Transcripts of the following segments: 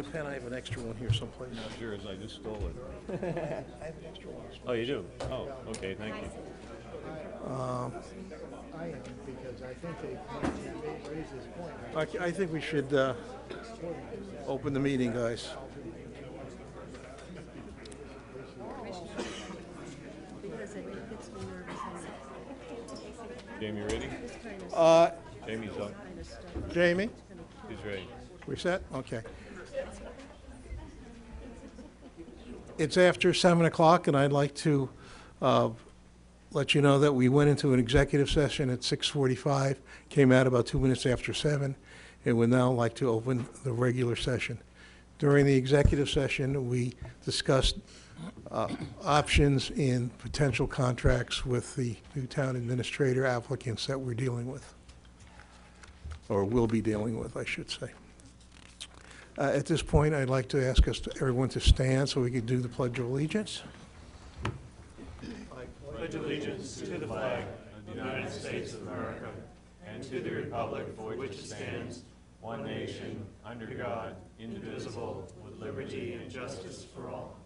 A pen, I have an extra one here someplace. Sure as I just stole it. I have an extra one. Oh, you do? Oh, okay, thank you. I am, because I think they they raised this point. I, I think we should, uh, open the meeting, guys. Because I think it's nervous and Jamie, ready? Uh, Jamie's up. kind of stuff. Jamie, He's ready. we set? Okay. It's after seven o'clock, and I'd like to, uh, let you know that we went into an executive session at six forty-five, came out about two minutes after seven, and would now like to open the regular session. During the executive session, we discussed uh, options in potential contracts with the new town administrator applicants that we're dealing with, or will be dealing with, I should say. Uh, At this point, I'd like to ask us, to- everyone to stand so we can do the Pledge of Allegiance. I pledge allegiance to the flag of the United States of America and to the republic for which it stands, one nation, under God, indivisible, with liberty and justice for all.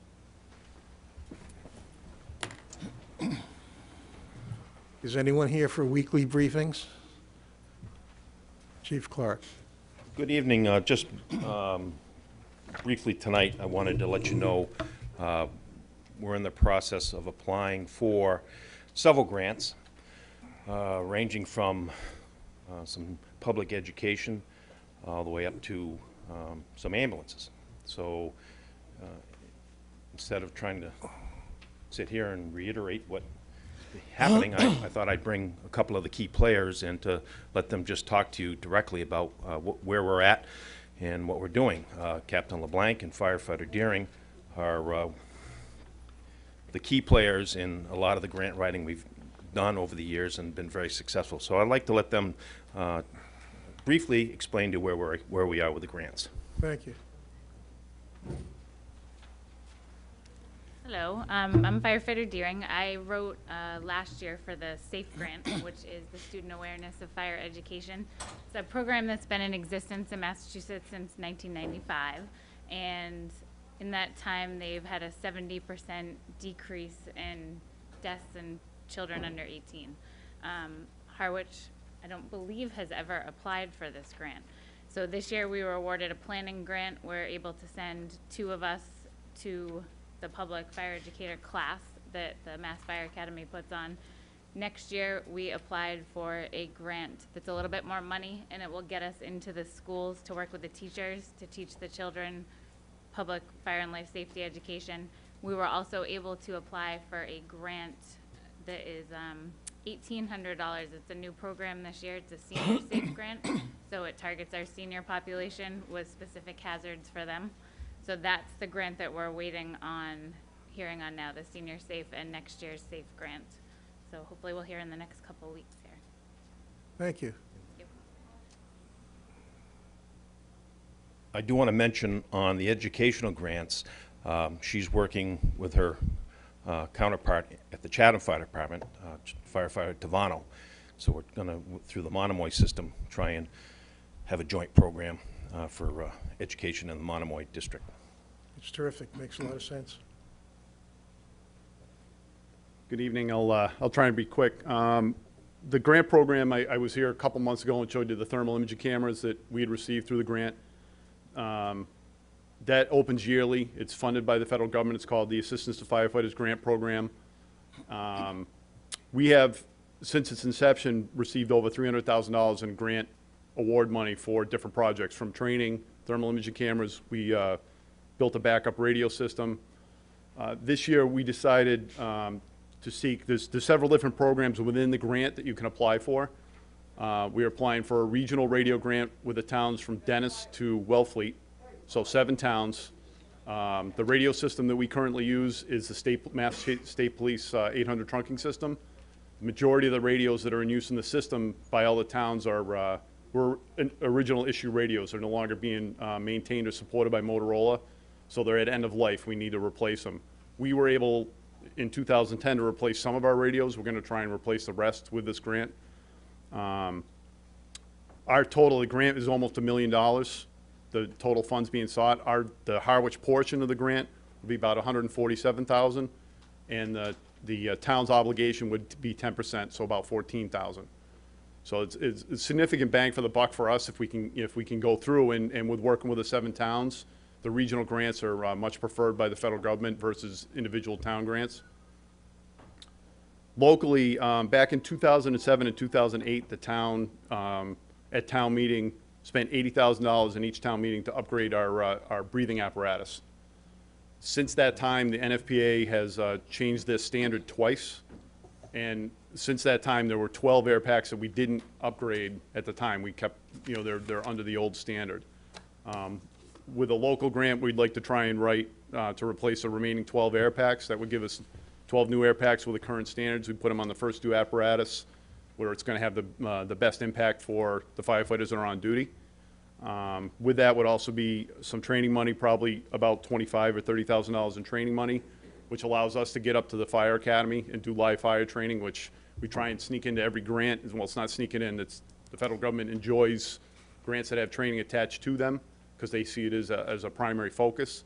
Is anyone here for weekly briefings? Chief Clark. Good evening. Uh, Just um, briefly tonight, I wanted to let you know, uh, we're in the process of applying for several grants, uh, ranging from uh, some public education all the way up to um, some ambulances. So uh, instead of trying to sit here and reiterate what happening, I, I thought I'd bring a couple of the key players and to let them just talk to you directly about uh, wh- where we're at and what we're doing. Uh, Captain LeBlanc and firefighter Deering are uh, the key players in a lot of the grant writing we've done over the years and been very successful. So I'd like to let them uh, briefly explain to where we're, where we are with the grants. Thank you. Hello, um, I'm firefighter Deering. I wrote uh, last year for the SAFE grant, which is the Student Awareness of Fire Education. It's a program that's been in existence in Massachusetts since 1995, and in that time, they've had a 70% decrease in deaths in children under 18. Um, Harwich, I don't believe, has ever applied for this grant. So this year, we were awarded a planning grant. We're able to send two of us to the public fire educator class that the Mass Fire Academy puts on. Next year, we applied for a grant that's a little bit more money, and it will get us into the schools to work with the teachers to teach the children public fire and life safety education. We were also able to apply for a grant that is um, $1,800. It's a new program this year. It's a senior safe grant, so it targets our senior population with specific hazards for them. So that's the grant that we're waiting on, hearing on now, the senior safe and next year's safe grant. So hopefully we'll hear in the next couple of weeks here. Thank you. I do want to mention on the educational grants, um, she's working with her uh, counterpart at the Chatham Fire Department, uh, firefighter Tavano. So we're going to, through the Monomoy system, try and have a joint program uh, for uh, education in the Monomoy district. It's terrific, makes a lot of sense. Good evening. I'll, uh, I'll try and be quick. Um, The grant program, I, I was here a couple months ago and showed you the thermal imaging cameras that we had received through the grant. Um, That opens yearly. It's funded by the federal government. It's called the Assistance to Firefighters Grant Program. Um, We have, since its inception, received over $300,000 in grant award money for different projects, from training, thermal imaging cameras. We uh, built a backup radio system. Uh, This year, we decided um, to seek, there's, there's several different programs within the grant that you can apply for. Uh, We are applying for a regional radio grant with the towns from Dennis to Wellfleet, so seven towns. Um, The radio system that we currently use is the State, Mass State- Police uh, 800 trunking system. The Majority of the radios that are in use in the system by all the towns are, uh, were original issue radios. They're no longer being uh, maintained or supported by Motorola, so they're at end of life. We need to replace them. We were able, in 2010, to replace some of our radios. We're going to try and replace the rest with this grant. Um, Our total, the grant is almost a million dollars. the total funds being sought. Our, the Harwich portion of the grant would be about hundred and the, the uh, town's obligation would be ten percent, so about fourteen thousand. So it's, it's a significant bang for the buck for us if we can, if we can go through and, and with working with the seven towns, the regional grants are uh, much preferred by the federal government versus individual town grants. Locally, um, back in 2007 and 2008, the town, um, at town meeting, spent $80,000 in each town meeting to upgrade our, uh, our breathing apparatus. Since that time, the NFPA has uh, changed this standard twice. And since that time, there were 12 air packs that we didn't upgrade at the time. We kept, you know, they're, they're under the old standard. Um, With a local grant, we'd like to try and write uh, to replace the remaining 12 air packs. That would give us 12 new air packs with the current standards. We put them on the first two apparatus where it's going to have the, uh, the best impact for the firefighters that are on duty. Um, With that would also be some training money, probably about twenty-five or thirty thousand dollars in training money, which allows us to get up to the fire academy and do live fire training, which we try and sneak into every grant. Well, it's not sneaking in, it's, the federal government enjoys grants that have training attached to them, because they see it as a, as a primary focus.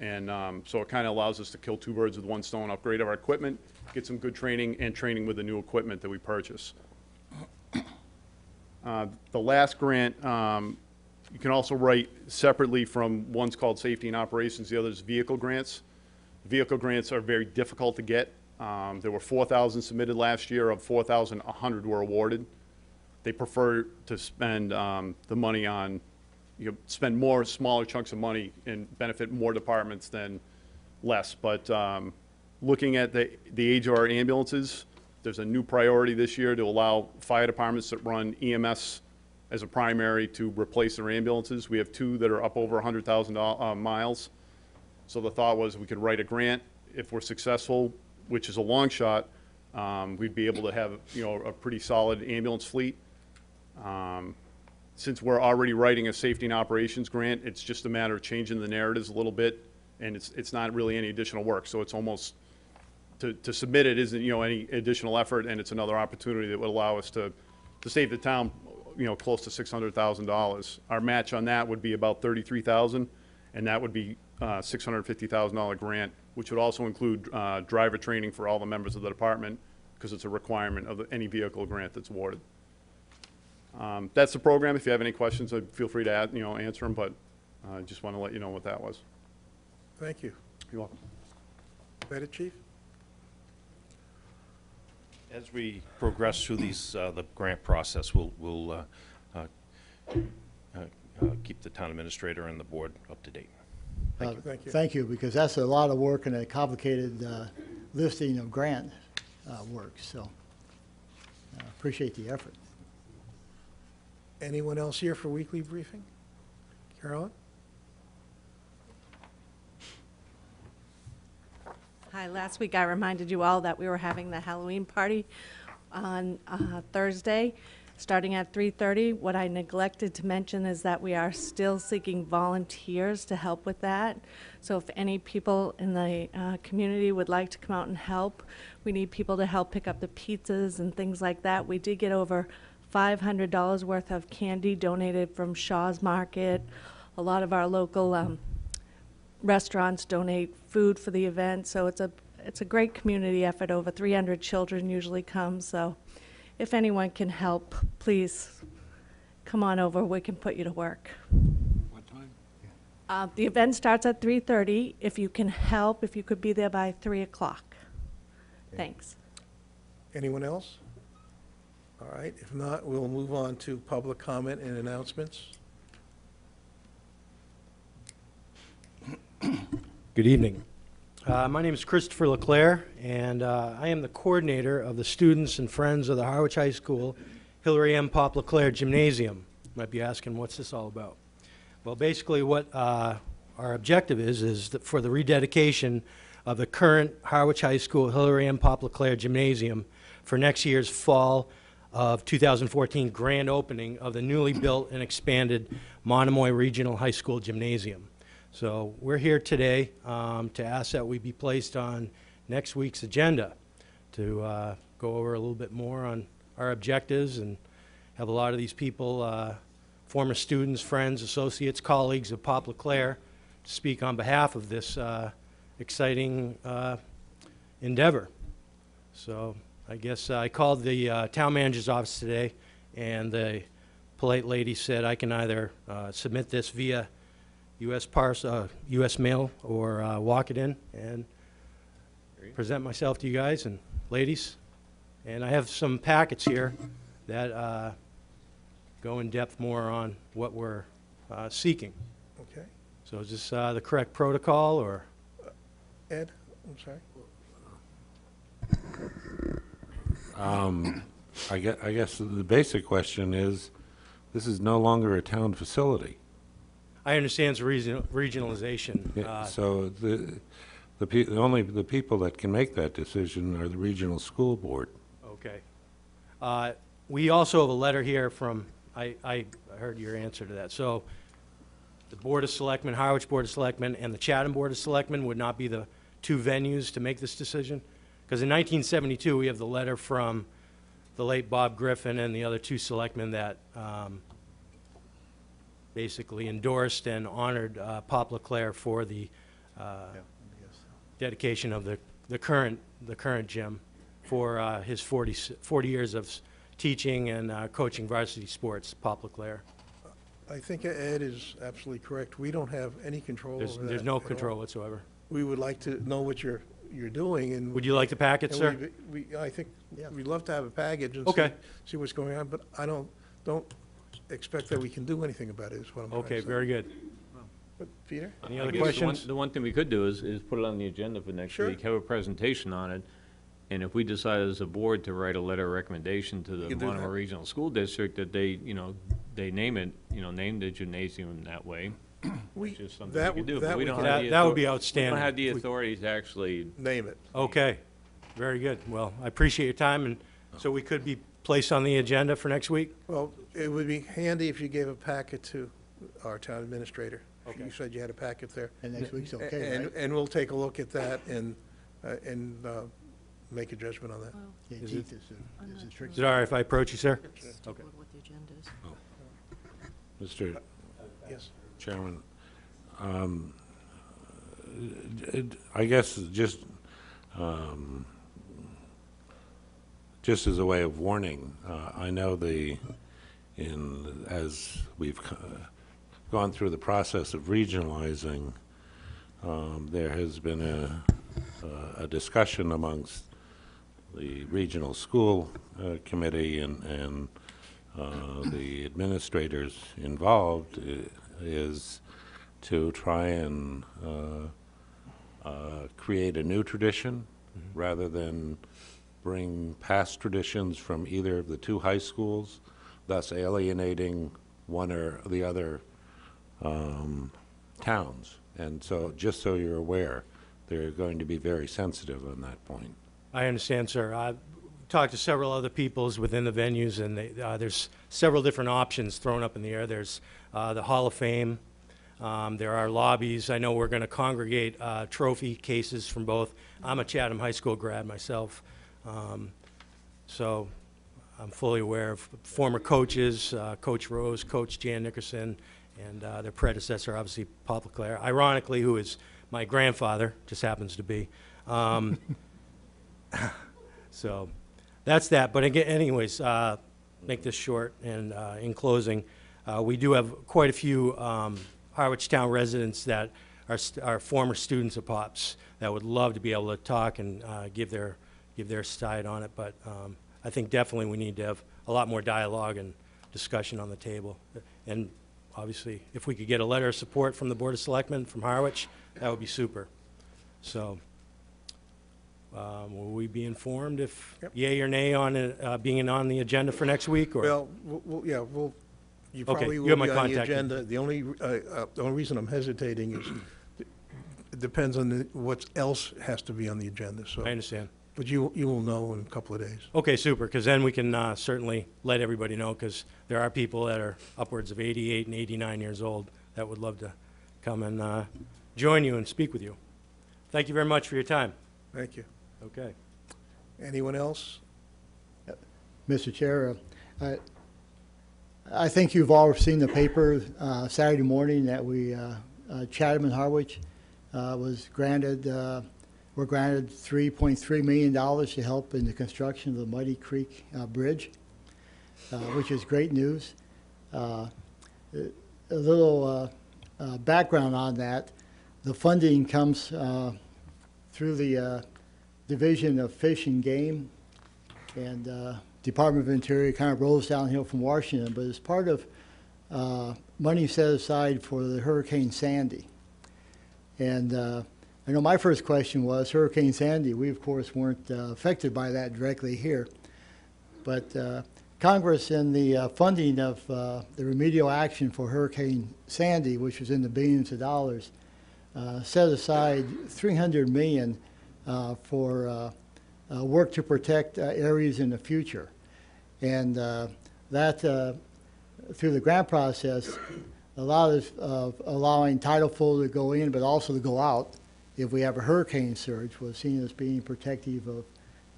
And, um, so it kind of allows us to kill two birds with one stone, upgrade our equipment, get some good training, and training with the new equipment that we purchase. Uh, The last grant, um, you can also write separately from, one's called safety and operations, the other is vehicle grants. Vehicle grants are very difficult to get. Um, There were 4,000 submitted last year, of 4,000, 100 were awarded. They prefer to spend um, the money on, you spend more smaller chunks of money and benefit more departments than less. But um, looking at the, the age of our ambulances, there's a new priority this year to allow fire departments that run EMS as a primary to replace their ambulances. We have two that are up over 100,000 uh, miles. So the thought was we could write a grant. If we're successful, which is a long shot, um, we'd be able to have, you know, a pretty solid ambulance fleet. Um, Since we're already writing a safety and operations grant, it's just a matter of changing the narratives a little bit, and it's, it's not really any additional work. So it's almost, to, to submit it isn't, you know, any additional effort, and it's another opportunity that would allow us to, to save the town, you know, close to six hundred thousand dollars. Our match on that would be about thirty-three thousand, and that would be, uh, six hundred fifty thousand dollar grant, which would also include, uh, driver training for all the members of the department, because it's a requirement of any vehicle grant that's awarded. Um, that's the program. If you have any questions, uh, feel free to add, you know, answer them, but, uh, I just want to let you know what that was. Thank you. You're welcome. Is that it, Chief? As we progress through these, uh, the grant process, we'll, we'll uh, uh, uh, uh, keep the town administrator and the board up to date. Uh, Thank you. Thank you, because that's a lot of work and a complicated uh, listing of grant uh, work, so uh, appreciate the effort. Anyone else here for weekly briefing? Carolyn? Hi, last week I reminded you all that we were having the Halloween party on uh, Thursday, starting at 3:30. What I neglected to mention is that we are still seeking volunteers to help with that. So if any people in the uh, community would like to come out and help, we need people to help pick up the pizzas and things like that. We did get over $500 worth of candy donated from Shaw's Market. A lot of our local um, restaurants donate food for the event, so it's a, it's a great community effort. Over 300 children usually come, so if anyone can help, please come on over, we can put you to work. What time? Uh, The event starts at 3:30. If you can help, if you could be there by 3 o'clock. Thanks. Anyone else? All right, if not, we'll move on to public comment and announcements. Good evening. Uh, My name is Christopher LeClaire, and uh, I am the coordinator of the Students and Friends of the Harwich High School Hillary M. Pop Leclerc Gymnasium. You Might be asking, what's this all about? Well, basically, what uh, our objective is, is that for the rededication of the current Harwich High School Hillary M. Pop Leclerc Gymnasium for next year's fall of 2014 grand opening of the newly built and expanded Monomoy Regional High School Gymnasium. So we're here today um, to ask that we be placed on next week's agenda to uh, go over a little bit more on our objectives and have a lot of these people uh, former students, friends, associates, colleagues of Pop LeClaire speak on behalf of this uh, exciting uh, endeavor. So I guess I called the uh, town manager's office today, and the polite lady said I can either uh, submit this via U.S. pars, uh, U.S. mail or uh, walk it in and present myself to you guys and ladies. And I have some packets here that uh, go in depth more on what we're uh, seeking. Okay. So is this uh, the correct protocol, or? Ed, I'm sorry? I guess, I guess the basic question is, this is no longer a town facility. I understand it's regional- regionalization. Yeah, uh, So the, the pe, the only, the people that can make that decision are the regional school board. Okay. Uh, We also have a letter here from, I, I heard your answer to that. So the Board of Selectmen, Harwich Board of Selectmen, and the Chatham Board of Selectmen would not be the two venues to make this decision? Because in 1972, we have the letter from the late Bob Griffin and the other two selectmen that um, basically endorsed and honored uh, Pop LeClaire for the uh, dedication of the, the current, the current gym for uh, his 40, s- 40 years of s- teaching and uh, coaching varsity sports, Pop LeClaire. I think Ed is absolutely correct. We don't have any control over There's, that. there's no at all. control whatsoever. We would like to know what you're, you're doing and. Would you like the packet, and sir? we- We, I think, Yeah. we'd love to have a package and see, Okay. see what's going on, but I don't, don't expect that we can do anything about it, is what I'm trying to say. Okay, very good. But, Peter? Any I other guess the one- questions? The one thing we could do is, is put it on the agenda for next Sure. week, have a presentation on it, and if we decide as a board to write a letter of recommendation to the can do Monomoy that. Regional School District that they, you know, they name it, you know, name the gymnasium that way, We, which is something that, we could do. w- but that we we don't can have That the that would author- be We outstanding. don't have the We- authority to actually, name it. Okay, very good. Well, I appreciate your time, and so we could be placed on the agenda for next week? Well, it would be handy if you gave a packet to our town administrator. Okay. You said you had a packet there. And next week's A- okay, And, right? and we'll take a look at that and, uh, and uh, make a judgment on that. Eighteenth is a- is a tricky. Is it all right if I approach you, sir? Okay. Mr. Yes. Chairman, um, I guess just, um, just as a way of warning, uh, I know the, in, as we've uh, gone through the process of regionalizing, um, there has been a, a discussion amongst the regional school uh, committee and, and uh, the administrators involved i- is to try and uh, uh, create a new tradition rather than bring past traditions from either of the two high schools, thus alienating one or the other um, towns. And so, just so you're aware, they're going to be very sensitive on that point. I understand, sir. I've talked to several other peoples within the venues, and they, uh, there's several different options thrown up in the air. There's uh, the Hall of Fame, um, there are lobbies. I know we're going to congregate uh, trophy cases from both. I'm a Chatham High School grad myself, um, so I'm fully aware of former coaches, uh, Coach Rose, Coach Jan Nickerson, and uh, their predecessor, obviously, Paul Leclerc, ironically, who is my grandfather, just happens to be. Um, so that's that. But again, anyways, uh, make this short. And uh, in closing, uh, we do have quite a few um, Harwich Town residents that are, st- are former students of POPs that would love to be able to talk and uh, give their give their side on it. But um, I think definitely we need to have a lot more dialogue and discussion on the table. And obviously, if we could get a letter of support from the Board of Selectmen from Harwich, that would be super. So. Um, Will we be informed if Yep. yay or nay on it, uh, being on the agenda for next week, or? We'll- we'll, yeah, we'll, you Okay, probably you will have be my on the contact agenda. The only, uh, uh, the only reason I'm hesitating is, it depends on the- what else has to be on the agenda, so. I understand. But you, you will know in a couple of days. Okay, super, because then we can uh, certainly let everybody know, because there are people that are upwards of 88 and 89 years old that would love to come and uh, join you and speak with you. Thank you very much for your time. Thank you. Okay. Anyone else? Mr. Chair, uh, I I think you've all seen the paper uh, Saturday morning that we, uh, uh, Chatham and Harwich uh, was granted, uh, were granted $3.3 million to help in the construction of the Muddy Creek uh, Bridge, which is great news. A little background on that, the funding comes through the Division of Fish and Game, and Department of Interior kind of rolls downhill from Washington, but it's part of uh, money set aside for the Hurricane Sandy. And uh, I know my first question was Hurricane Sandy. We, of course, weren't uh, affected by that directly here. But uh, Congress, in the uh, funding of uh, the remedial action for Hurricane Sandy, which was in the billions of dollars, set aside 300 million for uh, work to protect uh, areas in the future. And uh, that, uh, through the grant process, of allowing tidal flow to go in, but also to go out if we have a hurricane surge, was seen as being protective of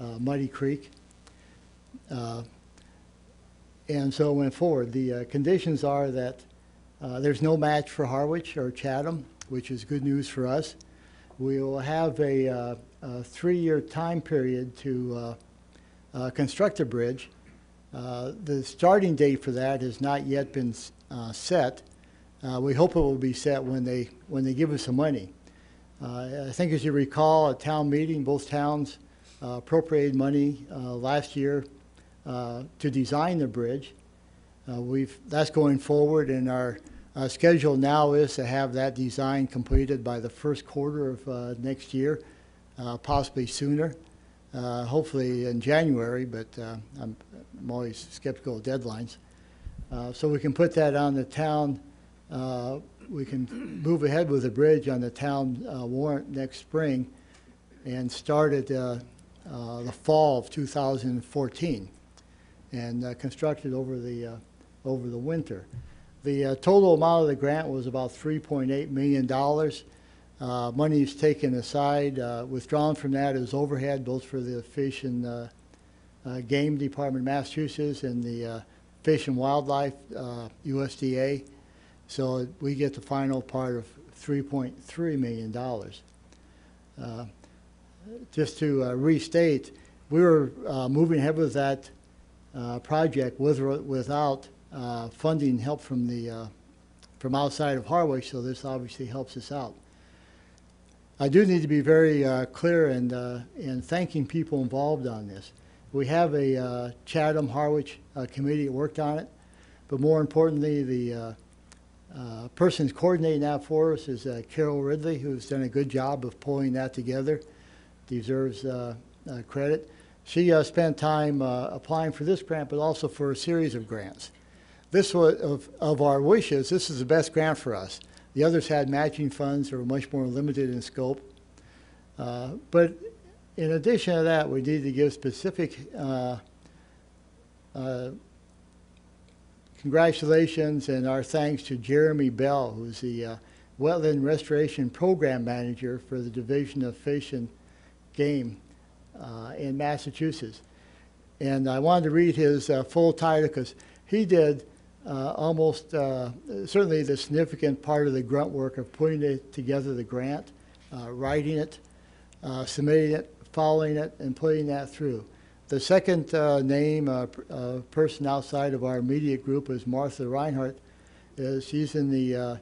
uh, Muddy Creek. And so went forward. The conditions are that there's no match for Harwich or Chatham, which is good news for us. We will have a, three-year time period to uh, uh, construct a bridge. Uh, The starting date for that has not yet been set. We hope it will be set when they, when they give us the money. I think as you recall, at town meeting, both towns appropriated money last year to design the bridge. Uh, We've, that's going forward, and our uh, schedule now is to have that design completed by the first quarter of uh, next year, uh, possibly sooner, uh, hopefully in January, but uh, I'm I'm always skeptical of deadlines. Uh, So we can put that on the town, uh, we can move ahead with the bridge on the town uh, warrant next spring and start it the fall of 2014 and constructed over the, over the winter. The total amount of the grant was about $3.8 million. Uh, Money is taken aside, uh, withdrawn from that is overhead, both for the Fish and uh, uh, Game Department of Massachusetts and the uh, Fish and Wildlife, uh, USDA. So we get the final part of $3.3 million. Uh, Just to uh, restate, we were uh, moving ahead with that uh, project with, without uh, funding help from the, uh, from outside of Harwich, so this obviously helps us out. I do need to be very uh, clear and, uh, in thanking people involved on this. We have a uh, Chatham Harwich uh, committee that worked on it, but more importantly, the uh, uh, person coordinating that for us is Carol Ridley, who's done a good job of pulling that together, deserves credit. She spent time applying for this grant, but also for a series of grants. This was, of, of our wishes, this is the best grant for us. The others had matching funds that were much more limited in scope. Uh, But in addition to that, we need to give specific uh, uh, congratulations and our thanks to Jeremy Bell, who's the uh, Wetland Restoration Program Manager for the Division of Fish and Game uh, in Massachusetts. And I wanted to read his uh, full title because he did uh, almost, uh, certainly the significant part of the grunt work of putting it together, the grant, uh, writing it, uh, submitting it, following it, and putting that through. The second uh, name, uh, person outside of our immediate group is Martha Reinhardt. She's in the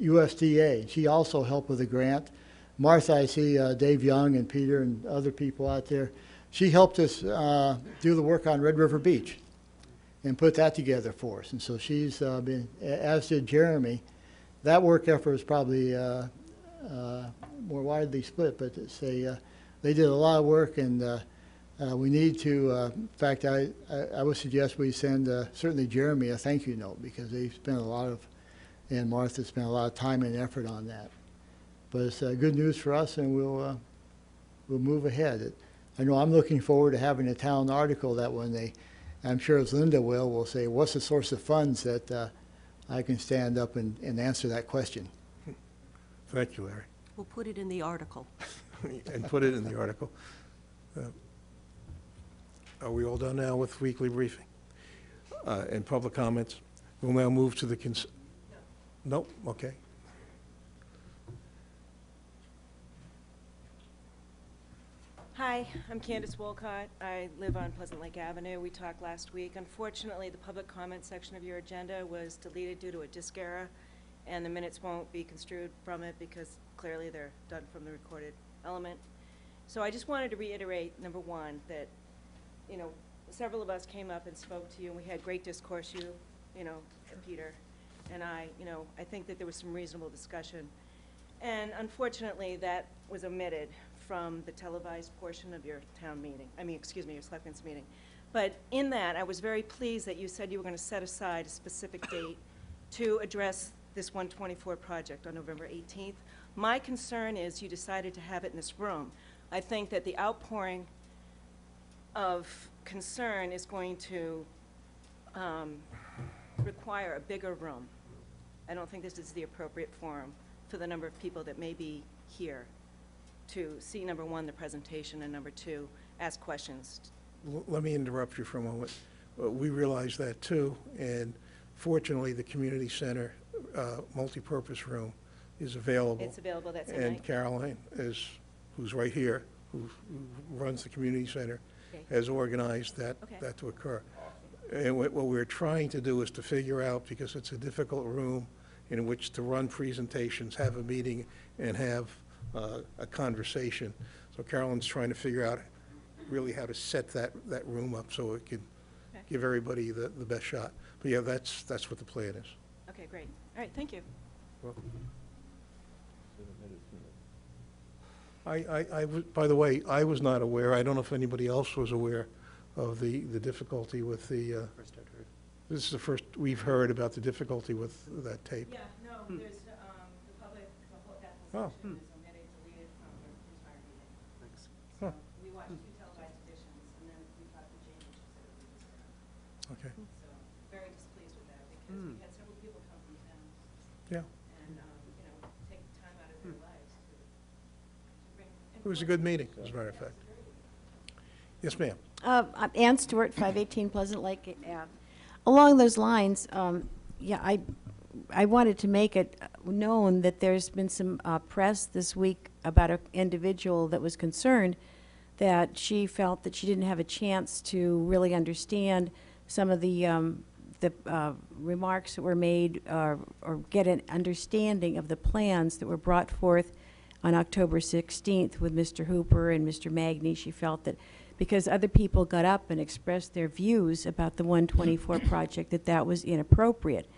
USDA. She also helped with the grant. Martha, I see Dave Young and Peter and other people out there. She helped us do the work on Red River Beach and put that together for us. And so she's uh, been, as did Jeremy. That work effort is probably uh, uh, more widely split, but it's a, uh, they did a lot of work and uh, uh, we need to, in fact, I, I- I would suggest we send certainly Jeremy a thank you note because they spent a lot of, and Martha spent a lot of time and effort on that. But it's good news for us and we'll, we'll move ahead. It- I know I'm looking forward to having a town article that when they, I'm sure as Linda will, will say, what's the source of funds that uh, I can stand up and, and answer that question? Thank you, Larry. We'll put it in the article. And put it in the article. Uh, Are we all done now with weekly briefing? uh, and public comments. We'll now move to the cons... Nope, okay. Hi, I'm Candace Wolcott. I live on Pleasant Lake Avenue. We talked last week. Unfortunately, the public comment section of your agenda was deleted due to a disk error, and the minutes won't be construed from it because clearly they're done from the recorded element. So I just wanted to reiterate, number one, that, you know, several of us came up and spoke to you, and we had great discourse, you, you know, Peter and I, you know, I think that there was some reasonable discussion. And unfortunately, that was omitted from the televised portion of your town meeting, I mean, excuse me, your selectmen's meeting. But in that, I was very pleased that you said you were going to set aside a specific date to address this 124 project on November 18th. My concern is you decided to have it in this room. I think that the outpouring of concern is going to um, require a bigger room. I don't think this is the appropriate forum for the number of people that may be here to see, number one, the presentation, and number two, ask questions. L- Let me interrupt you for a moment. Uh, We realize that too, and fortunately, the community center uh, multipurpose room is available. It's available that same And night? Caroline is, who's right here, who who runs the community center, Okay. has organized that, Okay. that to occur. And what, what we're trying to do is to figure out, because it's a difficult room in which to run presentations, have a meeting, and have uh, a conversation. So Carolyn's trying to figure out really how to set that, that room up so it can Okay. give everybody the, the best shot. But yeah, that's, that's what the plan is. Okay, great. All right, thank you. I, I, I w- by the way, I was not aware, I don't know if anybody else was aware of the, the difficulty with the, uh, this is the first we've heard about the difficulty with that tape. Yeah, no, there's, um, the public, the whole, that Oh. section is omitted, deleted from the entire meeting. Huh. So we watched two televised editions, and then we talked to Jamie, she said it was just, Okay, so, very displeased with that, because we had several people come from town yeah. and, um, you know, take time out of their lives to, to bring. It was a good meeting, as a matter of fact. Yes, ma'am. Uh, I'm Ann Stewart, 518 Pleasant Lake Ave. Along those lines, um, yeah, I, I wanted to make it known that there's been some uh, press this week about an individual that was concerned that she felt that she didn't have a chance to really understand some of the, um, the uh, remarks that were made uh, or get an understanding of the plans that were brought forth on October 16th with Mr. Hooper and Mr. Magny. She felt that because other people got up and expressed their views about the 124 project, that that was inappropriate.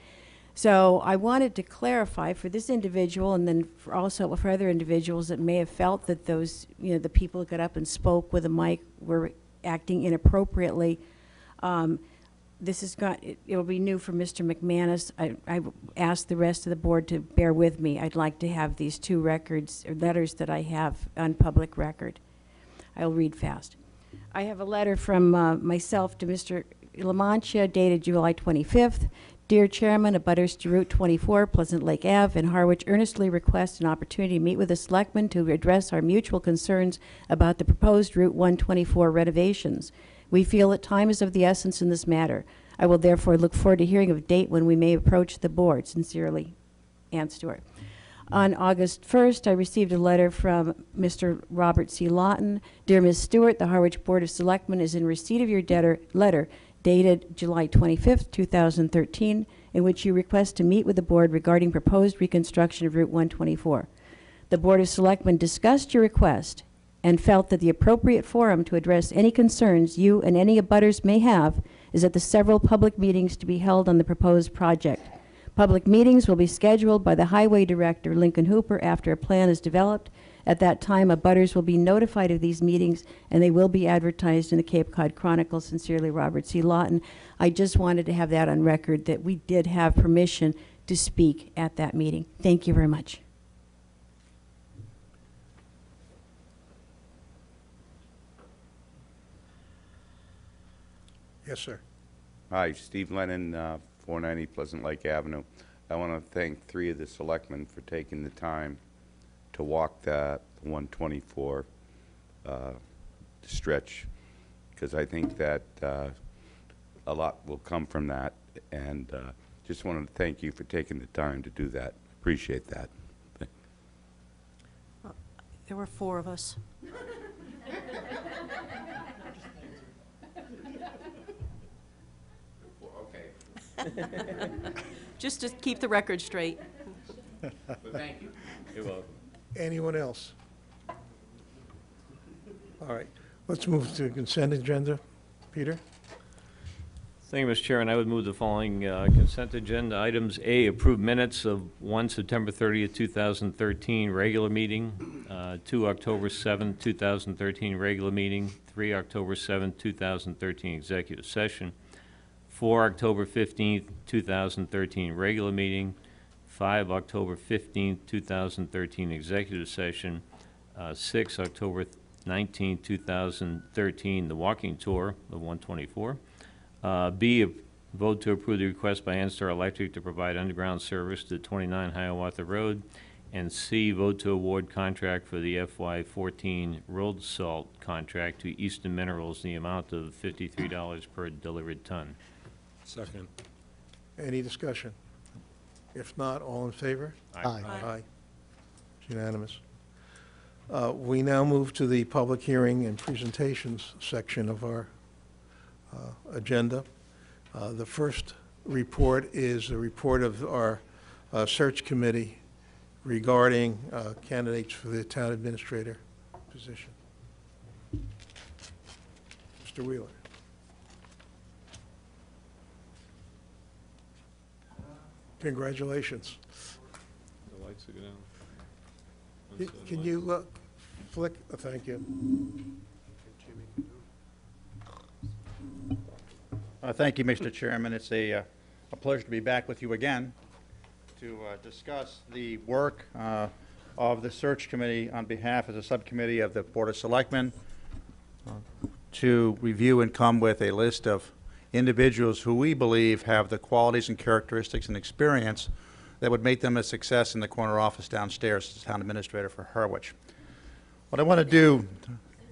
So I wanted to clarify for this individual and then for also for other individuals that may have felt that those, you know, the people that got up and spoke with a mic were acting inappropriately. Um, this is got, it- it'll be new for Mr. McManus. I, I asked the rest of the board to bear with me. I'd like to have these two records, or letters that I have on public record. I'll read fast. I have a letter from uh, myself to Mr. LaMantia dated July 25th. Dear Chairman, abutters to Route 24, Pleasant Lake Ave, in Harwich earnestly request an opportunity to meet with the selectmen to address our mutual concerns about the proposed Route 124 renovations. We feel that time is of the essence in this matter. I will therefore look forward to hearing of a date when we may approach the board. Sincerely, Ann Stewart. On August 1st, I received a letter from Mr. Robert C. Lawton. Dear Ms. Stewart, the Harwich Board of Selectmen is in receipt of your letter dated July 25th, 2013, in which you request to meet with the board regarding proposed reconstruction of Route 124. The Board of Selectmen discussed your request and felt that the appropriate forum to address any concerns you and any abutters may have is at the several public meetings to be held on the proposed project. Public meetings will be scheduled by the Highway Director, Lincoln Hooper, after a plan is developed. At that time, abutters will be notified of these meetings, and they will be advertised in the Cape Cod Chronicle. Sincerely, Robert C. Lawton. I just wanted to have that on record, that we did have permission to speak at that meeting. Thank you very much. Yes, sir. Hi, Steve Lennon, uh, 490 Pleasant Lake Avenue. I want to thank three of the selectmen for taking the time to walk that 124 uh, stretch, because I think that uh, a lot will come from that, and uh, just wanted to thank you for taking the time to do that. Appreciate that. There were four of us. Just to keep the record straight. Thank You're welcome. Anyone else? All right, let's move to consent agenda. Peter? Thank you, Mr. Chairman. I would move the following uh, consent agenda items. A, approved minutes of 1 September 30th, 2013, regular meeting, uh, 2 October 7th, 2013, regular meeting, 3 October 7th, 2013, executive session, 4 October 15th, 2013, regular meeting, 5 October 15th, 2013, executive session, uh, 6 October 19th, 2013, the walking tour, of 124, uh, B, vote to approve the request by NSTAR Electric to provide underground service to 29 Hiawatha Road. And C, vote to award contract for the FY14 road salt contract to Eastern Minerals in the amount of $53 per delivered ton. Second. Any discussion? If not, all in favor? Aye. Aye. It's unanimous. Uh, We now move to the public hearing and presentations section of our uh, agenda. Uh, The first report is a report of our uh, search committee regarding uh, candidates for the town administrator position. Mr. Wheeler. Congratulations. The lights are down. Can- Can you uh, flick, uh, thank you. Uh, Thank you, Mr. Chairman. It's a uh, a pleasure to be back with you again to uh, discuss the work uh, of the search committee on behalf of the subcommittee of the Board of Selectmen uh, to review and come with a list of individuals who we believe have the qualities and characteristics and experience that would make them a success in the corner office downstairs as town administrator for Harwich. What I want to do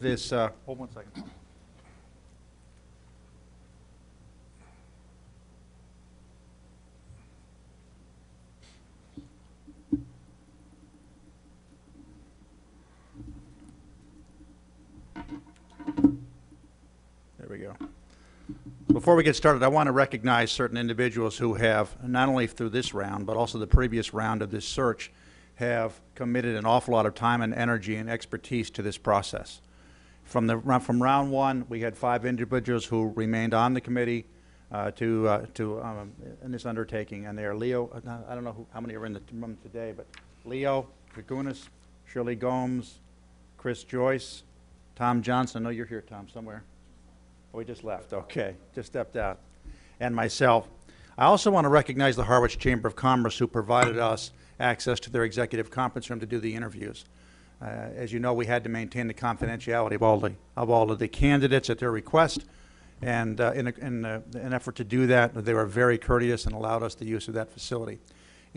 this, uh, hold one second. There we go. Before we get started, I want to recognize certain individuals who have, not only through this round, but also the previous round of this search, have committed an awful lot of time and energy and expertise to this process. From the, from round one, we had five individuals who remained on the committee uh, to, uh, to, um, in this undertaking, and they are Leo, uh, I don't know who, how many are in the room today, but Leo Dragunas, Shirley Gomes, Chris Joyce, Tom Johnson, I know you're here, Tom, somewhere. He just left, okay, just stepped out. And myself. I also want to recognize the Harwich Chamber of Commerce who provided us access to their executive conference room to do the interviews. Uh, As you know, we had to maintain the confidentiality of all the, of all of the candidates at their request. And uh, in, a- in a- an effort to do that, they were very courteous and allowed us the use of that facility.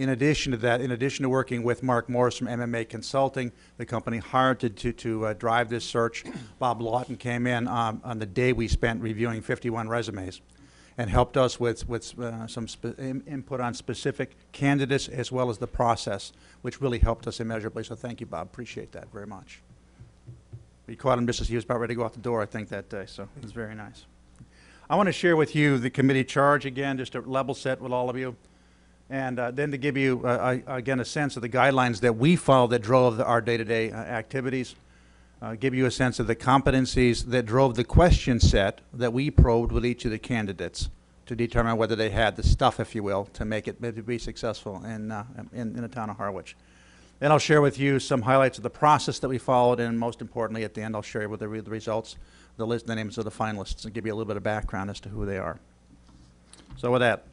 In addition to that, in addition to working with Mark Morse from MMA Consulting, the company hired to, to, to uh, drive this search, Bob Lawton came in um, on the day we spent reviewing 51 resumes and helped us with, with uh, some input on specific candidates as well as the process, which really helped us immeasurably. So thank you, Bob. Appreciate that very much. We caught him just as he was about ready to go out the door, I think, that day, so it was very nice. I want to share with you the committee charge again, just to level set with all of you. And uh, then to give you, uh, I- again, a sense of the guidelines that we follow that drove our day-to-day uh, activities, uh, give you a sense of the competencies that drove the question set that we probed with each of the candidates to determine whether they had the stuff, if you will, to make it, to be successful in, uh, in, in the town of Harwich. Then I'll share with you some highlights of the process that we followed, and most importantly, at the end, I'll share with you the results, the list, the names of the finalists, and give you a little bit of background as to who they are. So with that,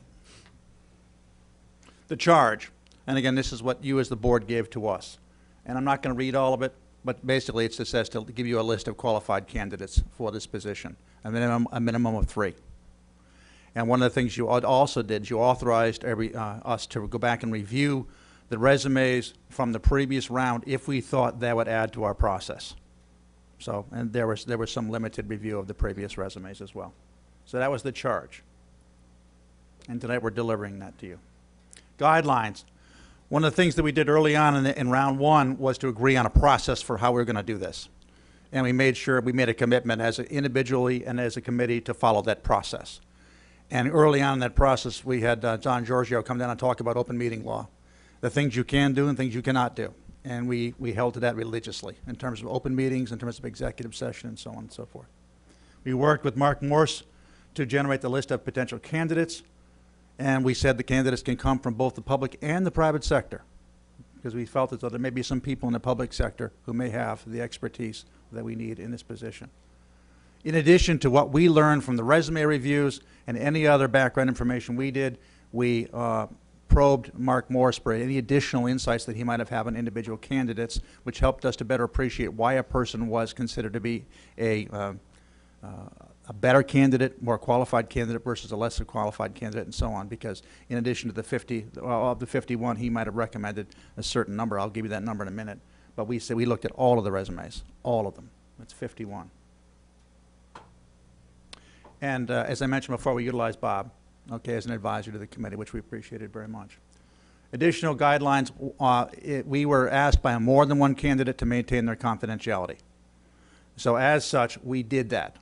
the charge, and again, this is what you as the board gave to us. And I'm not going to read all of it, but basically it just says to give you a list of qualified candidates for this position, a minimum, a minimum of three. And one of the things you also did, is you authorized every, uh, us to go back and review the resumes from the previous round if we thought that would add to our process. So, and there was, there was some limited review of the previous resumes as well. So that was the charge. And tonight, we're delivering that to you. Guidelines. One of the things that we did early on in, in round one was to agree on a process for how we were going to do this. And we made sure, we made a commitment as a- individually and as a committee to follow that process. And early on in that process, we had uh, John Giorgio come down and talk about open meeting law, the things you can do and things you cannot do. And we, we held to that religiously in terms of open meetings, in terms of executive session, and so on and so forth. We worked with Mark Morse to generate the list of potential candidates, and we said the candidates can come from both the public and the private sector, because we felt as though there may be some people in the public sector who may have the expertise that we need in this position. In addition to what we learned from the resume reviews and any other background information we did, we uh, probed Mark Morse for any additional insights that he might have had on individual candidates, which helped us to better appreciate why a person was considered to be a, uh, uh, a better candidate, more qualified candidate versus a lesser qualified candidate, and so on. Because in addition to the 50, well, of the 51, he might have recommended a certain number. I'll give you that number in a minute. But we said we looked at all of the resumes, all of them. That's 51. And uh, as I mentioned before, we utilized Bob, okay, as an advisor to the committee, which we appreciated very much. Additional guidelines, uh, it- we were asked by more than one candidate to maintain their confidentiality. So as such, we did that.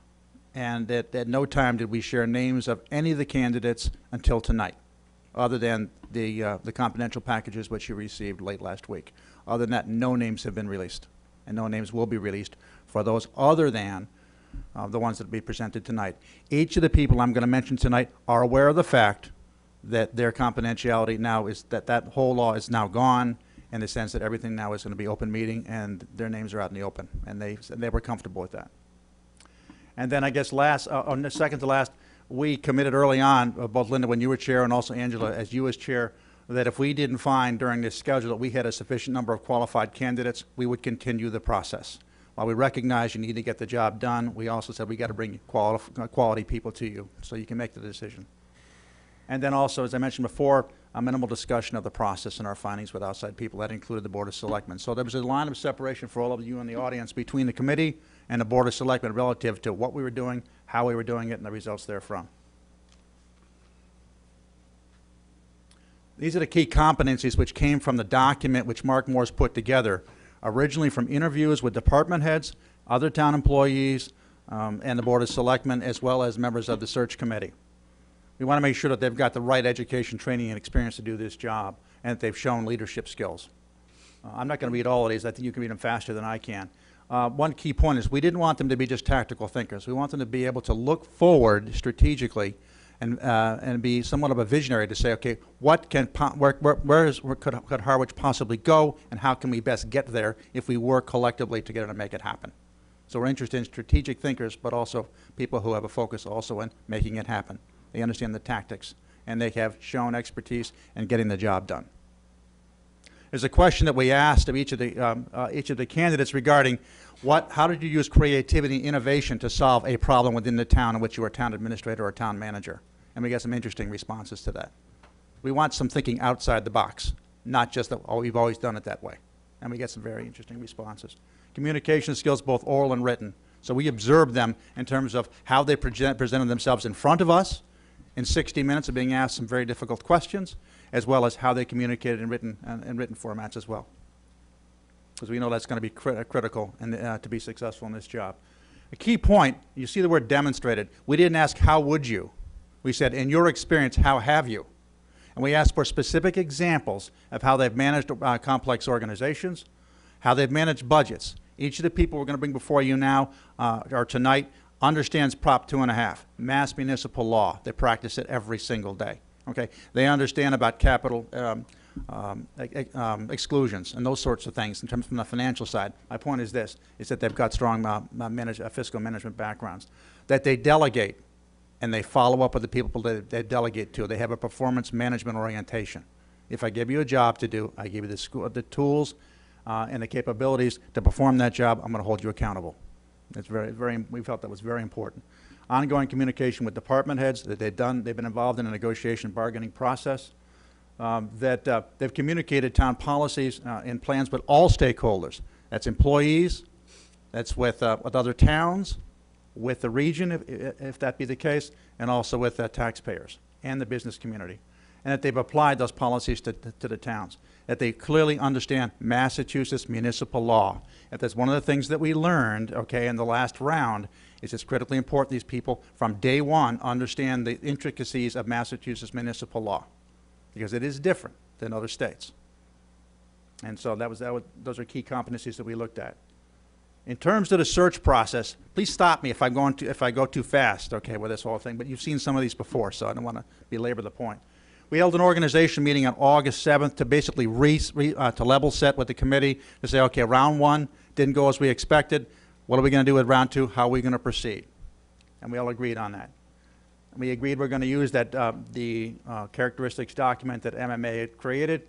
And at, at no time did we share names of any of the candidates until tonight, other than the, uh, the confidential packages which you received late last week. Other than that, no names have been released, and no names will be released for those other than uh, the ones that will be presented tonight. Each of the people I'm going to mention tonight are aware of the fact that their confidentiality now is, that that whole law is now gone, in the sense that everything now is going to be open meeting, and their names are out in the open, and they, they were comfortable with that. And then I guess last, uh, on the second to last, we committed early on, uh, both Linda, when you were chair, and also Angela, as you as chair, that if we didn't find during this schedule that we had a sufficient number of qualified candidates, we would continue the process. While we recognize you need to get the job done, we also said we got to bring quali- uh, quality people to you so you can make the decision. And then also, as I mentioned before, a minimal discussion of the process and our findings with outside people. That included the Board of Selectmen. So there was a line of separation for all of you in the audience between the committee and the Board of Selectmen relative to what we were doing, how we were doing it, and the results therefrom. These are the key competencies which came from the document which Mark Morse put together, originally from interviews with department heads, other town employees, um, and the Board of Selectmen, as well as members of the search committee. We want to make sure that they've got the right education, training, and experience to do this job, and that they've shown leadership skills. Uh, I'm not going to read all of these. I think you can read them faster than I can. Uh, one key point is we didn't want them to be just tactical thinkers. We want them to be able to look forward strategically and, uh, and be somewhat of a visionary to say, okay, what can, where, where, where, is, where could, could Harwich possibly go, and how can we best get there if we work collectively together to make it happen? So we're interested in strategic thinkers, but also people who have a focus also in making it happen. They understand the tactics, and they have shown expertise in getting the job done. There's a question that we asked of each of the, um, uh, each of the candidates regarding what, how did you use creativity and innovation to solve a problem within the town in which you were town administrator or town manager? And we got some interesting responses to that. We want some thinking outside the box, not just that, oh, we've always done it that way. And we get some very interesting responses. Communication skills, both oral and written. So we observed them in terms of how they present, presented themselves in front of us in 60 minutes of being asked some very difficult questions, as well as how they communicated in written, uh, in written formats as well. Because we know that's going to be cri- critical and, uh, to be successful in this job. A key point, you see the word demonstrated. We didn't ask, how would you? We said, in your experience, how have you? And we asked for specific examples of how they've managed uh, complex organizations, how they've managed budgets. Each of the people we're going to bring before you now, uh, or tonight, understands Prop two and a half, Mass Municipal Law. They practice it every single day. Okay, they understand about capital um, um, um, exclusions and those sorts of things in terms from the financial side. My point is this: is that they've got strong uh, manage, uh, fiscal management backgrounds, that they delegate and they follow up with the people that they delegate to. They have a performance management orientation. If I give you a job to do, I give you the, school, the tools uh, and the capabilities to perform that job. I'm going to hold you accountable. That's very, very. We felt that was very important. Ongoing communication with department heads that they've done. They've been involved in a negotiation bargaining process. Um, that uh, they've communicated town policies uh, and plans with all stakeholders. That's employees. That's with uh, with other towns, with the region, if, if that be the case, and also with taxpayers and the business community, and that they've applied those policies to, to the towns, that they clearly understand Massachusetts municipal law. If that's one of the things that we learned, okay, in the last round, is just critically important these people from day one understand the intricacies of Massachusetts municipal law, because it is different than other states. And so that was, that was, those are key competencies that we looked at. In terms of the search process, please stop me if I'm going to, if I go too fast, okay, with this whole thing, but you've seen some of these before, so I don't want to belabor the point. We held an organization meeting on August 7th to basically re, re, uh, to level set with the committee to say, okay, round one didn't go as we expected. What are we going to do with round two? How are we going to proceed? And we all agreed on that. We agreed we're going to use that, uh, the uh, characteristics document that MMA had created.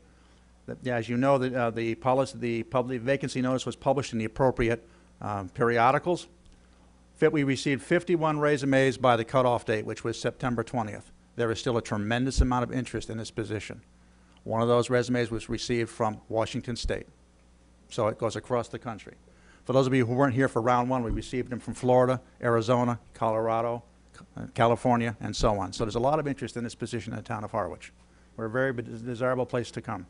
That, As you know, the, uh, the policy, the public vacancy notice was published in the appropriate um, periodicals. Fit, we received 51 resumes by the cutoff date, which was September 20th. There is still a tremendous amount of interest in this position. One of those resumes was received from Washington State. So it goes across the country. For those of you who weren't here for round one, we received them from Florida, Arizona, Colorado, California, and so on. So there's a lot of interest in this position in the town of Harwich. We're a very desirable place to come.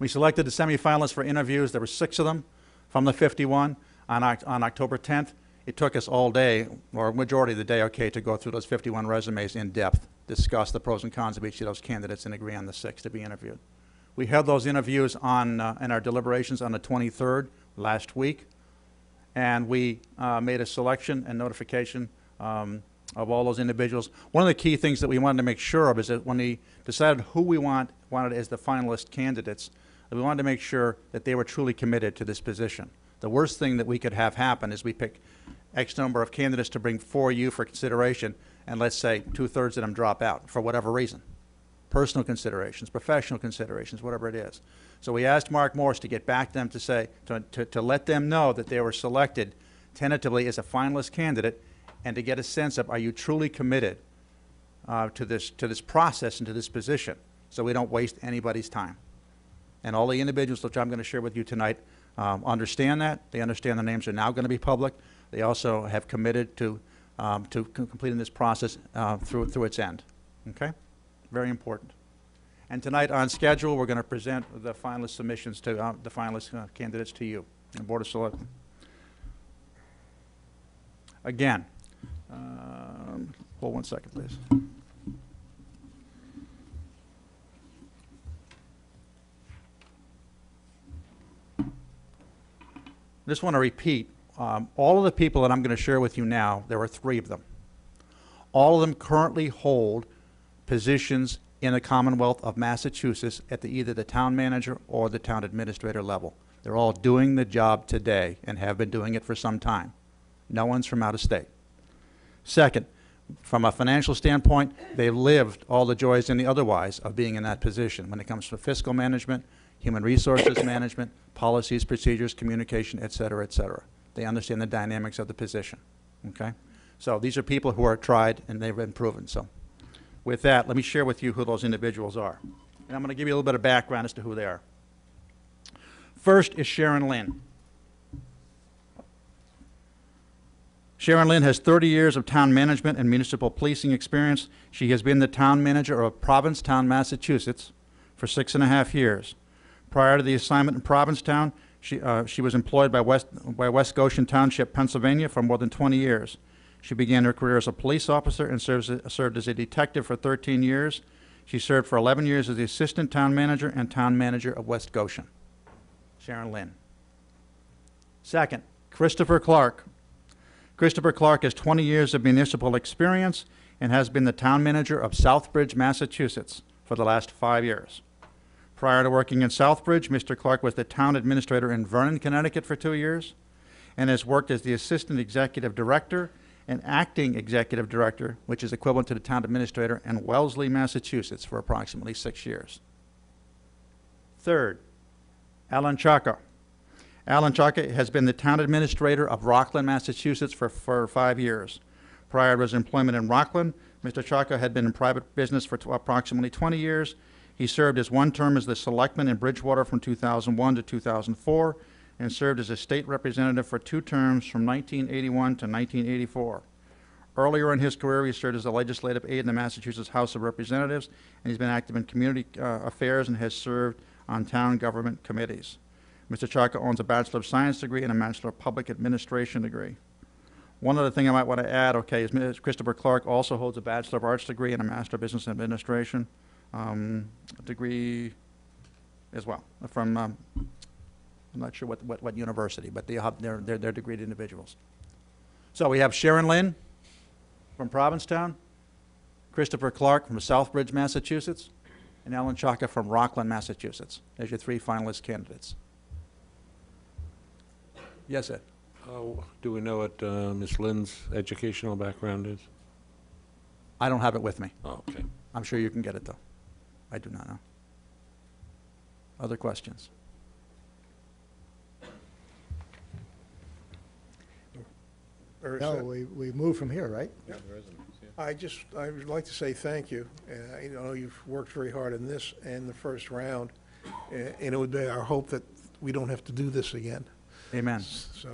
We selected the semifinalists for interviews. There were six of them from the 51 on, on October 10th. It took us all day, or majority of the day, okay, to go through those 51 resumes in depth, discuss the pros and cons of each of those candidates, and agree on the six to be interviewed. We held those interviews on, uh, in our deliberations on the 23rd last week, and we uh, made a selection and notification um, of all those individuals. One of the key things that we wanted to make sure of is that when we decided who we want, wanted as the finalist candidates, we wanted to make sure that they were truly committed to this position. The worst thing that we could have happen is we pick X number of candidates to bring for you for consideration, and let's say two-thirds of them drop out for whatever reason. Personal considerations, professional considerations, whatever it is. So we asked Mark Morse to get back to them to say, to, to, to let them know that they were selected tentatively as a finalist candidate and to get a sense of, are you truly committed uh, to, this, to this process and to this position so we don't waste anybody's time. And all the individuals which I'm going to share with you tonight um, understand that. They understand the names are now going to be public. They also have committed to, um, to completing this process uh, through, through its end. Okay? Very important. And tonight on schedule, we're going to present the finalist submissions to uh, the finalist uh, candidates to you, Board of Selectmen. Again, um, hold one second, please. I just want to repeat, um, all of the people that I'm going to share with you now, there are three of them. All of them currently hold positions in the Commonwealth of Massachusetts at the, either the town manager or the town administrator level. They're all doing the job today and have been doing it for some time. No one's from out of state. Second, from a financial standpoint, they've lived all the joys and the otherwise of being in that position when it comes to fiscal management, human resources management, policies, procedures, communication, et cetera, et cetera. They understand the dynamics of the position, okay? So these are people who are tried and they've been proven, so. With that, let me share with you who those individuals are. And I'm going to give you a little bit of background as to who they are. First is Sharon Lynn. Sharon Lynn has 30 years of town management and municipal policing experience. She has been the town manager of Provincetown, Massachusetts for six and a half years. Prior to the assignment in Provincetown, she, uh, she was employed by West, by West Goshen Township, Pennsylvania for more than 20 years. She began her career as a police officer and serves, served as a detective for 13 years. She served for 11 years as the assistant town manager and town manager of West Goshen. Sharon Lynn. Second, Christopher Clark. Christopher Clark has 20 years of municipal experience and has been the town manager of Southbridge, Massachusetts for the last five years. Prior to working in Southbridge, Mr. Clark was the town administrator in Vernon, Connecticut for two years and has worked as the assistant executive director and acting executive director, which is equivalent to the town administrator in Wellesley, Massachusetts for approximately six years. Third, Alan Chaka. Alan Chaka has been the town administrator of Rockland, Massachusetts for, for five years. Prior to his employment in Rockland, Mr. Chaka had been in private business for approximately 20 years. He served as one term as the selectman in Bridgewater from 2001 to 2004 and served as a state representative for two terms from 1981 to 1984. Earlier in his career, he served as a legislative aide in the Massachusetts House of Representatives, and he's been active in community uh, affairs and has served on town government committees. Mr. Chaka owns a Bachelor of Science degree and a Master of Public Administration degree. One other thing I might want to add, okay, is Ms. Christopher Clark also holds a Bachelor of Arts degree and a Master of Business Administration um, degree as well, from, um, I'm not sure what, what, what university, but they have, they're, they're, they're degreed individuals. So we have Sharon Lynn from Provincetown, Christopher Clark from Southbridge, Massachusetts, and Ellen Chaka from Rockland, Massachusetts, as your three finalist candidates. Yes, Ed? Do we know what uh, Ms. Lynn's educational background is? I don't have it with me. Oh, okay. I'm sure you can get it, though. I do not know. Other questions? Or is No, that- we, we moved from here, right? Yeah. I just, I would like to say thank you. Uh, You know, you've worked very hard in this and the first round, uh, and it would be our hope that we don't have to do this again, Amen. so.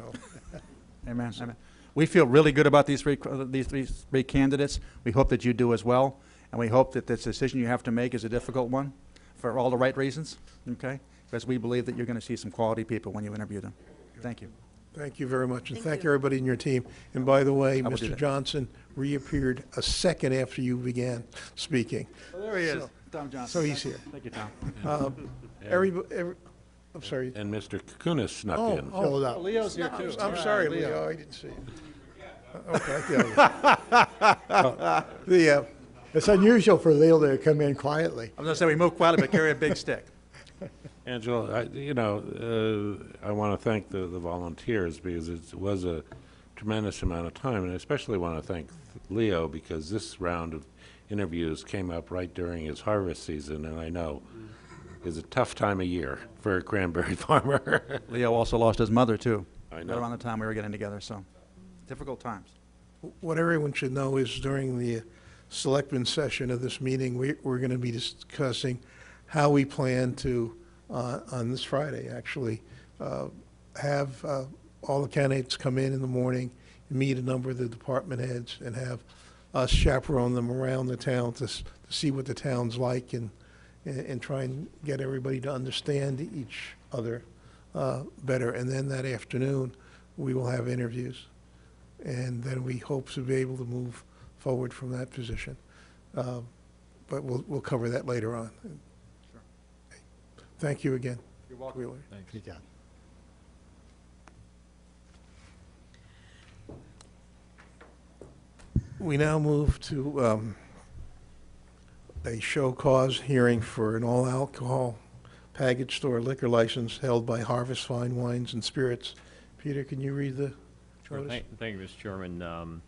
Amen. Amen. We feel really good about these three, uh, these three, three candidates. We hope that you do as well, and we hope that this decision you have to make is a difficult one for all the right reasons, okay? Because we believe that you're going to see some quality people when you interview them. Thank you. Thank you very much, and Thank thank you. everybody in your team. And by the way, will do Mr. that. Johnson reappeared a second after you began speaking. there he is, Tom Johnson. So he's here. Thank you, Tom. Uh, Every, every, I'm sorry. And Mr. Cakounes snuck Oh, in. oh, Filled up. Leo's here, too. I'm sorry, Leo, I didn't see you. Uh, Okay, I feel you. The, uh, It's unusual for Leo to come in quietly. I'm going to say, we move quietly, but carry a big stick. Angela, I, you know, uh, I want to thank the, the volunteers because it was a tremendous amount of time, and I especially want to thank Leo because this round of interviews came up right during his harvest season, and I know is a tough time of year for a cranberry farmer. Leo also lost his mother, too. I know. Right around the time we were getting together, so difficult times. What everyone should know is during the selectmen session of this meeting, we, we're going to be discussing how we plan to, uh, on this Friday, actually, uh, have uh, all the candidates come in in the morning, meet a number of the department heads, and have us chaperone them around the town to, to see what the town's like and, and and try and get everybody to understand each other uh, better. And then that afternoon, we will have interviews and then we hope to be able to move forward from that position. Uh, But we'll, we'll cover that later on. Thank you again. You're welcome. Wheeler. You got it. We now move to um, a show cause hearing for an all-alcohol package store liquor license held by Harvest Fine Wines and Spirits. Peter, can you read the Sure, thank, thank you, Mr. Chairman. Um,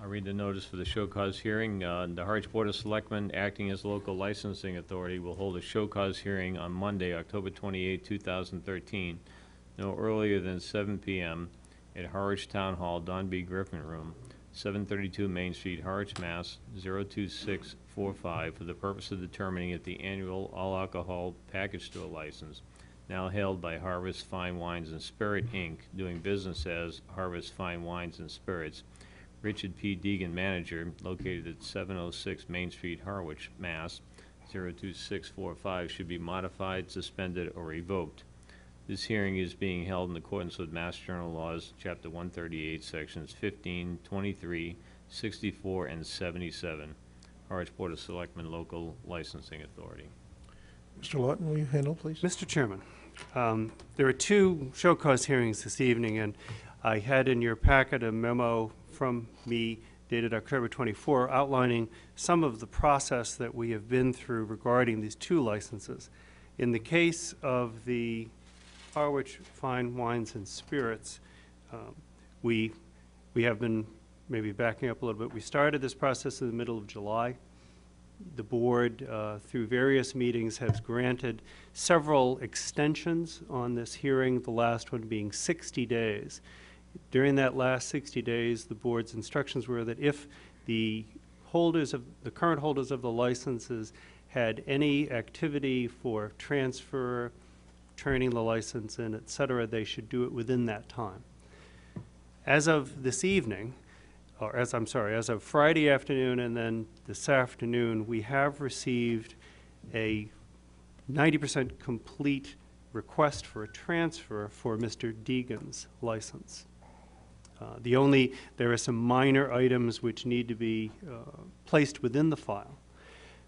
I'll read the notice for the show cause hearing. Uh, the Harwich Board of Selectmen, acting as local licensing authority, will hold a show cause hearing on Monday, October 28, 2013, no earlier than 7 PM at Harwich Town Hall, Don B. Griffin Room, 732 Main Street, Harwich, Mass. 02645, for the purpose of determining if the annual all-alcohol package store license now held by Harvest Fine Wines and Spirit, Inc., doing business as Harvest Fine Wines and Spirits. Richard P. Deegan, manager, located at 706 Main Street, Harwich, Mass. 02645, should be modified, suspended, or revoked. This hearing is being held in accordance with Mass General Laws, Chapter 138, Sections 15, 23, 64, and 77. Harwich Board of Selectmen Local Licensing Authority. Mr. Lawton, will you handle, please? Mr. Chairman, um, there are two show cause hearings this evening, and I had in your packet a memo from me dated October 24 outlining some of the process that we have been through regarding these two licenses. In the case of the Harwich Fine Wines and Spirits, um, we, we have been, maybe backing up a little bit, we started this process in the middle of July. The board, uh, through various meetings, has granted several extensions on this hearing, the last one being 60 days. During that last 60 days, the board's instructions were that if the holders of, the current holders of the licenses had any activity for transfer, turning the license in, et cetera, they should do it within that time. As of this evening, or as, I'm sorry, as of Friday afternoon and then this afternoon, we have received a 90% complete request for a transfer for Mr. Deegan's license. Uh, The only, there are some minor items which need to be uh, placed within the file.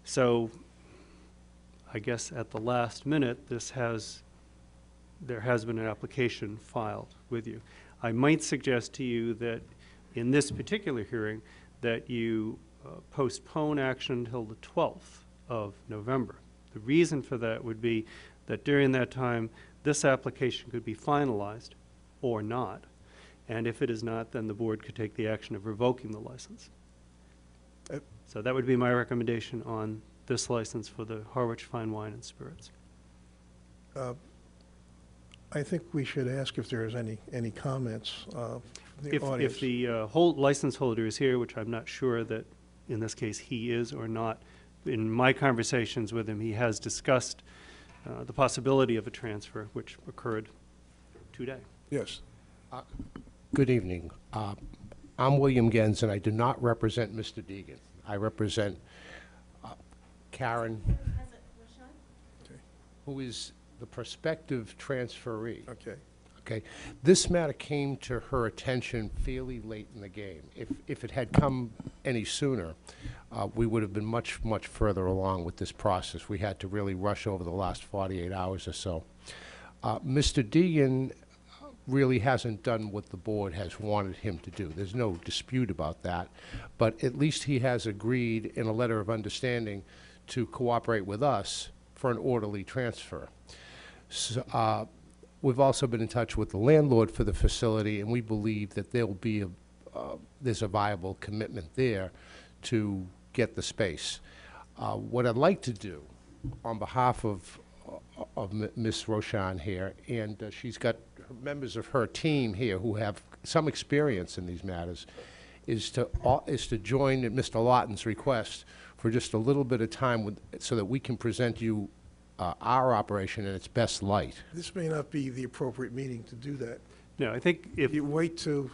So I guess at the last minute, this has, there has been an application filed with you. I might suggest to you that in this particular hearing, that you uh, postpone action until the 12th of November. The reason for that would be that during that time, this application could be finalized or not. And if it is not, then the board could take the action of revoking the license. Uh, So that would be my recommendation on this license for the Harwich Fine Wine and Spirits. Uh, I think we should ask if there's any, any comments uh, from the If, audience. if the uh, hold, license holder is here, which I'm not sure that, in this case, he is or not, in my conversations with him, he has discussed uh, the possibility of a transfer, which occurred today. Yes. Good evening. Uh, I'm William Gens, and I do not represent Mr. Deegan. I represent uh, Karen, who is the prospective transferee. Okay. Okay. This matter came to her attention fairly late in the game. If, if it had come any sooner, uh, we would have been much, much further along with this process. We had to really rush over the last 48 hours or so. Uh, Mr. Deegan really hasn't done what the board has wanted him to do. There's no dispute about that. But at least he has agreed in a letter of understanding to cooperate with us for an orderly transfer. So, uh, We've also been in touch with the landlord for the facility, and we believe that there'll be a, uh, there's a viable commitment there to get the space. Uh, What I'd like to do, on behalf of, of M- Ms. Roshan here, and uh, she's got members of her team here who have some experience in these matters, is to, au- is to join in Mr. Lawton's request for just a little bit of time with, so that we can present you uh, our operation in its best light. This may not be the appropriate meeting to do that. No, I think if, You wait to,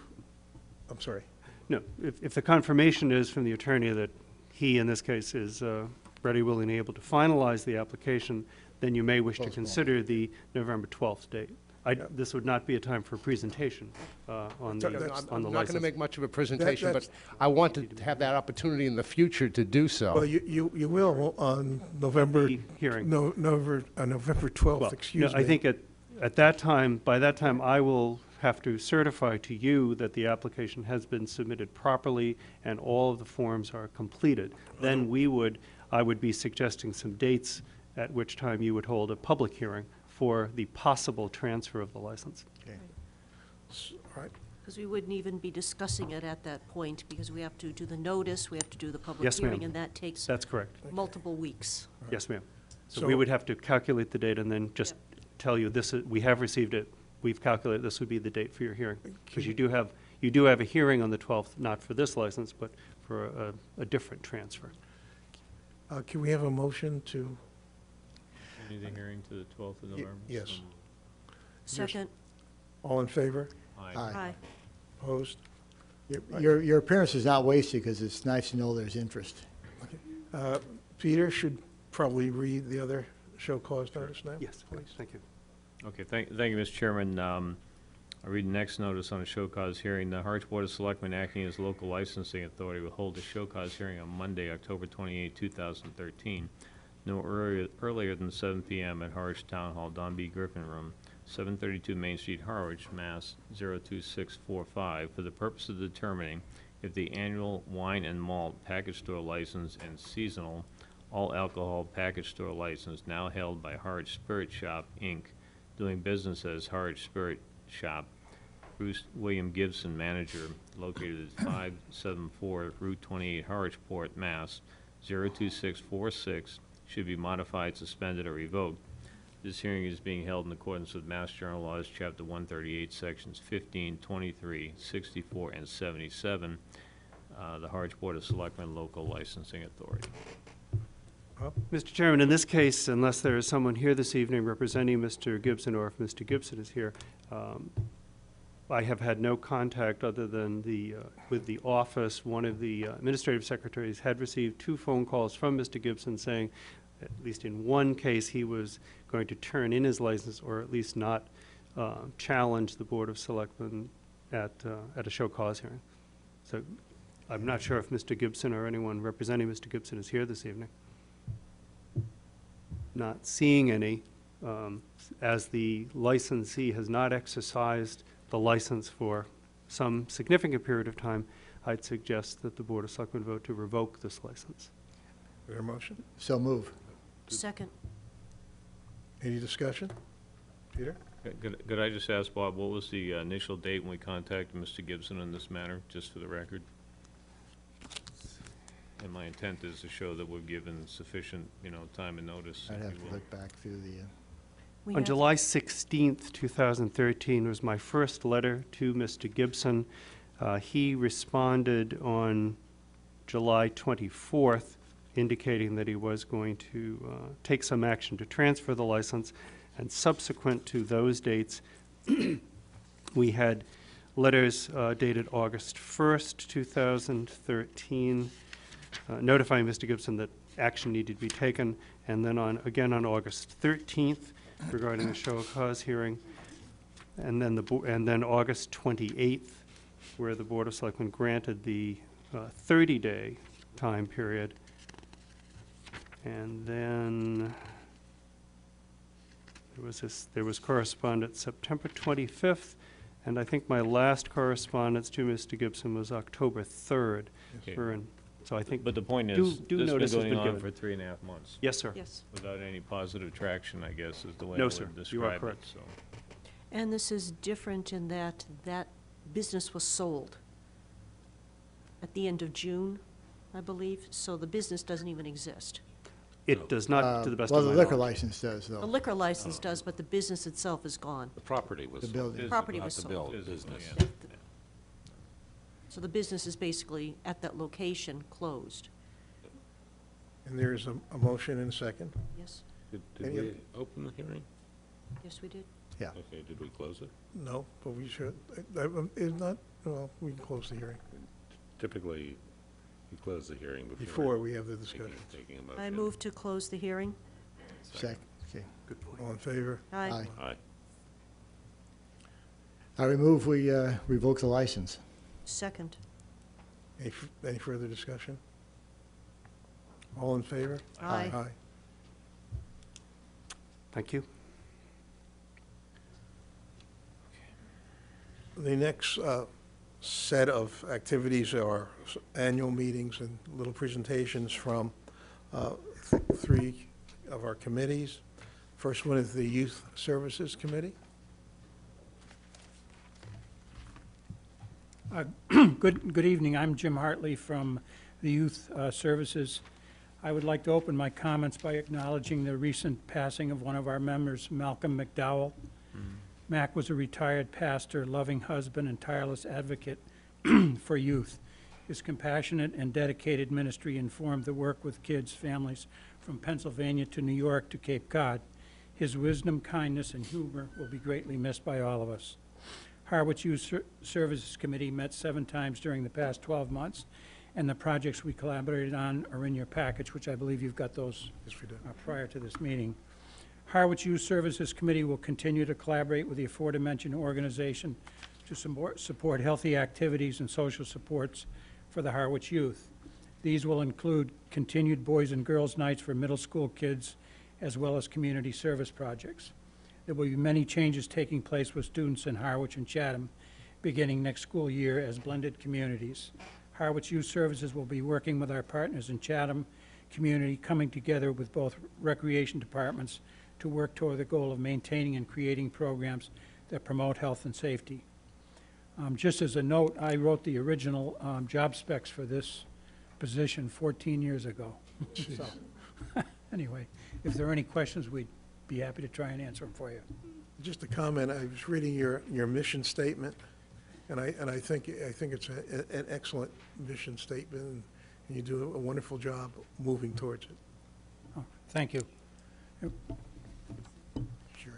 I'm sorry. no, if, if the confirmation is from the attorney that he, in this case, is uh, ready, willing, and able to finalize the application, then you may wish to consider the November 12th date. I, this would not be a time for a presentation uh, on the, That's- I'm on I'm not going to license. make much of a presentation, but I want to have that opportunity in the future to do Well, so. you, you, you will on November, The hearing. no, November, uh, November 12th, Well, excuse no, me. I think at, at that time, by that time, I will have to certify to you that the application has been submitted properly and all of the forms are completed. Then we would, I would be suggesting some dates at which time you would hold a public hearing for the possible transfer of the license. S- All right. Because we wouldn't even be discussing it at that point, because we have to do the notice, we have to do the public Yes, ma'am. hearing, and that takes That's correct. multiple weeks. Yes, ma'am. So So- we would have to calculate the date and then just tell you this, is- we have received it, we've calculated this would be the date for your hearing. Because you do have, you do have a hearing on the 12th, not for this license, but for a, a different transfer. Uh, Can we have a motion to, Continue the hearing to the 12th of Y- November? yes. Second, all in favor? Aye. aye. Opposed? Your- Your, your appearance is not wasted, because it's nice to know there's interest. Uh, Peter should probably read the other show cause notice now? Yes, Please. thank you. Okay, thank, thank you, Mr. Chairman. Um, I read the next notice on a show cause hearing. The Harwich Board of Selectmen acting as local licensing authority will hold a show cause hearing on Monday, October 28, 2013, no earlier, earlier than 7 PM at Harwich Town Hall, Don B. Griffin Room, 732 Main Street, Harwich, Mass. 02645, for the purpose of determining if the annual wine and malt package store license and seasonal all alcohol package store license now held by Harwich Spirit Shop, Inc., doing business as Harwich Spirit Shop, Bruce William Gibson, manager, located at 574 Route 28, Harwichport, Mass. 02646, should be modified, suspended, or revoked. This hearing is being held in accordance with Mass General Laws, Chapter 138, Sections 15, 23, 64, and 77, uh, the Harwich Board of Selectmen Local Licensing Authority. Mr. Chairman, in this case, unless there is someone here this evening representing Mr. Gibson, or if Mr. Gibson is here, um, I have had no contact other than the, uh, with the office. One of the uh, administrative secretaries had received two phone calls from Mr. Gibson saying, at least in one case, he was going to turn in his license or at least not uh, challenge the Board of Selectmen at, uh, at a show cause hearing. So I'm not sure if Mr. Gibson or anyone representing Mr. Gibson is here this evening. Not seeing any, um, as the licensee has not exercised the license for some significant period of time, I'd suggest that the Board of Selectmen vote to revoke this license. Is there a motion? So move. Second. Any discussion? Peter? Could could I just ask, Bob, what was the uh, initial date when we contacted Mr. Gibson in this matter, just for the record? And my intent is to show that we're given sufficient, you know, time and notice. I'd if have you to will. look back through the, uh, We On have- July 16th, 2013 was my first letter to Mr. Gibson. Uh, He responded on July 24th, indicating that he was going to uh, take some action to transfer the license. And subsequent to those dates, we had letters uh, dated August 1st, 2013, uh, notifying Mr. Gibson that action needed to be taken, and then on, again on August 13th regarding the show of cause hearing, and then the, bo- and then August 28th, where the Board of Selectmen granted the uh, 30-day time period. And then there was this, there was correspondence September 25th, and I think my last correspondence to Mr. Gibson was October 3rd. Okay. We're in- So I think. But the point due- is, due this has notice has been going been on given. for three and a half months. Yes, sir. Yes. Without any positive traction, I guess, is the way I No, would sir. You are describe it, correct. so. And this is different in that that business was sold at the end of June, I believe, so the business doesn't even exist. It does not, uh, to the best well, of the my liquor knowledge. license does, though. The liquor license does, but the business itself is gone. The property was The sold, building. Property not was the sold. build- business. yeah. So the business is basically, at that location, closed. And there is a, a motion and a second. Yes? Did did Any we other- open the hearing? Yes, we did. Yeah. Okay, did we close it? No, but we should. Uh, Is not, well, we can close the hearing. Typically, we close the hearing before. Before we have the discussion. Taking a I motion. move to close the hearing. Sec, okay. Good point. All in favor? Aye. Aye. Aye. I remove we uh, revoke the license. Second. Any, f- any further discussion? All in favor? Aye. Aye. Thank you. The next uh, set of activities are s- annual meetings and little presentations from uh, th- three of our committees. First one is the Youth Services Committee. Uh, Good, good evening. I'm Jim Hartley from the Youth uh, Services. I would like to open my comments by acknowledging the recent passing of one of our members, Malcolm McDowell. Mac was a retired pastor, loving husband, and tireless advocate for youth. His compassionate and dedicated ministry informed the work with kids, families from Pennsylvania to New York to Cape Cod. His wisdom, kindness, and humor will be greatly missed by all of us. Harwich Youth Ser- Services Committee met seven times during the past 12 months, and the projects we collaborated on are in your package, which I believe you've got those Yes, we do. uh, prior to this meeting. Harwich Youth Services Committee will continue to collaborate with the aforementioned organization to support, support healthy activities and social supports for the Harwich youth. These will include continued Boys and Girls Nights for middle school kids, as well as community service projects. There will be many changes taking place with students in Harwich and Chatham beginning next school year as blended communities. Harwich Youth Services will be working with our partners in Chatham community, coming together with both recreation departments to work toward the goal of maintaining and creating programs that promote health and safety. Um, Just as a note, I wrote the original um, job specs for this position 14 years ago. So, Anyway, if there are any questions, we'd be happy to try and answer them for you. Just a comment, I was reading your, your mission statement, and I, and I think, I think it's a- a- an excellent mission statement, and you do a wonderful job moving towards it. Oh, Thank you. Sure.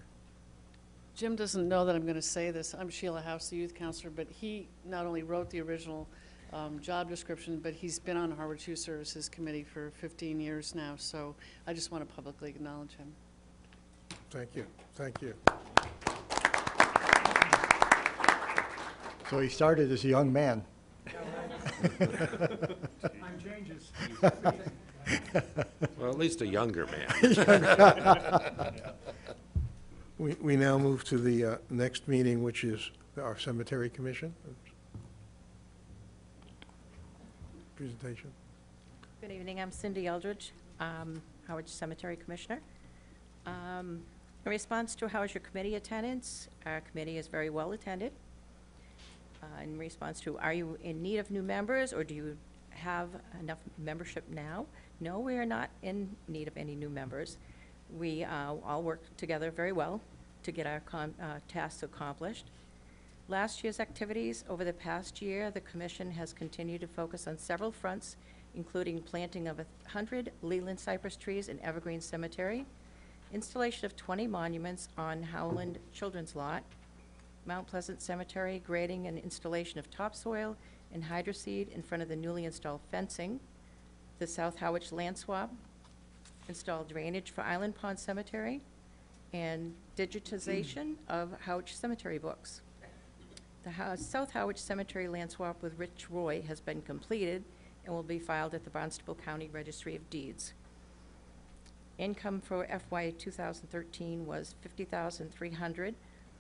Jim doesn't know that I'm going to say this. I'm Sheila House, the youth counselor, but he not only wrote the original um, job description, but he's been on Harwich Youth Services Committee for 15 years now, so I just want to publicly acknowledge him. Thank you, thank you. So he started as a young man. Time changes. Well, at least a younger man. We, we now move to the uh, next meeting, which is our cemetery commission. Presentation. Good evening, I'm Cindy Eldridge, um, Harwich Cemetery Commissioner. Um, In response to how is your committee attendance, our committee is very well attended. Uh, In response to, are you in need of new members, or do you have enough membership now? No, we are not in need of any new members. We uh, all work together very well to get our uh, tasks accomplished. Last year's activities, over the past year, the commission has continued to focus on several fronts, including planting of 100 Leyland cypress trees in Evergreen Cemetery, installation of 20 monuments on Howland Children's Lot, Mount Pleasant Cemetery grading and installation of topsoil and hydroseed in front of the newly installed fencing, the South Harwich land swap, install drainage for Island Pond Cemetery, and digitization of Harwich Cemetery books. The South Harwich Cemetery land swap with Rich Roy has been completed and will be filed at the Barnstable County Registry of Deeds. Income for FY 2013 was 50300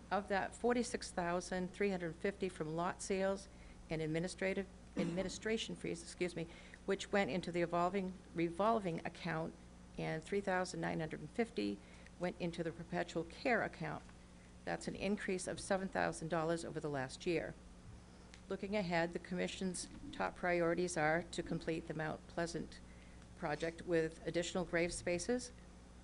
Of that, 46350 from lot sales and administrative, administration fees, excuse me, which went into the evolving, revolving account, and 3950 went into the perpetual care account. That's an increase of $7,000 over the last year. Looking ahead, the commission's top priorities are to complete the Mount Pleasant project with additional grave spaces,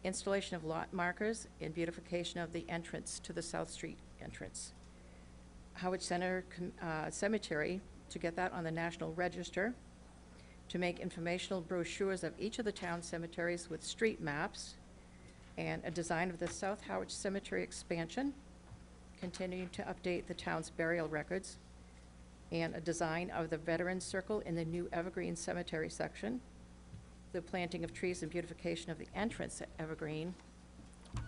installation of lot markers, and beautification of the entrance to the South Street entrance. Harwich Center uh, Cemetery, to get that on the National Register, to make informational brochures of each of the town cemeteries with street maps, and a design of the South Harwich Cemetery expansion, continuing to update the town's burial records, and a design of the Veterans Circle in the new Evergreen Cemetery section, the planting of trees and beautification of the entrance at Evergreen,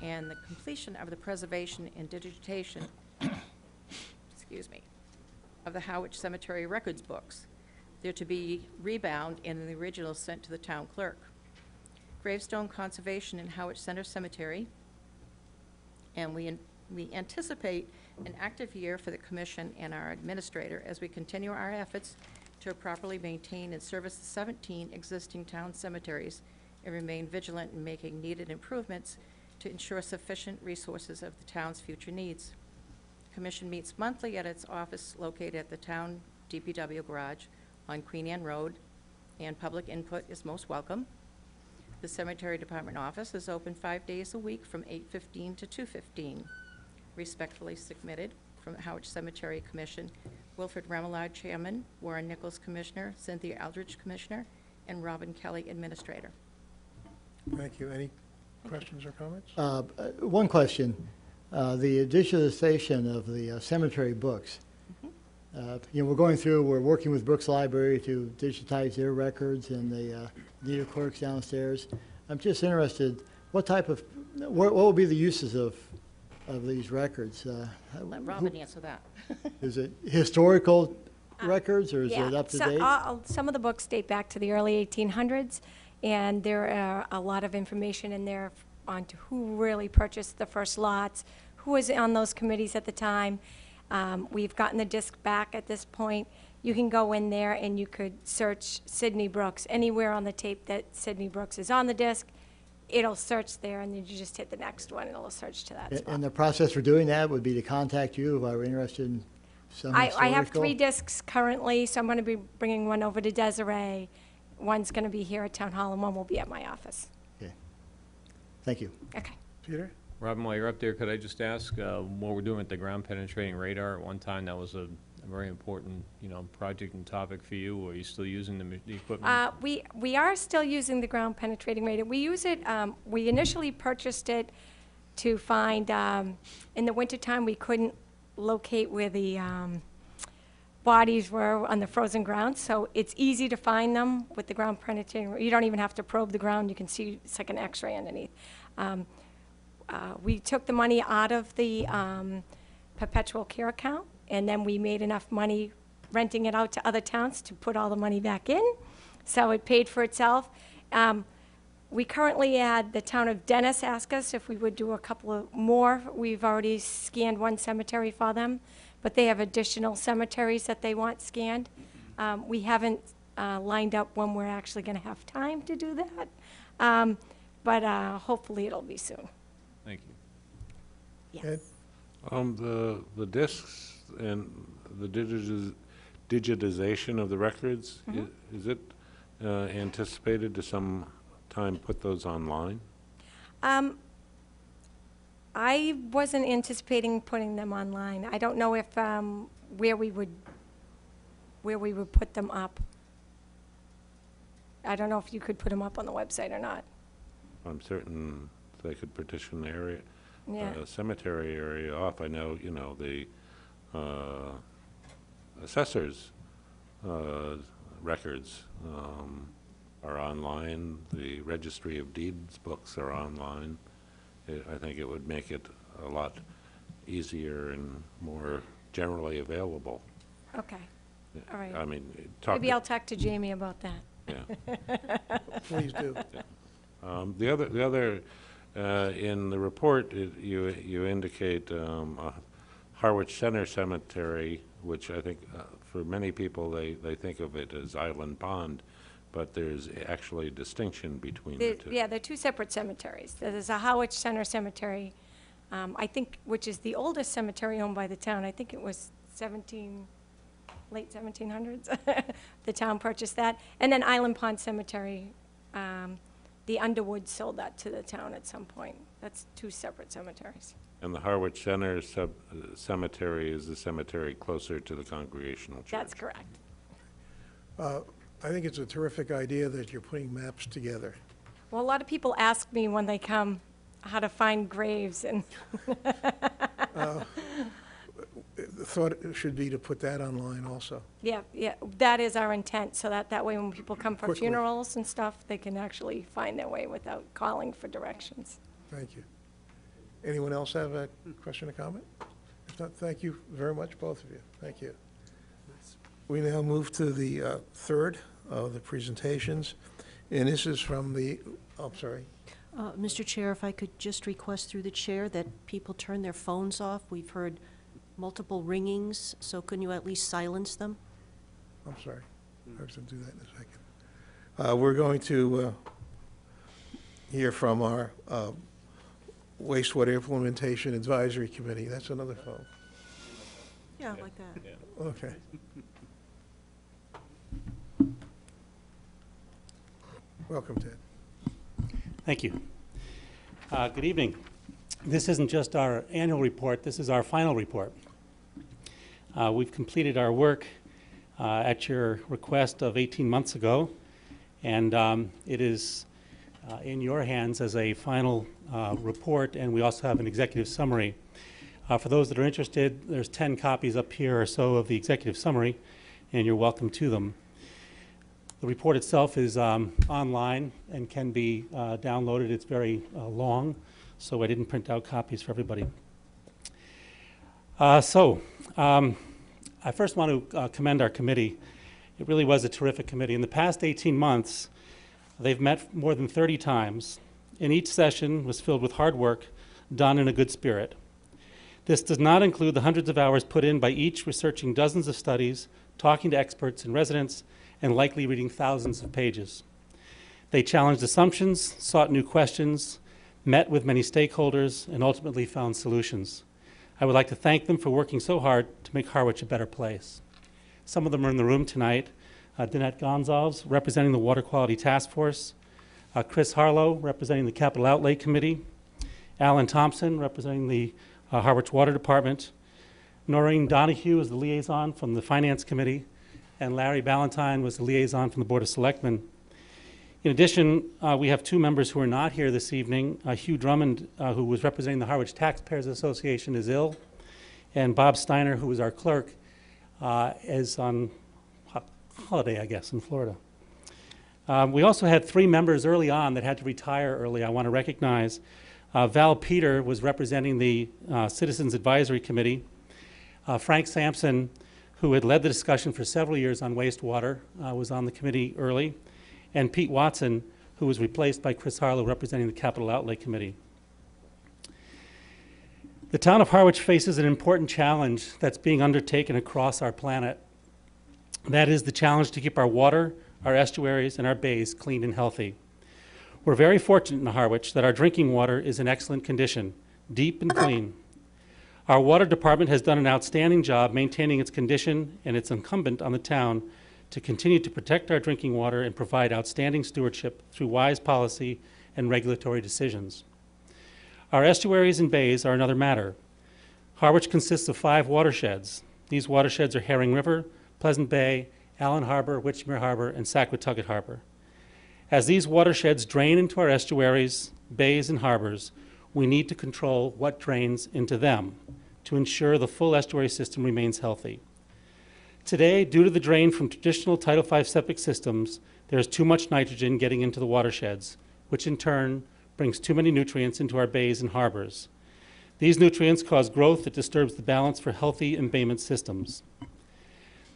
and the completion of the preservation and digitation, excuse me, of the Harwich Cemetery records books. They're to be rebound and the original sent to the town clerk. Gravestone Conservation in Harwich Center Cemetery, and we, we anticipate an active year for the commission and our administrator as we continue our efforts to properly maintain and service the 17 existing town cemeteries and remain vigilant in making needed improvements to ensure sufficient resources of the town's future needs. Commission meets monthly at its office located at the town DPW garage on Queen Anne Road, and public input is most welcome. The Cemetery Department office is open five days a week from 8:15 to 2:15. Respectfully submitted from the Harwich Cemetery Commission, Wilfred Remillard, Chairman, Warren Nichols, Commissioner, Cynthia Eldridge, Commissioner, and Robin Kelly, Administrator. Thank you. Any questions or comments? Uh, uh, One question. Uh, The digitization of the uh, cemetery books. Uh, You know, we're going through, we're working with Brooks Library to digitize their records and the uh, deed of clerks downstairs. I'm just interested, what type of, what what would be the uses of, of these records? Uh, Let who- Robin answer that. Is it historical records, or is Yeah, it up to so, date? uh, Some of the books date back to the early 1800s, and there are a lot of information in there on to who really purchased the first lots, who was on those committees at the time. Um, We've gotten the disc back at this point. You can go in there and you could search Sydney Brooks, anywhere on the tape that Sydney Brooks is on the disc, it'll search there, and then you just hit the next one, and it'll search to that A- spot. And the process for doing that would be to contact you if I were interested in some I, historical? I have three discs currently, so I'm going to be bringing one over to Desiree. One's going to be here at Town Hall, and one will be at my office. Okay. Thank you. Okay. Peter? Robin, while you're up there, could I just ask, uh, what we're doing with the ground penetrating radar? At one time, that was a very important, you know, project and topic for you. Are you still using the the equipment? Uh, we, we are still using the ground penetrating radar. We use it, um, we initially purchased it to find, um, in the wintertime, we couldn't locate where the um, bodies were on the frozen ground, so it's easy to find them with the ground penetrating. You don't even have to probe the ground, you can see, it's like an x-ray underneath. Um, uh, We took the money out of the um, perpetual care account, and then we made enough money renting it out to other towns to put all the money back in, so it paid for itself. Um, We currently had, the town of Dennis ask us if we would do a couple of more. We've already scanned one cemetery for them, but they have additional cemeteries that they want scanned. Um, We haven't uh, lined up when we're actually going to have time to do that, Um, but uh, hopefully it'll be soon. Thank you. Yes. Um, the, the discs and the digitiz- digitization of the records, i- Mhm. is it uh, anticipated to some time put those online? Um, I wasn't anticipating putting them online. I don't know if, um, where we would, where we would put them up. I don't know if you could put them up on the website or not. I'm certain they could partition the area, Yeah. uh, cemetery area off. I know, you know, the assessors' uh, records um, are online, the registry of deeds books are online. I- I think it would make it a lot easier and more generally available. Okay, all right. I mean, talk. Maybe I'll talk to Jamie about that. Yeah. Please do. Um, The other, the other, uh, in the report, it- you, you indicate um, uh, Harwich Center Cemetery, which I think, uh, for many people, they, they think of it as Island Pond, but there's actually a distinction between the two. Yeah, they're two separate cemeteries. There's a Harwich Center Cemetery, um, I think, which is the oldest cemetery owned by the town. I think it was 17, late 1700s. The town purchased that. And then Island Pond Cemetery, um, the Underwood sold that to the town at some point. That's two separate cemeteries. And the Harwich Center sub- uh, Cemetery is the cemetery closer to the Congregational Church. That's correct. Uh, I think it's a terrific idea that you're putting maps together. Well, a lot of people ask me when they come how to find graves, and Uh, The thought should be to put that online also. Yeah, yeah, that is our intent, so that, that way when people come for Quickly. funerals and stuff, they can actually find their way without calling for directions. Thank you. Anyone else have a question or comment? If not, thank you very much, both of you. Thank you. We now move to the uh, third of the presentations, and this is from the, oh, I'm sorry. Uh, Mr. Chair, if I could just request through the chair that people turn their phones off. We've heard multiple ringings, so can you at least silence them? I'm sorry. I was going to do that in a second. Uh, We're going to uh, hear from our uh, wastewater implementation advisory committee. That's another phone. Yeah, like that. Okay. Welcome, Ted. Thank you. Uh, Good evening. This isn't just our annual report, this is our final report. Uh, We've completed our work uh, at your request of 18 months ago, and um, it is uh, in your hands as a final uh, report, and we also have an executive summary. Uh, For those that are interested, there's 10 copies up here or so of the executive summary, and you're welcome to them. The report itself is um, online and can be uh, downloaded. It's very uh, long, so I didn't print out copies for everybody. Uh, So, um, I first want to uh, commend our committee. It really was a terrific committee. In the past 18 months, they've met more than 30 times, and each session was filled with hard work done in a good spirit. This does not include the hundreds of hours put in by each researching dozens of studies, talking to experts and residents, and likely reading thousands of pages. They challenged assumptions, sought new questions, met with many stakeholders, and ultimately found solutions. I would like to thank them for working so hard to make Harwich a better place. Some of them are in the room tonight. Uh, Danette Gonzalez, representing the Water Quality Task Force, uh, Chris Harlow, representing the Capital Outlay Committee, Alan Thompson, representing the uh, Harwich Water Department, Noreen Donahue is the liaison from the Finance Committee, and Larry Ballantine was the liaison from the Board of Selectmen. In addition, uh, we have two members who are not here this evening. Uh, Hugh Drummond, uh, who was representing the Harwich Taxpayers Association, is ill, and Bob Steiner, who is our clerk, uh, is on holiday, I guess, in Florida. Um, we also had three members early on that had to retire early. I want to recognize uh, Val Peter was representing the uh, Citizens Advisory Committee. Uh, Frank Sampson, who had led the discussion for several years on wastewater, uh, was on the committee early. And Pete Watson, who was replaced by Chris Harlow, representing the Capital Outlay Committee. The town of Harwich faces an important challenge that's being undertaken across our planet. That is the challenge to keep our water, our estuaries, and our bays clean and healthy. We're very fortunate in Harwich that our drinking water is in excellent condition, deep and clean. Our water department has done an outstanding job maintaining its condition, and it's incumbent on the town to continue to protect our drinking water and provide outstanding stewardship through wise policy and regulatory decisions. Our estuaries and bays are another matter. Harwich consists of five watersheds. These watersheds are Herring River, Pleasant Bay, Allen Harbor, Wychmere Harbor, and Saquatucket Harbor. As these watersheds drain into our estuaries, bays, and harbors, we need to control what drains into them to ensure the full estuary system remains healthy. Today, due to the drain from traditional Title V septic systems, there is too much nitrogen getting into the watersheds, which in turn brings too many nutrients into our bays and harbors. These nutrients cause growth that disturbs the balance for healthy embayment systems.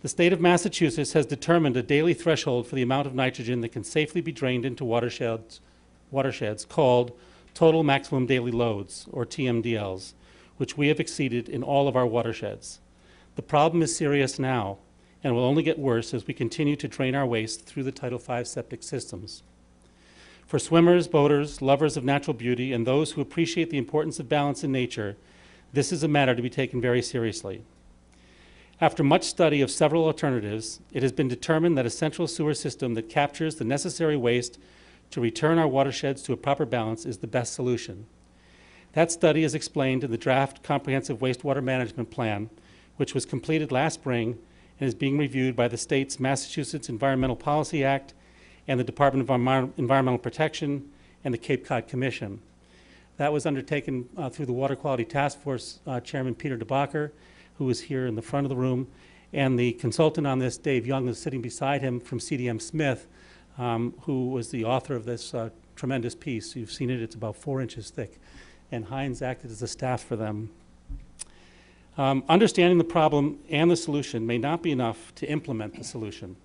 The state of Massachusetts has determined a daily threshold for the amount of nitrogen that can safely be drained into watersheds, watersheds called total maximum daily loads, or TMDLs, which we have exceeded in all of our watersheds. The problem is serious now and will only get worse as we continue to drain our waste through the Title V septic systems. For swimmers, boaters, lovers of natural beauty, and those who appreciate the importance of balance in nature, this is a matter to be taken very seriously. After much study of several alternatives, it has been determined that a central sewer system that captures the necessary waste to return our watersheds to a proper balance is the best solution. That study is explained in the draft Comprehensive Wastewater Management Plan, which was completed last spring and is being reviewed by the state's Massachusetts Environmental Policy Act and the Department of Envir- Environmental Protection and the Cape Cod Commission. That was undertaken uh, through the Water Quality Task Force uh, Chairman Peter DeBacher, who is here in the front of the room, and the consultant on this, Dave Young, is sitting beside him from CDM Smith, um, who was the author of this uh, tremendous piece. You've seen it, it's about four inches thick. And Heinz acted as a staff for them. Um, understanding the problem and the solution may not be enough to implement the solution.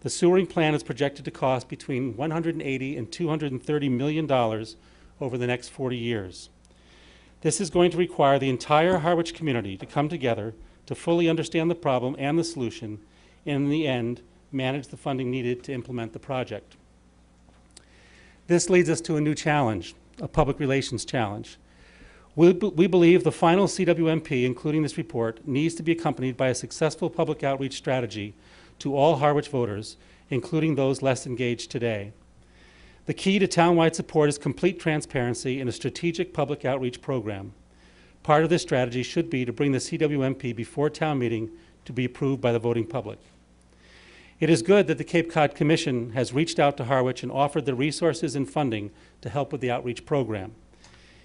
The sewering plan is projected to cost between 180 and 230 million dollars over the next 40 years. This is going to require the entire Harwich community to come together to fully understand the problem and the solution, and in the end, manage the funding needed to implement the project. This leads us to a new challenge, a public relations challenge. We, we believe the final CWMP, including this report, needs to be accompanied by a successful public outreach strategy to all Harwich voters, including those less engaged today. The key to townwide support is complete transparency and a strategic public outreach program. Part of this strategy should be to bring the CWMP before town meeting to be approved by the voting public. It is good that the Cape Cod Commission has reached out to Harwich and offered the resources and funding to help with the outreach program.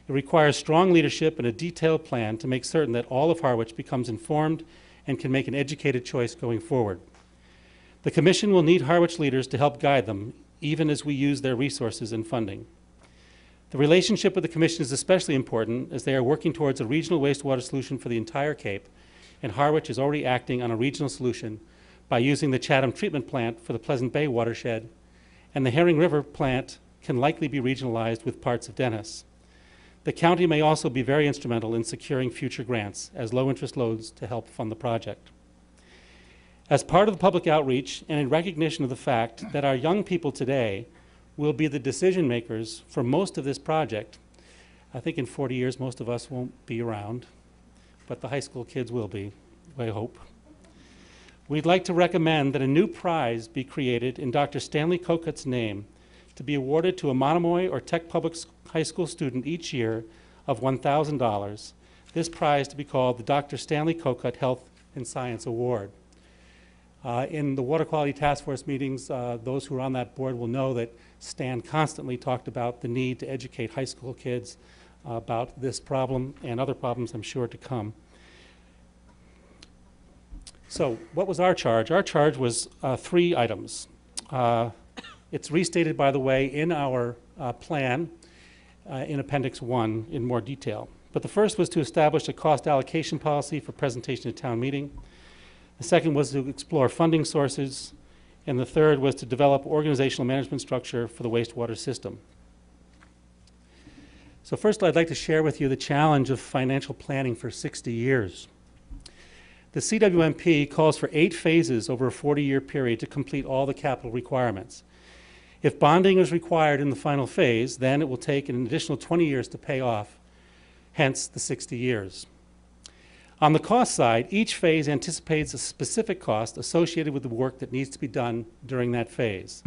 It requires strong leadership and a detailed plan to make certain that all of Harwich becomes informed and can make an educated choice going forward. The Commission will need Harwich leaders to help guide them, even as we use their resources and funding. The relationship with the Commission is especially important as they are working towards a regional wastewater solution for the entire Cape, and Harwich is already acting on a regional solution by using the Chatham Treatment Plant for the Pleasant Bay watershed, and the Herring River plant can likely be regionalized with parts of Dennis. The county may also be very instrumental in securing future grants as low-interest loans to help fund the project. As part of the public outreach and in recognition of the fact that our young people today will be the decision makers for most of this project, I think in 40 years most of us won't be around, but the high school kids will be, I hope. We'd like to recommend that a new prize be created in Dr. Stanley Kokut's name to be awarded to a Monomoy or Tech Public High School student each year of $1,000. This prize to be called the Dr. Stanley Kokut Health and Science Award. Uh, In the Water Quality Task Force meetings, uh, those who are on that board will know that Stan constantly talked about the need to educate high school kids about this problem and other problems I'm sure to come. So what was our charge? Our charge was uh, three items. Uh, It's restated, by the way, in our uh, plan uh, in Appendix 1 in more detail. But the first was to establish a cost allocation policy for presentation at town meeting. The second was to explore funding sources. And the third was to develop organizational management structure for the wastewater system. So first, I'd like to share with you the challenge of financial planning for 60 years. The CWMP calls for eight phases over a 40-year period to complete all the capital requirements. If bonding is required in the final phase, then it will take an additional 20 years to pay off, hence the 60 years. On the cost side, each phase anticipates a specific cost associated with the work that needs to be done during that phase.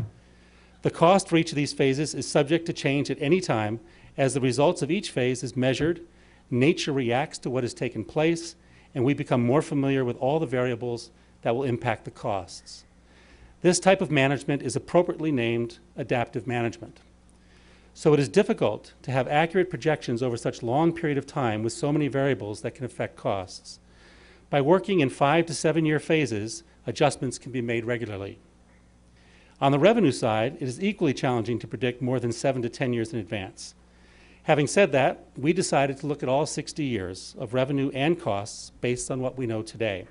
The cost for each of these phases is subject to change at any time as the results of each phase is measured, nature reacts to what has taken place, and we become more familiar with all the variables that will impact the costs. This type of management is appropriately named adaptive management. So it is difficult to have accurate projections over such long period of time with so many variables that can affect costs. By working in five to seven year phases, adjustments can be made regularly. On the revenue side, it is equally challenging to predict more than seven to 10 years in advance. Having said that, we decided to look at all 60 years of revenue and costs based on what we know today.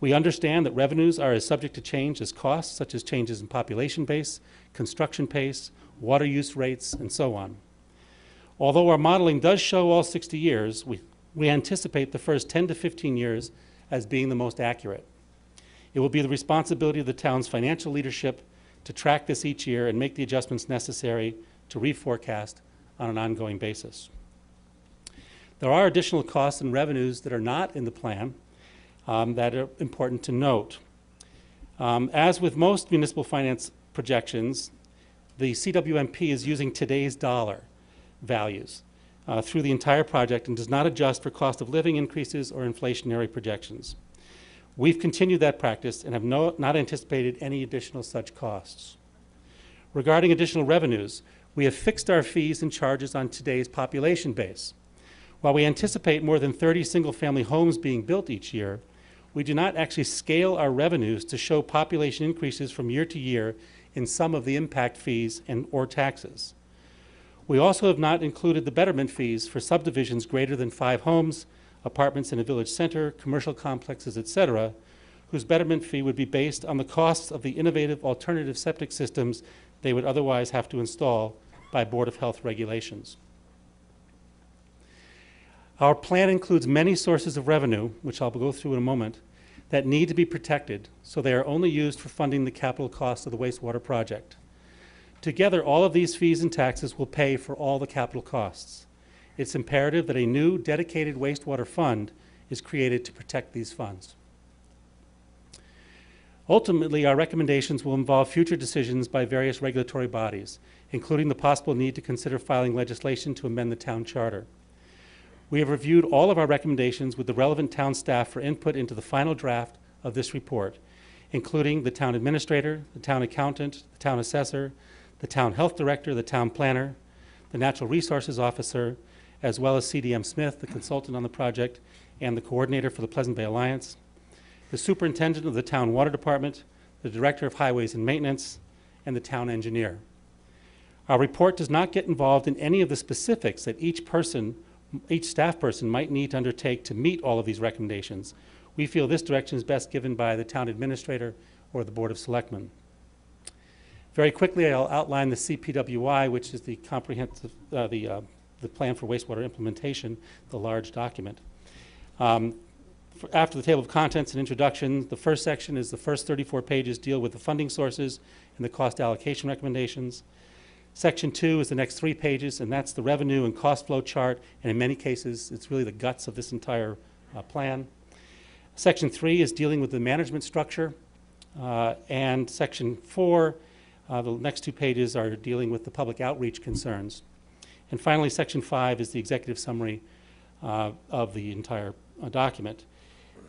We understand that revenues are as subject to change as costs, such as changes in population base, construction pace, water use rates, and so on. Although our modeling does show all 60 years, we, we anticipate the first 10 to 15 years as being the most accurate. It will be the responsibility of the town's financial leadership to track this each year and make the adjustments necessary to reforecast on an ongoing basis. There are additional costs and revenues that are not in the plan um, that are important to note. Um, as with most municipal finance projections, the CWMP is using today's dollar values uh, through the entire project and does not adjust for cost of living increases or inflationary projections. We've continued that practice and have no, not anticipated any additional such costs. Regarding additional revenues, we have fixed our fees and charges on today's population base. While we anticipate more than 30 single-family homes being built each year, we do not actually scale our revenues to show population increases from year to year in some of the impact fees and or taxes. We also have not included the betterment fees for subdivisions greater than five homes, apartments in a village center, commercial complexes, etc., whose betterment fee would be based on the costs of the innovative alternative septic systems they would otherwise have to install by Board of Health regulations. Our plan includes many sources of revenue, which I'll go through in a moment, that need to be protected, so they are only used for funding the capital costs of the wastewater project. Together, all of these fees and taxes will pay for all the capital costs. It's imperative that a new dedicated wastewater fund is created to protect these funds. Ultimately, our recommendations will involve future decisions by various regulatory bodies, including the possible need to consider filing legislation to amend the town charter. We have reviewed all of our recommendations with the relevant town staff for input into the final draft of this report, including the town administrator, the town accountant, the town assessor, the town health director, the town planner, the natural resources officer, as well as CDM Smith, the consultant on the project, and the coordinator for the Pleasant Bay Alliance, the superintendent of the town water department, the director of highways and maintenance, and the town engineer. Our report does not get involved in any of the specifics that each person, each staff person might need to undertake to meet all of these recommendations. We feel this direction is best given by the town administrator or the Board of Selectmen. Very quickly, I'll outline the CPWI, which is the comprehensive, uh, the, uh, the plan for wastewater implementation, the large document. Um, for- after the table of contents and introduction, the first section is the first 34 pages deal with the funding sources and the cost allocation recommendations. Section two is the next three pages, and that's the revenue and cost flow chart, and in many cases, it's really the guts of this entire uh, plan. Section three is dealing with the management structure, uh, and section four, uh, the next two pages are dealing with the public outreach concerns. And finally, section five is the executive summary uh, of the entire uh, document.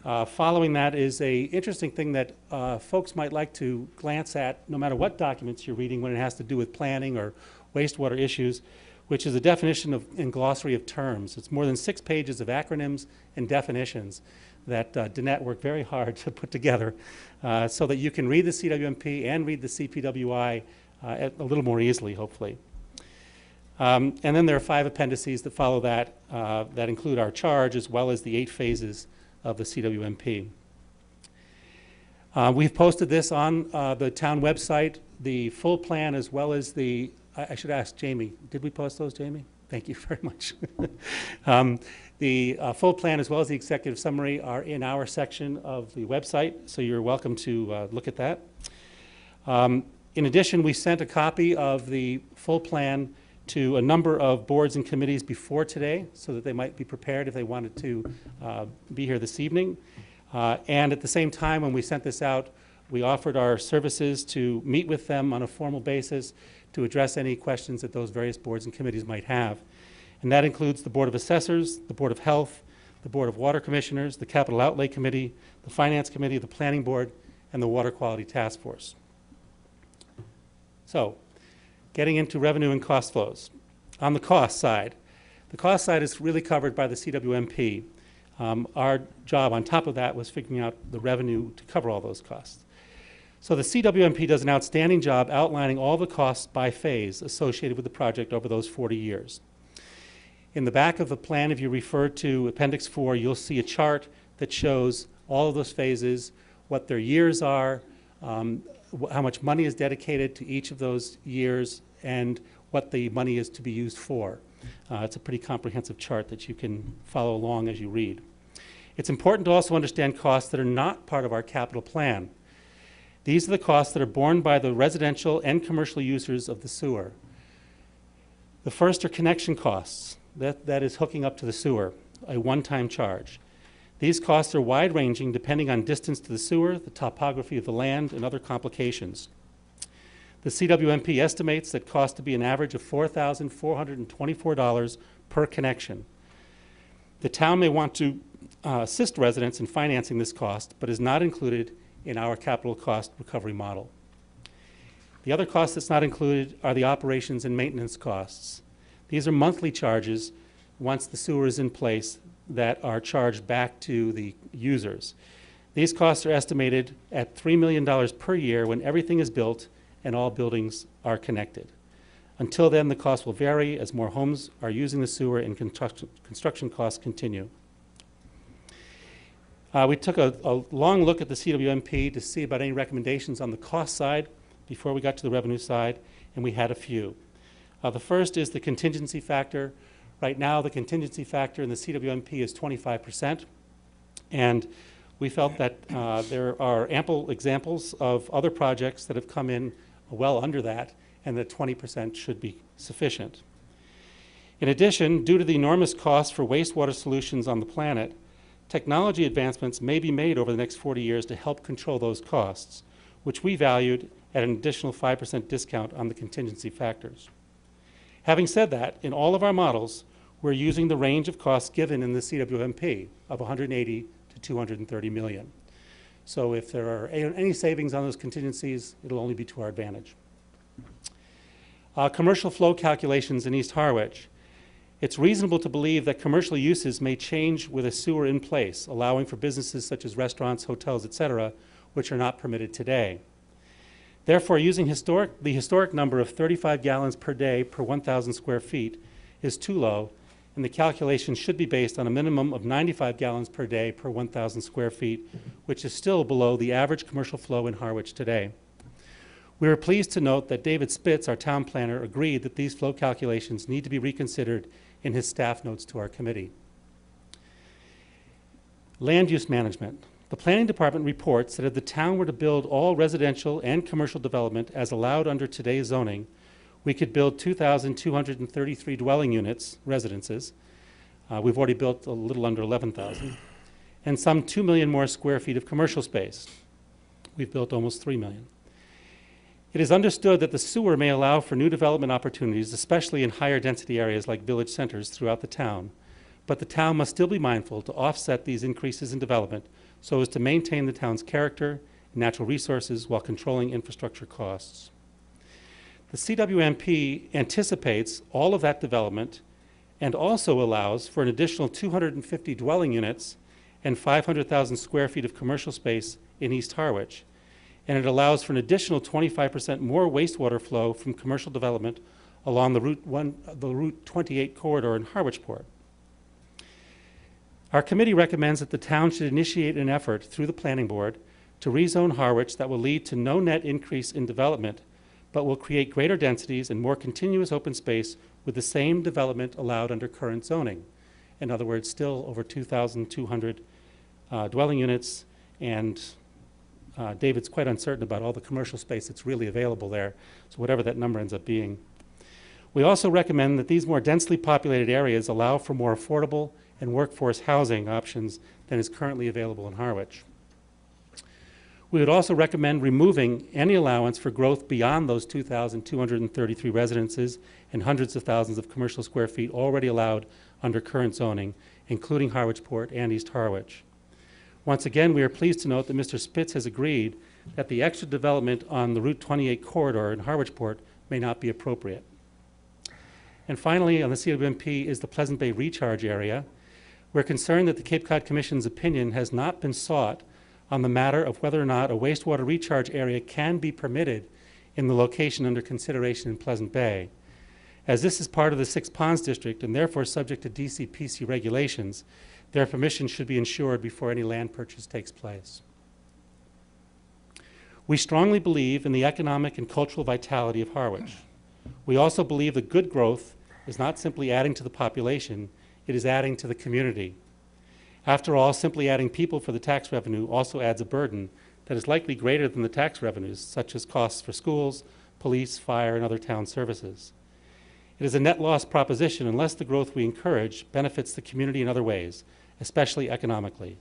Uh, Following that is a interesting thing that uh, folks might like to glance at, no matter what documents you're reading when it has to do with planning or wastewater issues, which is a definition of, and glossary of terms. It's more than six pages of acronyms and definitions that uh, Danette worked very hard to put together uh, so that you can read the CWMP and read the CPWI uh, a little more easily, hopefully. Um, And then there are five appendices that follow that, uh, that include our charge as well as the eight phases of the CWMP. Uh, We've posted this on uh, the town website, the full plan as well as the, I I should ask Jamie, did we post those, Jamie? Thank you very much. Um, The uh, full plan as well as the executive summary are in our section of the website, so you're welcome to uh, look at that. Um, In addition, we sent a copy of the full plan to a number of boards and committees before today, so that they might be prepared if they wanted to uh, be here this evening. Uh, And at the same time, when we sent this out, we offered our services to meet with them on a formal basis to address any questions that those various boards and committees might have. And that includes the Board of Assessors, the Board of Health, the Board of Water Commissioners, the Capital Outlay Committee, the Finance Committee, the Planning Board, and the Water Quality Task Force. So, getting into revenue and cost flows. On the cost side, the cost side is really covered by the CWMP. Um, Our job on top of that was figuring out the revenue to cover all those costs. So the CWMP does an outstanding job outlining all the costs by phase associated with the project over those 40 years. In the back of the plan, if you refer to Appendix 4, you'll see a chart that shows all of those phases, what their years are, um, how much money is dedicated to each of those years, and what the money is to be used for. Uh, It's a pretty comprehensive chart that you can follow along as you read. It's important to also understand costs that are not part of our capital plan. These are the costs that are borne by the residential and commercial users of the sewer. The first are connection costs. That, that is hooking up to the sewer, a one-time charge. These costs are wide-ranging depending on distance to the sewer, the topography of the land, and other complications. The CWMP estimates that cost to be an average of $4,424 per connection. The town may want to uh, assist residents in financing this cost, but is not included in our capital cost recovery model. The other cost that's not included are the operations and maintenance costs. These are monthly charges, once the sewer is in place, that are charged back to the users. These costs are estimated at $3 million per year when everything is built and all buildings are connected. Until then, the cost will vary as more homes are using the sewer and construction, construction costs continue. Uh, we took a, a long look at the CWMP to see about any recommendations on the cost side before we got to the revenue side, and we had a few. Uh, the first is the contingency factor. Right now, the contingency factor in the CWMP is 25%, and we felt that uh, there are ample examples of other projects that have come in well under that, and that 20% should be sufficient. In addition, due to the enormous cost for wastewater solutions on the planet, technology advancements may be made over the next 40 years to help control those costs, which we valued at an additional 5% discount on the contingency factors. Having said that, in all of our models, we're using the range of costs given in the CWMP of 180 to 230 million. So if there are any savings on those contingencies, it'll only be to our advantage. Uh, commercial flow calculations in East Harwich. It's reasonable to believe that commercial uses may change with a sewer in place, allowing for businesses such as restaurants, hotels, etc., which are not permitted today. Therefore, using historic, the historic number of 35 gallons per day per 1,000 square feet is too low, and the calculation should be based on a minimum of 95 gallons per day per 1,000 square feet, which is still below the average commercial flow in Harwich today. We are pleased to note that David Spitz, our town planner, agreed that these flow calculations need to be reconsidered in his staff notes to our committee. Land use management. The planning department reports that if the town were to build all residential and commercial development as allowed under today's zoning, we could build 2,233 dwelling units, residences. Uh, we've already built a little under 11,000, and some 2 million more square feet of commercial space. We've built almost 3 million. It is understood that the sewer may allow for new development opportunities, especially in higher density areas like village centers throughout the town. But the town must still be mindful to offset these increases in development so as to maintain the town's character and natural resources while controlling infrastructure costs. The CWMP anticipates all of that development and also allows for an additional 250 dwelling units and 500,000 square feet of commercial space in East Harwich. And it allows for an additional 25% more wastewater flow from commercial development along the Route, 1, the Route 28 corridor in Harwichport. Our committee recommends that the town should initiate an effort through the planning board to rezone Harwich that will lead to no net increase in development, but will create greater densities and more continuous open space with the same development allowed under current zoning. In other words, still over 2,200 uh, dwelling units, and uh, David's quite uncertain about all the commercial space that's really available there, so whatever that number ends up being. We also recommend that these more densely populated areas allow for more affordable and workforce housing options than is currently available in Harwich. We would also recommend removing any allowance for growth beyond those 2,233 residences and hundreds of thousands of commercial square feet already allowed under current zoning, including Harwichport and East Harwich. Once again, we are pleased to note that Mr. Spitz has agreed that the extra development on the Route 28 corridor in Harwichport may not be appropriate. And finally, on the CWMP is the Pleasant Bay recharge area. We're concerned that the Cape Cod Commission's opinion has not been sought on the matter of whether or not a wastewater recharge area can be permitted in the location under consideration in Pleasant Bay. As this is part of the Six Ponds District and therefore subject to DCPC regulations, their permission should be ensured before any land purchase takes place. We strongly believe in the economic and cultural vitality of Harwich. We also believe that good growth is not simply adding to the population, it is adding to the community. After all, simply adding people for the tax revenue also adds a burden that is likely greater than the tax revenues, such as costs for schools, police, fire, and other town services. It is a net loss proposition unless the growth we encourage benefits the community in other ways, especially economically.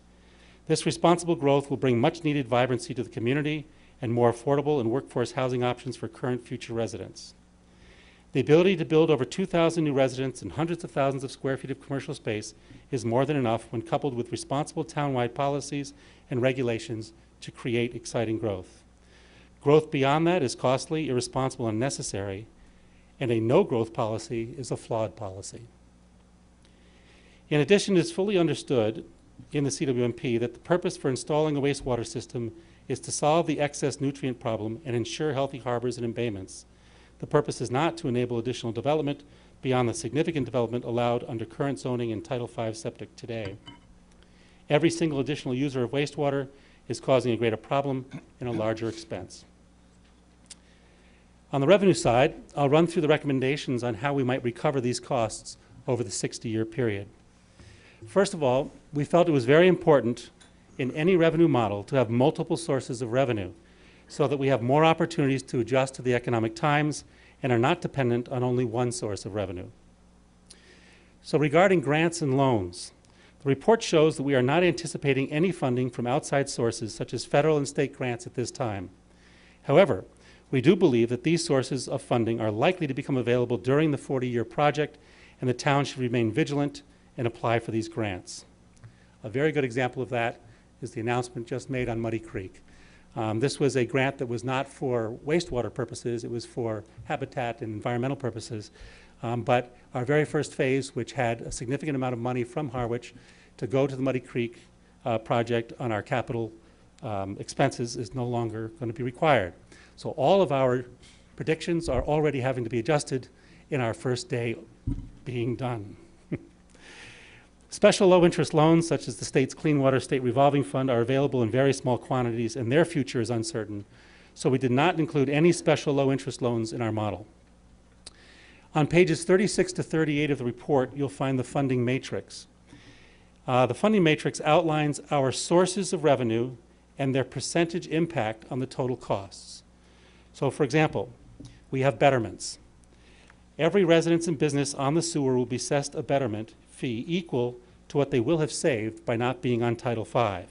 This responsible growth will bring much needed vibrancy to the community and more affordable and workforce housing options for current future residents. The ability to build over 2,000 new residents and hundreds of thousands of square feet of commercial space is more than enough when coupled with responsible townwide policies and regulations to create exciting growth. Growth beyond that is costly, irresponsible, and unnecessary, and a no-growth policy is a flawed policy. In addition, it is fully understood in the CWMP that the purpose for installing a wastewater system is to solve the excess nutrient problem and ensure healthy harbors and embayments. The purpose is not to enable additional development beyond the significant development allowed under current zoning and Title V septic today. Every single additional user of wastewater is causing a greater problem and a larger expense. On the revenue side, I'll run through the recommendations on how we might recover these costs over the 60-year period. First of all, we felt it was very important in any revenue model to have multiple sources of revenue so that we have more opportunities to adjust to the economic times and are not dependent on only one source of revenue. So regarding grants and loans, the report shows that we are not anticipating any funding from outside sources such as federal and state grants at this time. However, we do believe that these sources of funding are likely to become available during the 40-year project, and the town should remain vigilant and apply for these grants. A very good example of that is the announcement just made on Muddy Creek. Um, this was a grant that was not for wastewater purposes, it was for habitat and environmental purposes. Um, but our very first phase, which had a significant amount of money from Harwich to go to the Muddy Creek uh, project on our capital um, expenses, is no longer going to be required. So all of our predictions are already having to be adjusted in our first day being done. Special low-interest loans, such as the state's Clean Water State Revolving Fund, are available in very small quantities, and their future is uncertain. So we did not include any special low-interest loans in our model. On pages 36 to 38 of the report, you'll find the funding matrix. Uh, the funding matrix outlines our sources of revenue and their percentage impact on the total costs. So, for example, we have betterments. Every residence and business on the sewer will be assessed a betterment fee equal to what they will have saved by not being on Title V.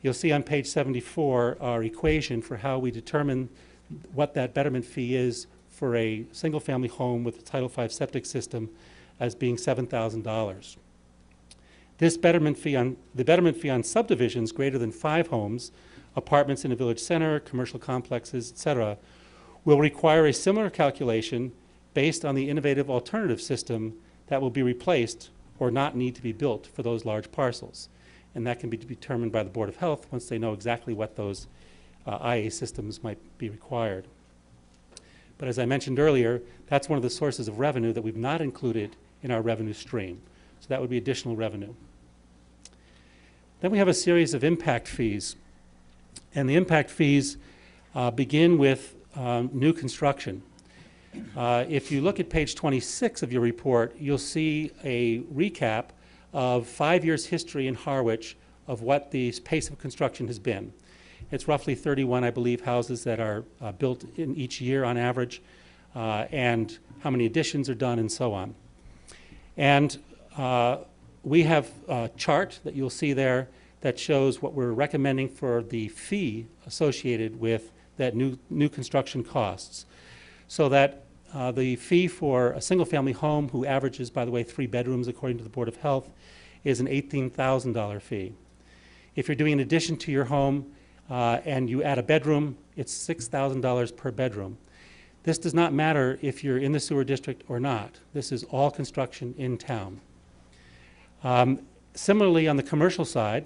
You'll see on page 74 our equation for how we determine what that betterment fee is for a single-family home with a Title V septic system as being $7,000. This betterment fee on, the betterment fee on subdivisions greater than five homes, apartments in a village center, commercial complexes, etc., will require a similar calculation based on the innovative alternative system that will be replaced or not need to be built for those large parcels. And that can be determined by the Board of Health once they know exactly what those uh, IA systems might be required. But as I mentioned earlier, that's one of the sources of revenue that we've not included in our revenue stream. So that would be additional revenue. Then we have a series of impact fees. And the impact fees uh, begin with um, new construction. Uh, If you look at page 26 of your report, you'll see a recap of five years' history in Harwich of what the pace of construction has been. It's roughly 31, I believe, houses that are uh, built in each year on average, uh, and how many additions are done, and so on. And uh, we have a chart that you'll see there that shows what we're recommending for the fee associated with that new, new construction costs. So that uh, the fee for a single-family home, who averages, by the way, three bedrooms according to the Board of Health, is an $18,000 fee. If you're doing an addition to your home uh, and you add a bedroom, it's $6,000 per bedroom. This does not matter if you're in the sewer district or not. This is all construction in town. Um, Similarly, on the commercial side,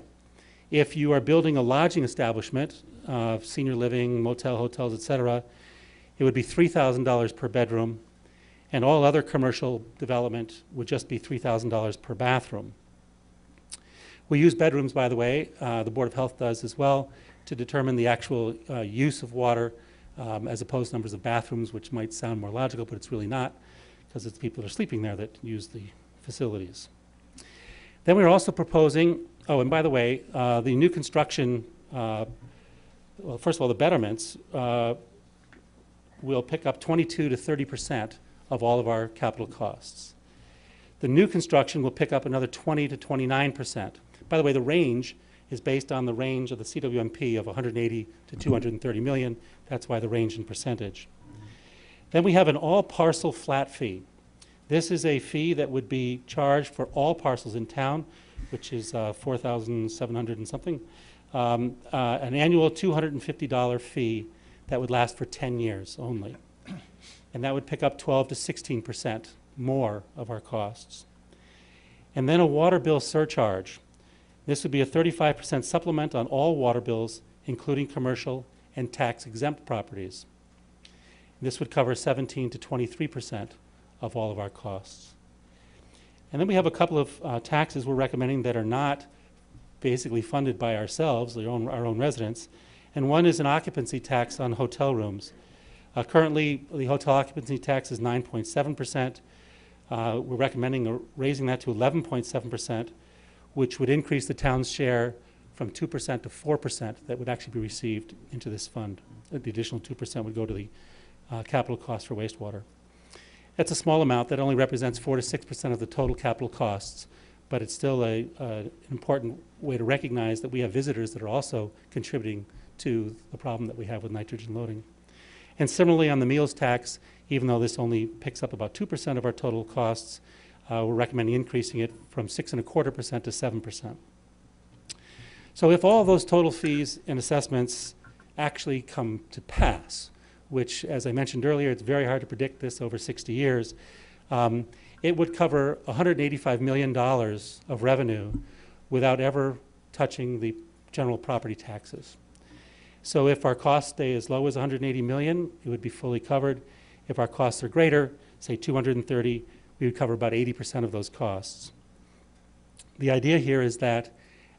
if you are building a lodging establishment, uh, senior living, motel, hotels, et cetera, it would be $3,000 per bedroom, and all other commercial development would just be $3,000 per bathroom. We use bedrooms, by the way, uh, the Board of Health does as well, to determine the actual uh, use of water um, as opposed to numbers of bathrooms, which might sound more logical, but it's really not, because it's people that are sleeping there that use the facilities. Then we're also proposing, oh, and by the way, uh, the new construction, uh, well, first of all, the betterments uh, will pick up 22 to 30 percent of all of our capital costs. The new construction will pick up another 20 to 29 percent. By the way, the range is based on the range of the CWMP of 180 to 230 million. That's why the range in percentage. Then we have an all parcel flat fee. This is a fee that would be charged for all parcels in town, which is uh, 4,700 and something. Um, uh, an annual $250 fee that would last for 10 years only. And that would pick up 12 to 16 percent more of our costs. And then a water bill surcharge. This would be a 35 percent supplement on all water bills, including commercial and tax exempt properties. This would cover 17 to 23 percent of all of our costs. And then we have a couple of uh, taxes we're recommending that are not basically funded by ourselves, our own, our own residents. And one is an occupancy tax on hotel rooms. Uh, currently, the hotel occupancy tax is 9.7%. Uh, we're recommending raising that to 11.7%, which would increase the town's share from 2% to 4% that would actually be received into this fund. Uh, The additional 2% would go to the uh, capital cost for wastewater. That's a small amount that only represents 4 to 6% of the total capital costs, but it's still uh, an important way to recognize that we have visitors that are also contributing to the problem that we have with nitrogen loading. And similarly, on the meals tax, even though this only picks up about 2% of our total costs, uh, we're recommending increasing it from six and a quarter percent to 7%. So if all those total fees and assessments actually come to pass, which, as I mentioned earlier, it's very hard to predict this over 60 years, um, it would cover $185 million of revenue without ever touching the general property taxes. So if our costs stay as low as 180 million, it would be fully covered. If our costs are greater, say 230, we would cover about 80% of those costs. The idea here is that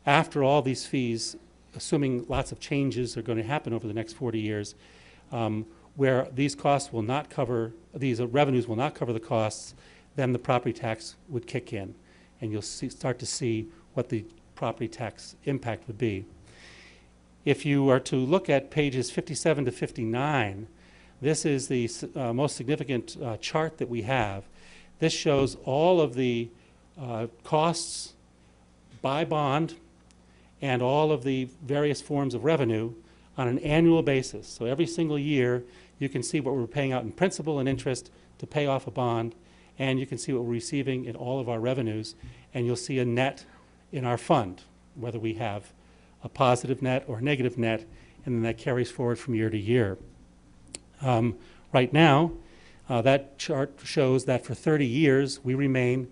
after all these fees, assuming lots of changes are going to happen over the next 40 years, um, where these costs will not cover, these uh, revenues will not cover the costs, then the property tax would kick in. And you'll see, start to see what the property tax impact would be. If you are to look at pages 57 to 59, this is the uh, most significant uh, chart that we have. This shows all of the uh, costs by bond and all of the various forms of revenue on an annual basis. So every single year, you can see what we're paying out in principal and interest to pay off a bond, and you can see what we're receiving in all of our revenues, and you'll see a net in our fund, whether we have a positive net or negative net, and then that carries forward from year to year. Um, Right now, uh, that chart shows that for 30 years, we remain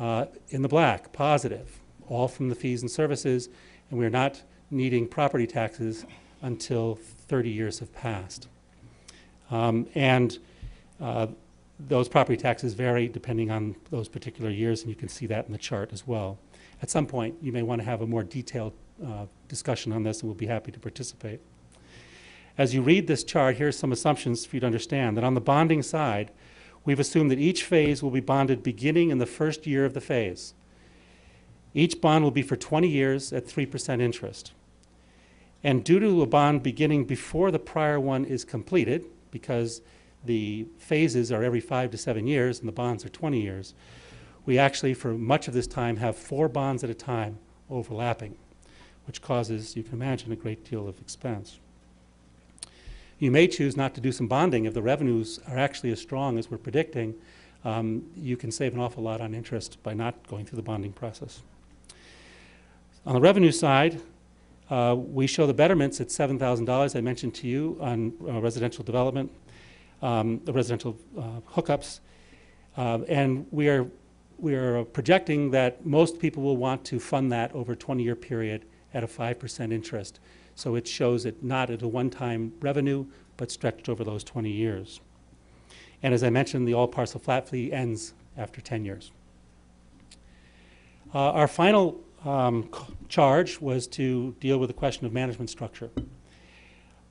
uh, in the black, positive, all from the fees and services, and we're not needing property taxes until 30 years have passed. Um, And uh, those property taxes vary depending on those particular years, and you can see that in the chart as well. At some point, you may want to have a more detailed uh, discussion on this, and we'll be happy to participate. As you read this chart, here's some assumptions for you to understand, that on the bonding side, we've assumed that each phase will be bonded beginning in the first year of the phase. Each bond will be for 20 years at 3% interest. And due to a bond beginning before the prior one is completed, because the phases are every five to seven years and the bonds are 20 years, we actually, for much of this time, have four bonds at a time overlapping, which causes, you can imagine, a great deal of expense. You may choose not to do some bonding if the revenues are actually as strong as we're predicting. Um, you can save an awful lot on interest by not going through the bonding process. On the revenue side, uh, we show the betterments at $7,000 I mentioned to you on uh, residential development, um, the residential uh, hookups. Uh, and we are, we are projecting that most people will want to fund that over a 20-year period at a 5% interest. So it shows it not at a one-time revenue, but stretched over those 20 years. And as I mentioned, the all-parcel flat fee ends after 10 years. Uh, our final um, charge was to deal with the question of management structure.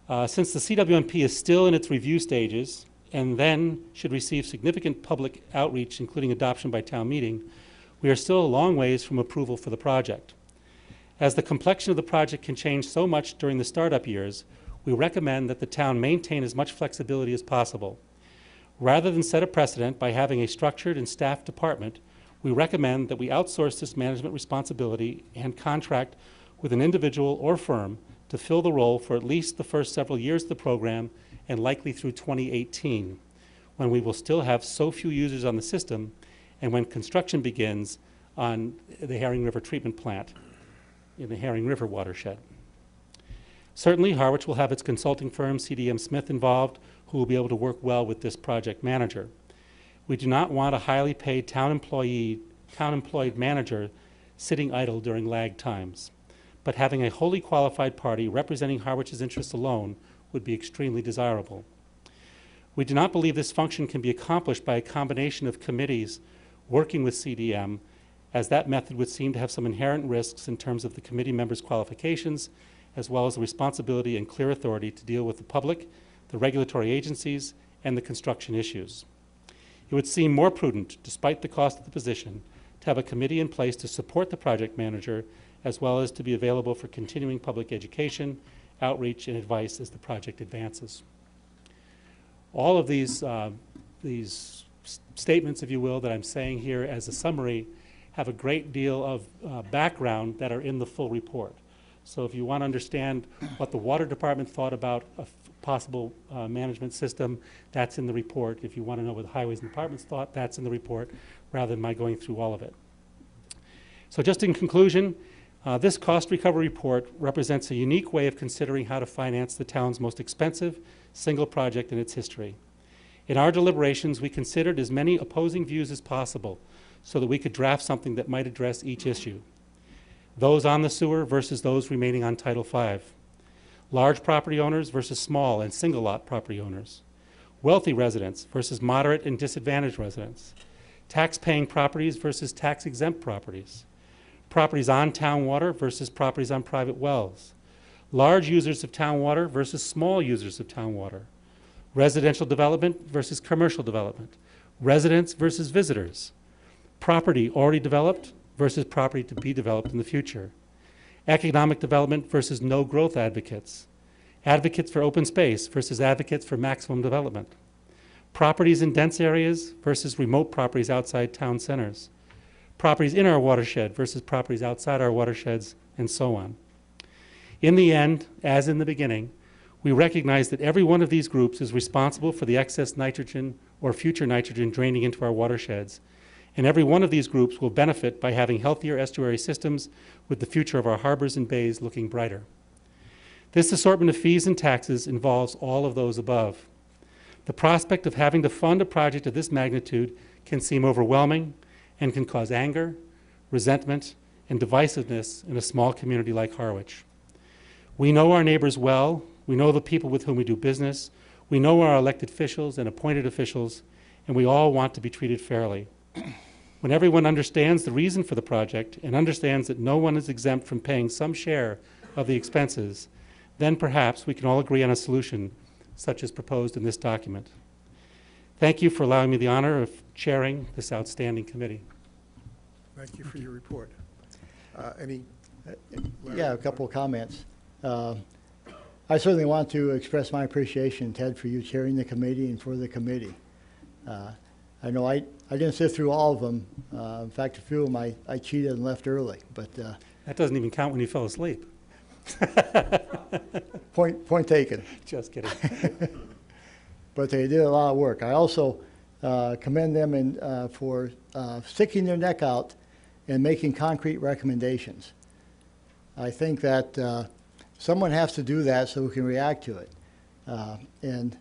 Uh, since the CWMP is still in its review stages and then should receive significant public outreach, including adoption by town meeting, we are still a long ways from approval for the project. As the complexion of the project can change so much during the startup years, we recommend that the town maintain as much flexibility as possible. Rather than set a precedent by having a structured and staffed department, we recommend that we outsource this management responsibility and contract with an individual or firm to fill the role for at least the first several years of the program and likely through 2018, when we will still have so few users on the system and when construction begins on the Herring River Treatment Plant in the Herring River watershed. Certainly, Harwich will have its consulting firm, CDM Smith, involved, who will be able to work well with this project manager. We do not want a highly paid town employee, town employed manager sitting idle during lag times. But having a wholly qualified party representing Harwich's interests alone would be extremely desirable. We do not believe this function can be accomplished by a combination of committees working with CDM, as that method would seem to have some inherent risks in terms of the committee members' qualifications, as well as the responsibility and clear authority to deal with the public, the regulatory agencies, and the construction issues. It would seem more prudent, despite the cost of the position, to have a committee in place to support the project manager, as well as to be available for continuing public education, outreach, and advice as the project advances. All of these, uh, these statements, if you will, that I'm saying here as a summary have a great deal of uh, background that are in the full report. So if you want to understand what the water department thought about a possible uh, management system, that's in the report. If you want to know what the highways and departments thought, that's in the report, rather than my going through all of it. So just in conclusion, uh, this cost recovery report represents a unique way of considering how to finance the town's most expensive single project in its history. In our deliberations, we considered as many opposing views as possible so that we could draft something that might address each issue. Those on the sewer versus those remaining on Title V. Large property owners versus small and single lot property owners. Wealthy residents versus moderate and disadvantaged residents. Tax-paying properties versus tax-exempt properties. Properties on town water versus properties on private wells. Large users of town water versus small users of town water. Residential development versus commercial development. Residents versus visitors. Property already developed versus property to be developed in the future. Economic development versus no growth advocates. Advocates for open space versus advocates for maximum development. Properties in dense areas versus remote properties outside town centers. Properties in our watershed versus properties outside our watersheds, and so on. In the end, as in the beginning, we recognize that every one of these groups is responsible for the excess nitrogen or future nitrogen draining into our watersheds, and every one of these groups will benefit by having healthier estuary systems with the future of our harbors and bays looking brighter. This assortment of fees and taxes involves all of those above. The prospect of having to fund a project of this magnitude can seem overwhelming and can cause anger, resentment, and divisiveness in a small community like Harwich. We know our neighbors well, we know the people with whom we do business, we know our elected officials and appointed officials, and we all want to be treated fairly. When everyone understands the reason for the project and understands that no one is exempt from paying some share of the expenses, then perhaps we can all agree on a solution such as proposed in this document. Thank you for allowing me the honor of chairing this outstanding committee. Thank you for your report. Uh, Any? Yeah, a couple of comments. Uh, I certainly want to express my appreciation, Ted, for you chairing the committee and for the committee. Uh, I know I, I didn't sit through all of them. Uh, In fact, a few of them I I cheated and left early, but uh, That doesn't even count when you fell asleep. point, point taken. Just kidding. But they did a lot of work. I also uh, commend them in, uh, for uh, sticking their neck out and making concrete recommendations. I think that uh, someone has to do that so we can react to it. Uh, And,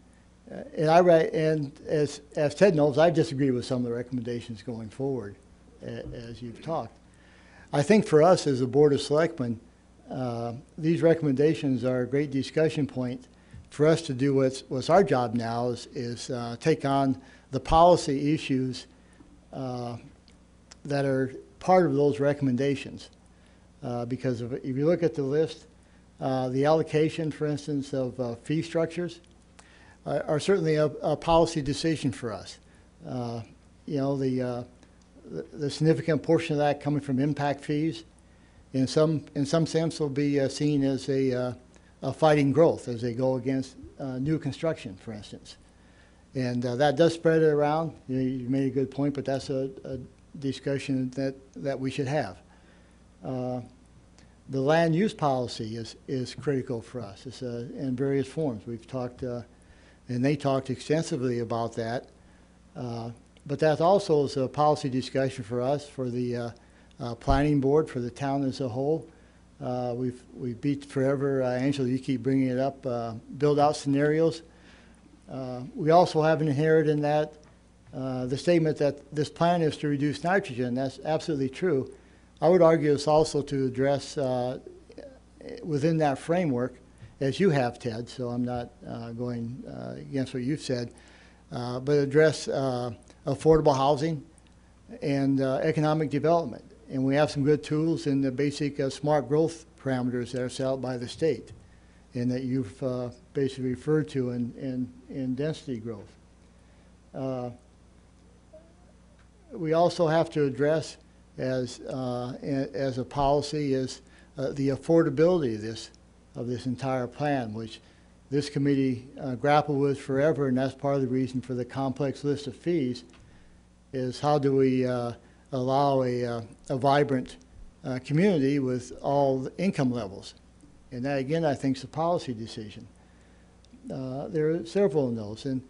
and I, and as, as Ted knows, I disagree with some of the recommendations going forward, as you've talked. I think for us as a Board of Selectmen, uh, these recommendations are a great discussion point for us to do what's, what's our job now is, is uh, take on the policy issues uh, that are part of those recommendations. Uh, because if, if you look at the list, uh, the allocation, for instance, of uh, fee structures are, are certainly a, a policy decision for us. Uh, you know, the, uh, the, the significant portion of that coming from impact fees, in some, in some sense, will be uh, seen as a, uh, a fighting growth as they go against uh, new construction, for instance. And uh, that does spread it around. You, know, you made a good point, but that's a, a discussion that, that we should have. Uh, the land use policy is, is critical for us. It's uh, in various forms. We've talked, uh, and they talked extensively about that. Uh, but that also is a policy discussion for us, for the uh, uh, planning board, for the town as a whole. Uh, we've, we beat forever, uh, Angela, you keep bringing it up, uh, build out scenarios. We also have inherited in that the statement that this plan is to reduce nitrogen. That's absolutely true. I would argue it's also to address within that framework, as you have, Ted, so I'm not uh, going uh, against what you've said, uh, but address uh, affordable housing and uh, economic development. And we have some good tools in the basic uh, smart growth parameters that are set out by the state and that you've basically referred to in, in, in density growth. We also have to address as, as a policy is the affordability of this, of this entire plan, which this committee uh, grappled with forever, and that's part of the reason for the complex list of fees, is how do we uh, allow a, uh, a vibrant uh, community with all the income levels? And that, again, I think is a policy decision. Uh, There are several of those, and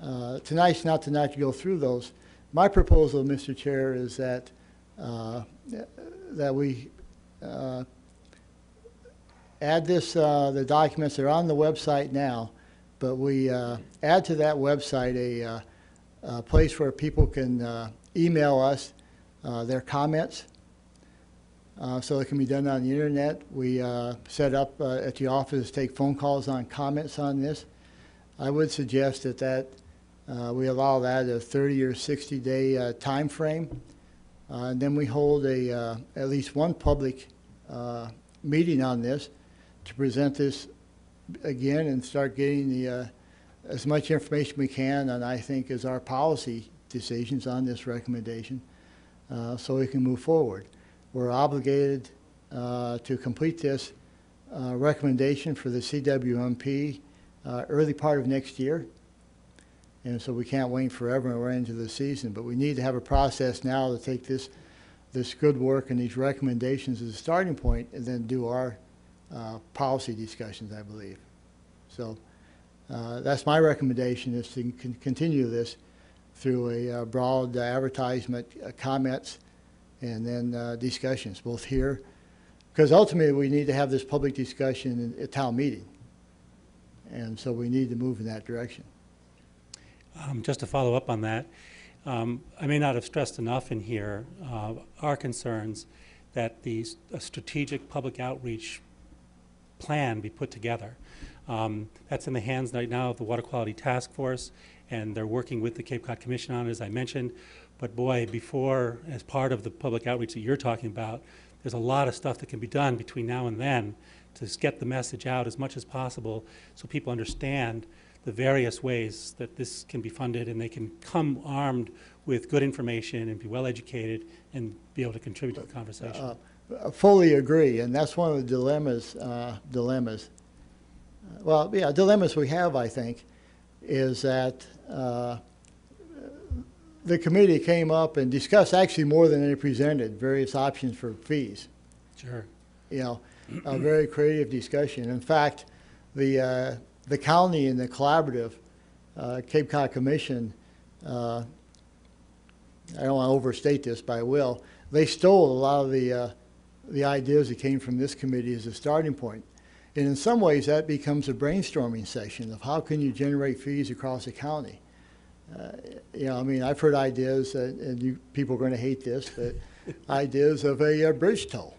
uh, tonight's not tonight to go through those. My proposal, Mr. Chair, is that, that we add this, uh, the documents are on the website now, but we uh, add to that website a, uh, a place where people can uh, email us uh, their comments. Uh, So it can be done on the internet. We uh, set up uh, at the office, take phone calls on comments on this. I would suggest that that, uh, we allow that a 30 or 60-day uh, timeframe. Uh, And then we hold a, uh, at least one public uh, meeting on this to present this again and start getting the, uh, as much information we can, and I think is our policy decisions on this recommendation, uh, so we can move forward. We're obligated uh, to complete this uh, recommendation for the CWMP uh, early part of next year. And so we can't wait forever and we're into the season, but we need to have a process now to take this, this good work and these recommendations as a starting point and then do our uh, policy discussions, I believe. So uh, that's my recommendation is to con- continue this through a uh, broad advertisement, uh, comments, and then uh, discussions, both here, because ultimately, we need to have this public discussion in- at town meeting. And so we need to move in that direction. Um, Just to follow up on that, um, I may not have stressed enough in here our concerns that the strategic public outreach plan be put together. Um, That's in the hands right now of the Water Quality Task Force, and they're working with the Cape Cod Commission on it, as I mentioned. But boy, before, as part of the public outreach that you're talking about, there's a lot of stuff that can be done between now and then to get the message out as much as possible so people understand the various ways that this can be funded and they can come armed with good information and be well-educated and be able to contribute to the conversation. Uh, I fully agree, and that's one of the dilemmas, uh, dilemmas. Well, yeah, dilemmas we have, I think, is that uh, the committee came up and discussed actually more than they presented, various options for fees. Sure. You know, a very creative discussion. In fact, the, uh, the county and the collaborative, uh, Cape Cod Commission, uh, I don't want to overstate this, but I will. They stole a lot of the, uh, the ideas that came from this committee as a starting point. And in some ways, that becomes a brainstorming session of how can you generate fees across the county. Uh, You know, I mean, I've heard ideas, uh, and you, people are going to hate this, but ideas of a uh, bridge toll.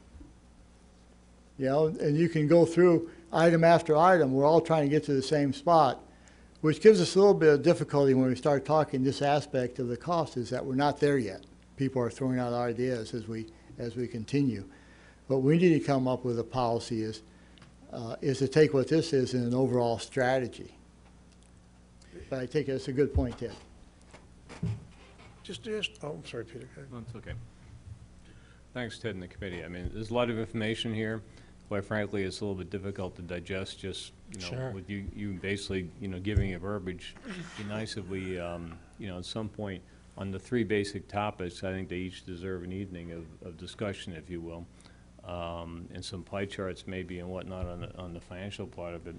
You know, and you can go through item after item, we're all trying to get to the same spot, which gives us a little bit of difficulty when we start talking this aspect of the cost, is that we're not there yet. People are throwing out ideas as we, as we continue. What we need to come up with a policy is, uh, is to take what this is in an overall strategy. But I take it, it's a good point, Ted. Just, just, oh, I'm sorry, Peter. No, it's okay. Thanks, Ted and the committee. I mean, there's a lot of information here. Quite frankly, it's a little bit difficult to digest, just, you know, Sure. with you, you basically, you know, giving a verbiage. Be nice if we, um, you know, at some point, on the three basic topics, I think they each deserve an evening of, of discussion, if you will. Um, and some pie charts maybe and whatnot on the, on the financial part of it.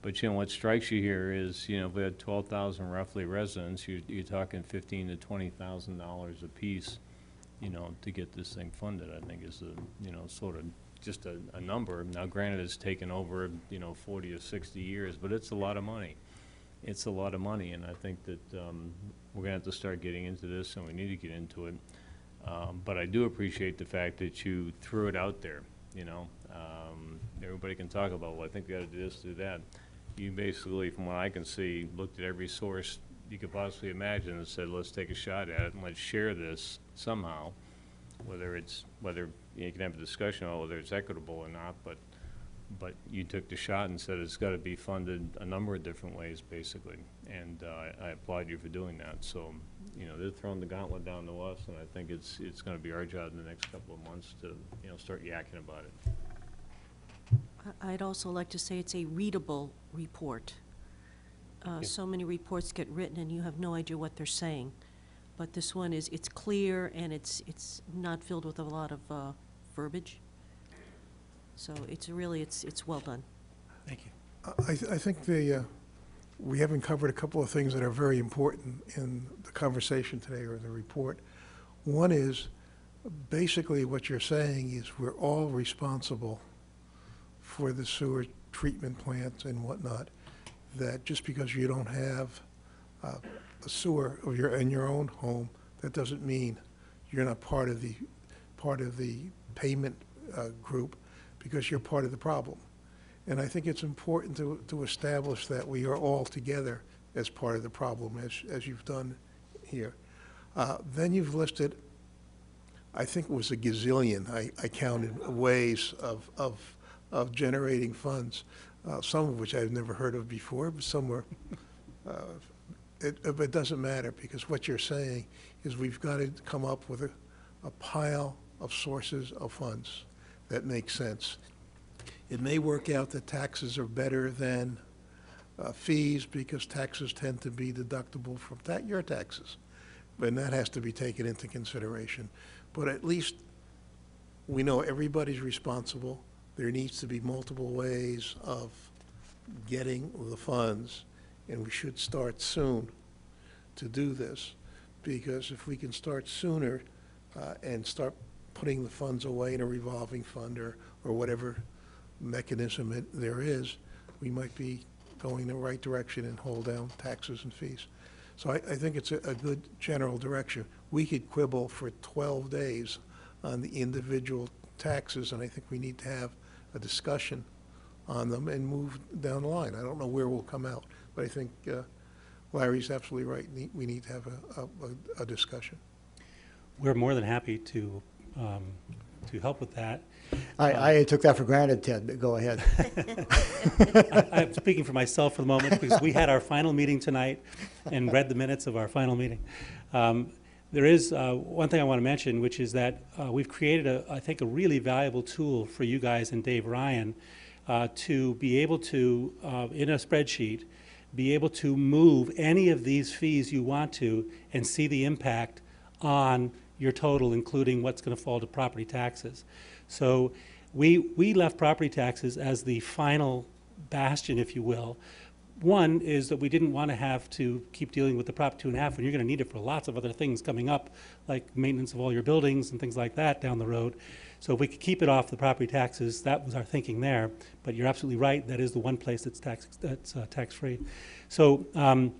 But, you know, what strikes you here is, you know, if we had twelve thousand roughly residents, you're, you're talking fifteen to twenty thousand dollars apiece, you know, to get this thing funded, I think is a, you know, sort of just a, a number. Now granted, it's taken over, you know, forty or sixty years, but it's a lot of money. It's a lot of money, and I think that, um, we're gonna have to start getting into this, and we need to get into it. Um, but I do appreciate the fact that you threw it out there, you know? Um, everybody can talk about, well, I think we gotta do this, do that. You basically, from what I can see, looked at every source you could possibly imagine and said, let's take a shot at it and let's share this somehow. Whether it's, whether, you can have a discussion on whether it's equitable or not, but, but you took the shot and said it's gotta be funded a number of different ways, basically. And, uh, I applaud you for doing that, so, you know, they're throwing the gauntlet down to us, and I think it's, it's gonna be our job in the next couple of months to, you know, start yakking about it. I- I'd also like to say it's a readable report. Uh, Yeah. So many reports get written and you have no idea what they're saying. But this one is, it's clear and it's, it's not filled with a lot of uh, verbiage. So it's really, it's, it's well done. Thank you. I, I think the, uh, we haven't covered a couple of things that are very important in the conversation today or the report. One is, basically what you're saying is we're all responsible for the sewer treatment plants and whatnot, that just because you don't have uh, a sewer of your, in your own home, that doesn't mean you're not part of the, part of the payment uh, group, because you're part of the problem. And I think it's important to, to establish that we are all together as part of the problem, as, as you've done here. Uh, Then you've listed, I think it was a gazillion, I, I counted, ways of, of, of generating funds, uh, some of which I've never heard of before, but some were, uh, it, it doesn't matter, because what you're saying is we've got to come up with a, a pile of sources of funds that make sense. It may work out that taxes are better than uh, fees because taxes tend to be deductible from ta- your taxes. And that has to be taken into consideration. But at least we know everybody's responsible. There needs to be multiple ways of getting the funds, and we should start soon to do this. because if we can start sooner uh, and start putting the funds away in a revolving fund or, or whatever mechanism it, there is, we might be going the right direction and hold down taxes and fees. So I, I think it's a, a good general direction. We could quibble for 12 days on the individual taxes, and I think we need to have a discussion on them and move down the line. I don't know where we'll come out, but I think uh, Larry's absolutely right. We need to have a, a, a discussion. We're more than happy to, um, to help with that. I, I took that for granted, Ted, but go ahead. I- I'm speaking for myself for the moment because we had our final meeting tonight and read the minutes of our final meeting. Um, There is uh, one thing I want to mention, which is that uh, we've created, a, I think, a really valuable tool for you guys and Dave Ryan uh, to be able to, uh, in a spreadsheet, be able to move any of these fees you want to and see the impact on your total, including what's going to fall to property taxes. So we, we left property taxes as the final bastion, if you will. One is that we didn't want to have to keep dealing with the Prop two and a half when you're going to need it for lots of other things coming up, like maintenance of all your buildings and things like that down the road. So if we could keep it off the property taxes, that was our thinking there. But you're absolutely right, that is the one place that's tax, that's uh, tax-free. So um,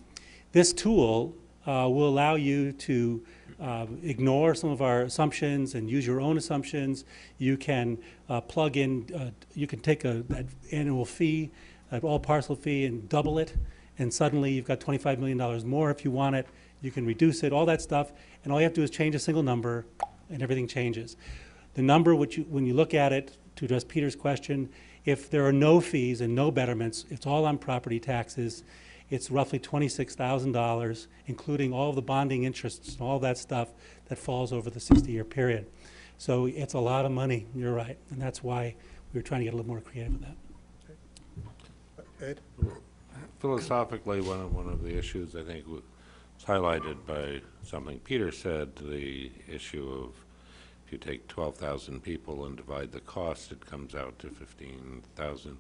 this tool uh, will allow you to uh, ignore some of our assumptions and use your own assumptions. You can uh, plug in, uh, you can take a, that annual fee, that all parcel fee and double it, and suddenly you've got $25 million more if you want it. You can reduce it, all that stuff, and all you have to do is change a single number, and everything changes. The number, which you, when you look at it, to address Peter's question, if there are no fees and no betterments, it's all on property taxes, it's roughly twenty-six thousand dollars, including all the bonding interests and all that stuff that falls over the sixty-year period. So it's a lot of money, you're right, and that's why we were trying to get a little more creative with that. Uh, Ed? Philosophically, one of, one of the issues I think was highlighted by something Peter said, the issue of if you take twelve thousand people and divide the cost, it comes out to fifteen thousand.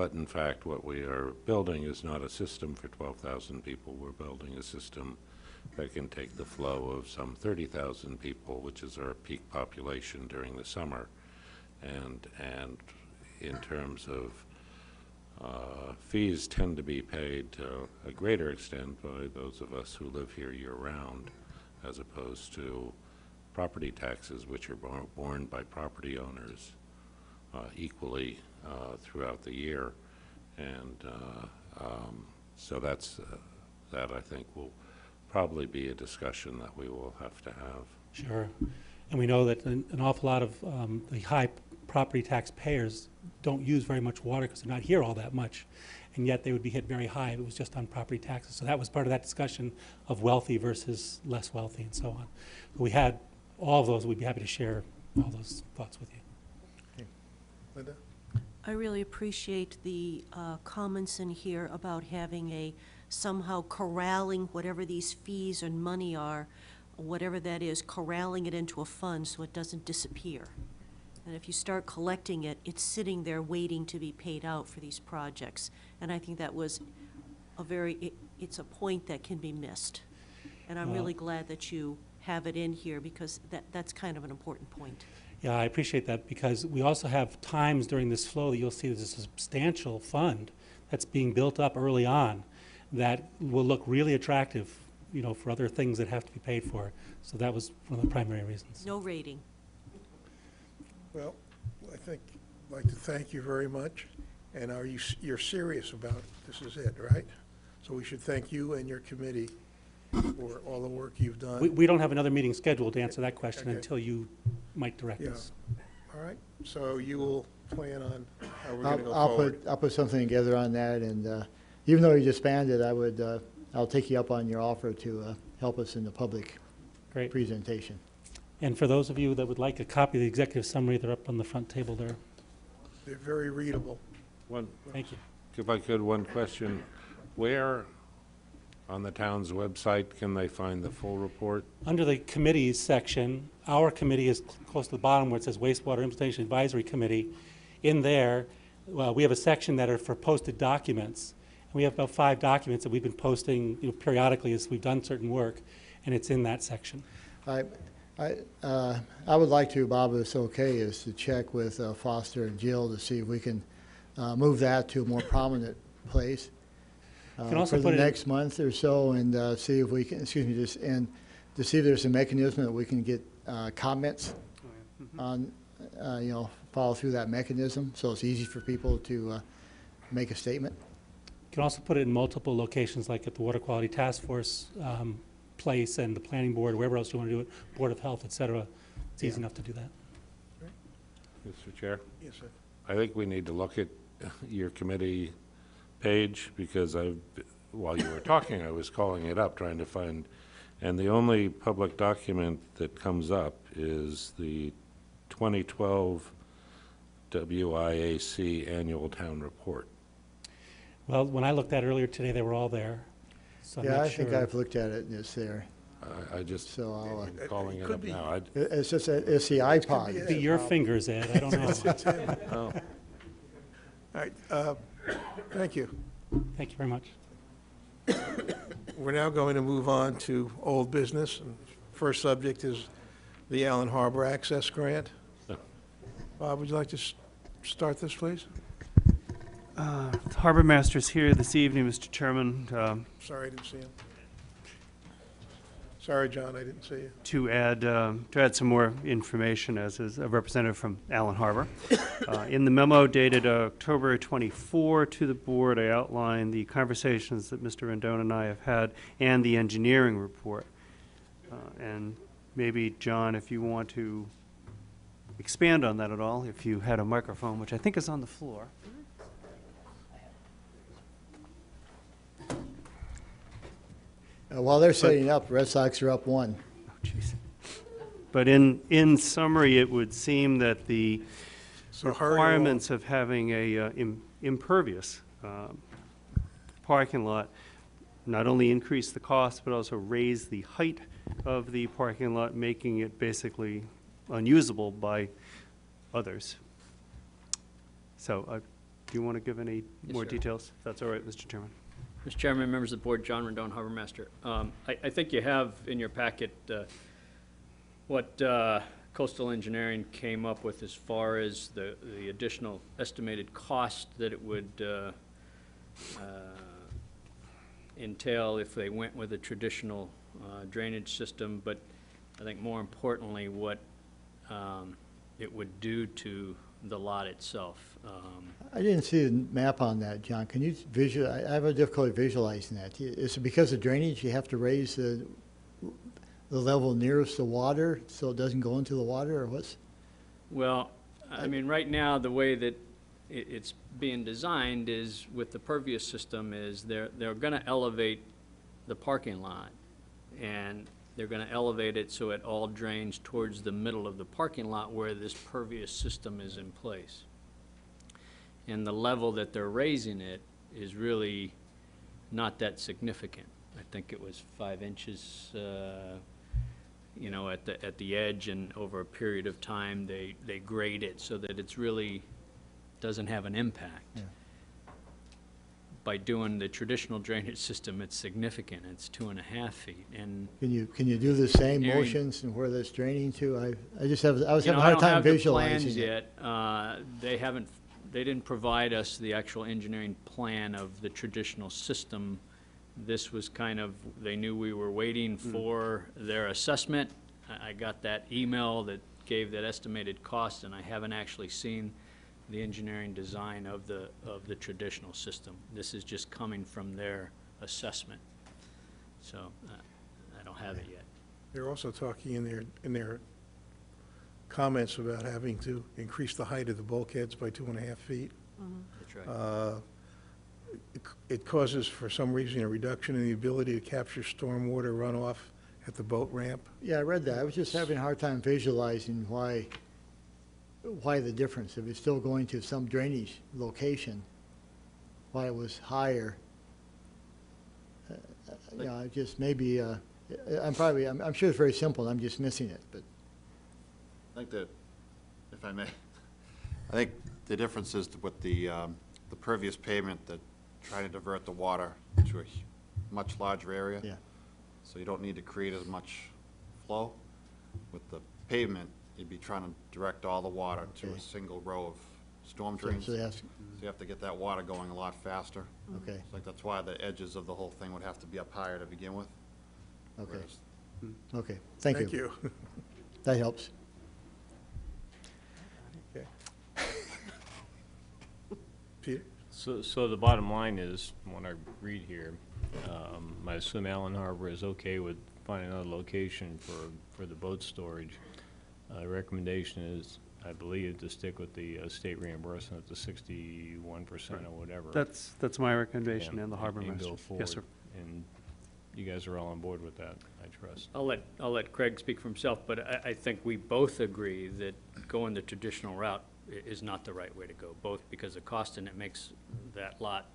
But in fact, what we are building is not a system for twelve thousand people. We're building a system that can take the flow of some thirty thousand people, which is our peak population during the summer. And, and in terms of uh, fees tend to be paid to a greater extent by those of us who live here year-round, as opposed to property taxes, which are borne by property owners uh, equally uh, throughout the year. And uh, um, so that's, uh, that I think will probably be a discussion that we will have to have. Sure. And we know that an an awful lot of um, the high property tax payers don't use very much water because they're not here all that much. And yet they would be hit very high if it was just on property taxes. So that was part of that discussion of wealthy versus less wealthy and so on. We had all of those, we'd be happy to share all those thoughts with you. Linda? I really appreciate the uh, comments in here about having a, somehow corralling whatever these fees and money are, whatever that is, corralling it into a fund so it doesn't disappear. And if you start collecting it, it's sitting there waiting to be paid out for these projects. And I think that was a very, it- it's a point that can be missed. And I'm Well- really glad that you have it in here because that, that's kind of an important point. Yeah, I appreciate that because we also have times during this flow that you'll see there's a substantial fund that's being built up early on that will look really attractive, you know, for other things that have to be paid for. So that was one of the primary reasons. No rating. Well, I think, I'd like to thank you very much. And are you, you're serious about it? This is it, right? So we should thank you and your committee for all the work you've done. We, we don't have another meeting scheduled to answer that question Okay. until you might direct Yeah. us. All right, so you will plan on how we're I'll, gonna go I'll forward? put, I'll put something together on that, and, uh, even though you disbanded, I would, uh, I'll take you up on your offer to, uh, help us in the public Great. presentation. And for those of you that would like a copy of the executive summary, they're up on the front table there. They're very readable. One, Thank you. if I could, one question. Where on the town's website can they find the full report? Under the committees section, our committee is cl- close to the bottom where it says wastewater implementation advisory committee. In there, well, we have a section that are for posted documents. And we have about five documents that we've been posting you know, periodically as we've done certain work. and it's in that section. I, I, uh, I would like to, Bob, if it's okay, is to check with uh, Foster and Jill to see if we can uh, move that to a more prominent place Can also for the it in- next month or so, and uh, see if we can, excuse me, just, and to see if there's a mechanism that we can get uh, comments on, uh, you know, follow through that mechanism, so it's easy for people to uh, make a statement. You can also put it in multiple locations, like at the Water Quality Task Force um, place and the Planning Board, wherever else you want to do it, Board of Health, et cetera. It's easy enough to do that. Mr. Chair? Yes, sir. I think we need to look at your committee page, because I've, while you were talking, I was calling it up, trying to find, and the only public document that comes up is the 2012 WIAC Annual Town Report. Well, when I looked at it earlier today, they were all there, so I'm Yeah, not I think sure. I've looked at it, and it's there. I, I just, So I'll, uh, I'm calling it could up be- now. I- It- It's just, a- it's the iPod. Could be your fingers, Ed, I don't It's- it's know. Oh. All right, uh, thank you. Thank you very much. We're now going to move on to old business. and First subject is the Allen Harbor Access Grant. Bob, would you like to s- start this, please? Uh, the Harbor Master's here this evening, Mr. Chairman, um, Sorry, I didn't see him. Sorry, John, I didn't see you. to add, um, to add some more information as is a representative from Allen Harbor. Uh, In the memo dated October 24 to the board, I outlined the conversations that Mr. Rendon and I have had and the engineering report. Uh, And maybe, John, if you want to expand on that at all, if you had a microphone, which I think is on the floor. Uh, While they're setting up, Red Sox are up one. Oh, jeez. But in, in summary, it would seem that the So hurry along. requirements of having a uh, im- impervious um, parking lot not only increase the cost, but also raise the height of the parking lot, making it basically unusable by others. So, uh, do you want to give any Yes, more sir. details? That's all right, Mr. Chairman. Mr. Chairman, members of the board, John Rendon, Harbor Master. Um, I, I think you have in your packet uh, what uh, coastal engineering came up with as far as the, the additional estimated cost that it would uh, uh, entail if they went with a traditional uh, drainage system, but I think more importantly, what um, it would do to the lot itself. Um, I didn't see the map on that, John. Can you visual, I I have a difficulty visualizing that. Is it because of drainage, you have to raise the, the level nearest the water so it doesn't go into the water, or what's? Well, I mean, right now, the way that it, it's being designed is with the pervious system is they're, they're gonna elevate the parking lot. And they're gonna elevate it so it all drains towards the middle of the parking lot where this pervious system is in place. And the level that they're raising it is really not that significant. I think it was five inches, uh, you know, at the, at the edge, and over a period of time, they, they grade it so that it's really, doesn't have an impact. By doing the traditional drainage system, it's significant, it's two and a half feet, and Can you, can you do the same Aaron- motions and where that's draining to? I, I just have, I was You having know, a I hard don't time have the visualizing plans it. yet. Uh, They haven't, they didn't provide us the actual engineering plan of the traditional system. This was kind of, they knew we were waiting Hmm. for their assessment. I I got that email that gave that estimated cost, and I haven't actually seen the engineering design of the, of the traditional system. This is just coming from their assessment. So uh, I don't have it yet. They're also talking in their, in their comments about having to increase the height of the bulkheads by two and a half feet. That's right. Uh, it It causes, for some reason, a reduction in the ability to capture stormwater runoff at the boat ramp. Yeah, I read that. I was just having a hard time visualizing why, why the difference. If it's still going to some drainage location, why it was higher. Uh, You know, I just maybe, uh, I'm probably, I'm, I'm sure it's very simple, and I'm just missing it, but. I think that, if I may, I think the difference is with the, um, the pervious pavement that trying to divert the water to a hu- much larger area. Yeah. so you don't need to create as much flow. With the pavement, you'd be trying to direct all the water to a single row of storm So- drains. so that's- So you have to get that water going a lot faster. Okay. It's Like, that's why the edges of the whole thing would have to be up higher to begin with. Okay. Whereas Okay, thank you. Thank you. That helps. Okay. Peter? So, so the bottom line is, when I read here, um, I assume Allen Harbor is okay with finding another location for, for the boat storage. Uh, recommendation is, I believe, to stick with the uh, state reimbursement at the sixty-one percent or whatever. That's, that's my recommendation Yeah, and the harbor and go master. Yes, sir. forward. And you guys are all on board with that, I trust. I'll let, I'll let Craig speak for himself, but I, I think we both agree that going the traditional route i- is not the right way to go, both because of cost and it makes that lot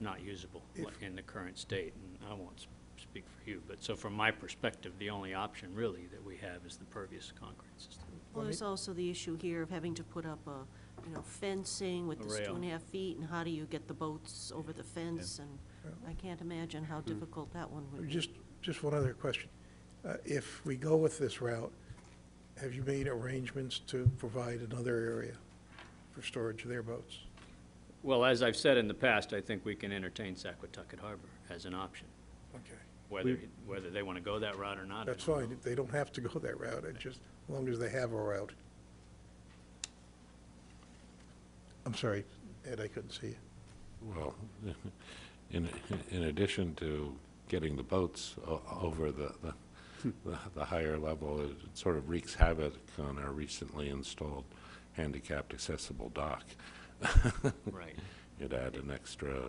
not usable If- in the current state, and I won't s- speak for you, but so from my perspective, the only option really that we have is the pervious concrete system. Well, there's also the issue here of having to put up a, you know, fencing with A this two rail. and a half feet, and how do you get the boats over the fence? And I can't imagine how difficult that one would be. Just, just one other question. Uh, If we go with this route, have you made arrangements to provide another area for storage of their boats? Well, as I've said in the past, I think we can entertain Saquotucket Harbor as an option, Okay. Whether, whether they want to go that route or not. I That's don't know. fine. They don't have to go that route. It just, as long as they have a route. I'm sorry, Ed, I couldn't see you. Well, in, in addition to getting the boats o- over the, the, the- the higher level, it sort of wreaks havoc on our recently installed handicapped accessible dock. Right. You'd add an extra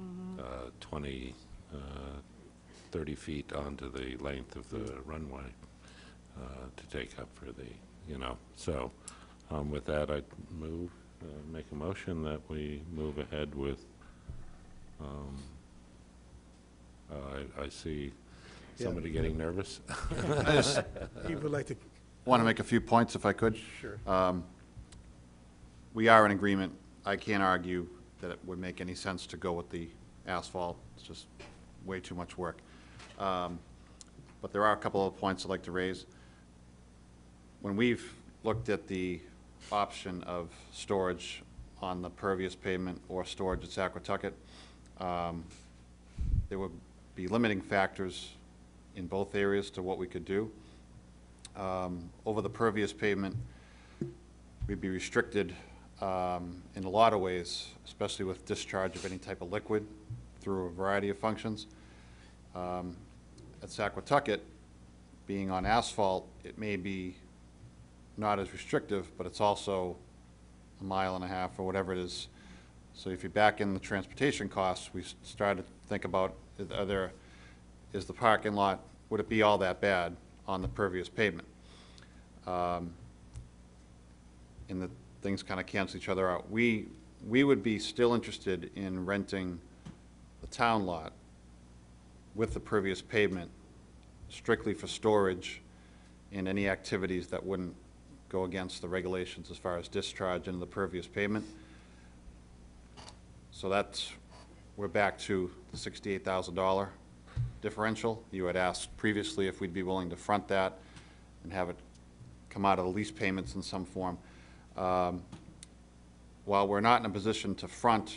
Mhm. uh, 20, uh, 30 feet onto the length of the runway uh, to take up for the, you know, so um, with that, I'd move, uh, make a motion that we move ahead with, um, uh, I I see Yeah. somebody getting nervous. I just He would like to- Want to make a few points if I could? Sure. Um, We are in agreement. I can't argue that it would make any sense to go with the asphalt. It's just way too much work. Um, But there are a couple of points I'd like to raise. When we've looked at the option of storage on the pervious pavement or storage at Saquotucket, um, there would be limiting factors in both areas to what we could do. Um, Over the pervious pavement, we'd be restricted um, in a lot of ways, especially with discharge of any type of liquid through a variety of functions. Um, At Saquotucket, being on asphalt, it may be not as restrictive, but it's also a mile and a half or whatever it is. So if you back in the transportation costs, we s- started to think about, are there, is the parking lot, would it be all that bad on the pervious pavement? Um, And the things kind of cancel each other out. We, we would be still interested in renting the town lot with the pervious pavement strictly for storage and any activities that wouldn't go against the regulations as far as discharge into the pervious pavement. So that's, we're back to the sixty-eight thousand dollar differential. You had asked previously if we'd be willing to front that and have it come out of the lease payments in some form. Um, While we're not in a position to front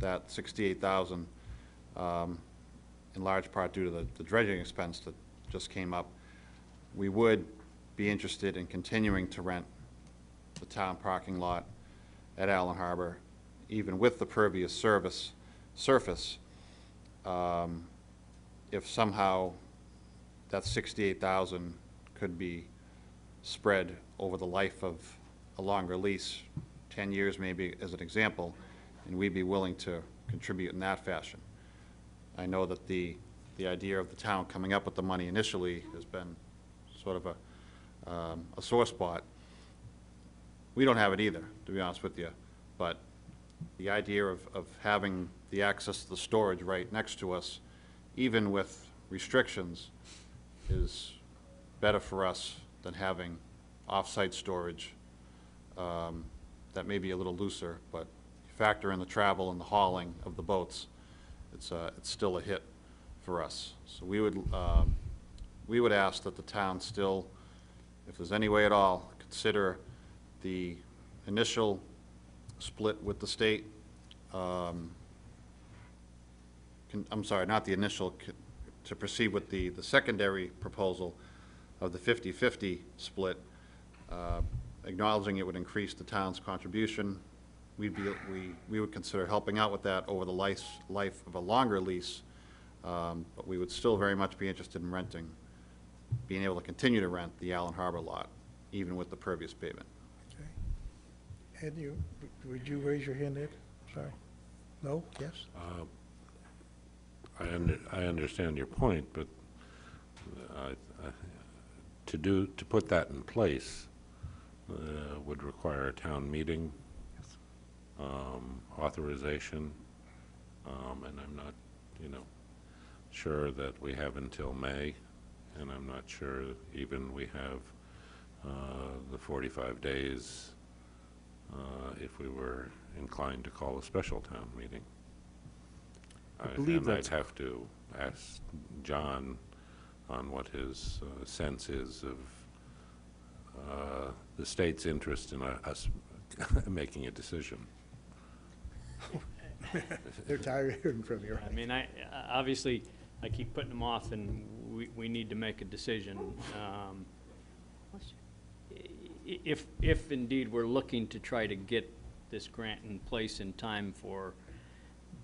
that sixty-eight thousand, um, in large part due to the- the dredging expense that just came up, we would be interested in continuing to rent the town parking lot at Allen Harbor, even with the pervious service, surface. um, If somehow that sixty-eight thousand could be spread over the life of a longer lease, ten years maybe as an example, and we'd be willing to contribute in that fashion. I know that the, the idea of the town coming up with the money initially has been sort of a, um, a sore spot. We don't have it either, to be honest with you, but the idea of, of having the access to the storage right next to us, even with restrictions, is better for us than having off-site storage um, that may be a little looser, but factor in the travel and the hauling of the boats, it's, uh, it's still a hit for us. So we would, um, we would ask that the town still, if there's any way at all, consider the initial split with the state. um, con- I'm sorry, not the initial, to proceed with the, the secondary proposal of the 50-50 split, uh, acknowledging it would increase the town's contribution. We'd be, we, we would consider helping out with that over the life, life of a longer lease, um, but we would still very much be interested in renting, being able to continue to rent the Allen Harbor lot, even with the pervious pavement. Okay. Ed, you, would you raise your hand, Ed? Sorry. No? Yes? Uh, I under, I understand your point, but I, I, to do, to put that in place, uh, would require a town meeting, um, authorization, um, and I'm not, you know, sure that we have until May, and I'm not sure even we have, uh, the forty-five days, uh, if we were inclined to call a special town meeting. I believe And I'd have to ask John on what his uh, sense is of uh, the state's interest in uh, us making a decision. They're tired of hearing from you, I right? mean, I, obviously, I keep putting them off, and we, we need to make a decision. Um, i- If, if indeed we're looking to try to get this grant in place in time for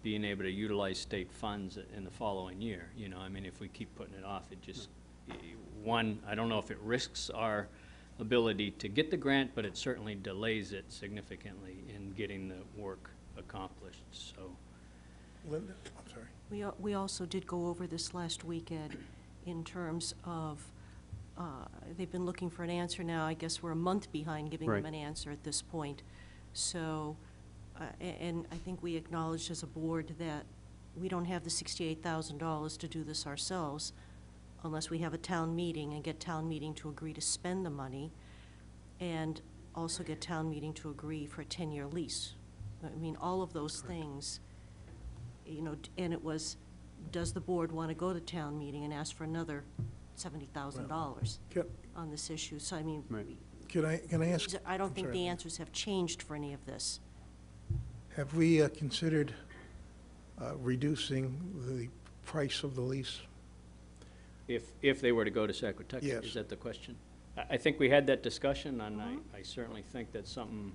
being able to utilize state funds in the following year, you know, I mean, if we keep putting it off, it just, one, I don't know if it risks our ability to get the grant, but it certainly delays it significantly in getting the work accomplished, so. Linda, I'm sorry. We, al- we also did go over this last week, Ed, in terms of, uh, they've been looking for an answer now. I guess we're a month behind giving them Right. an answer at this point. So, uh, a- and I think we acknowledged as a board that we don't have the sixty-eight thousand dollars to do this ourselves unless we have a town meeting and get town meeting to agree to spend the money and also get town meeting to agree for a ten-year lease. I mean, all of those things you know, and it was, does the board want to go to town meeting and ask for another seventy thousand dollars Can, on this issue? So I mean, Right. we- can I, can I ask? these are- I don't I'm think sorry. the answers have changed for any of this. Have we uh, considered uh, reducing the price of the lease? If, if they were to go to Secretary, Yes. is that the question? I, I think we had that discussion, and I, I certainly think that's something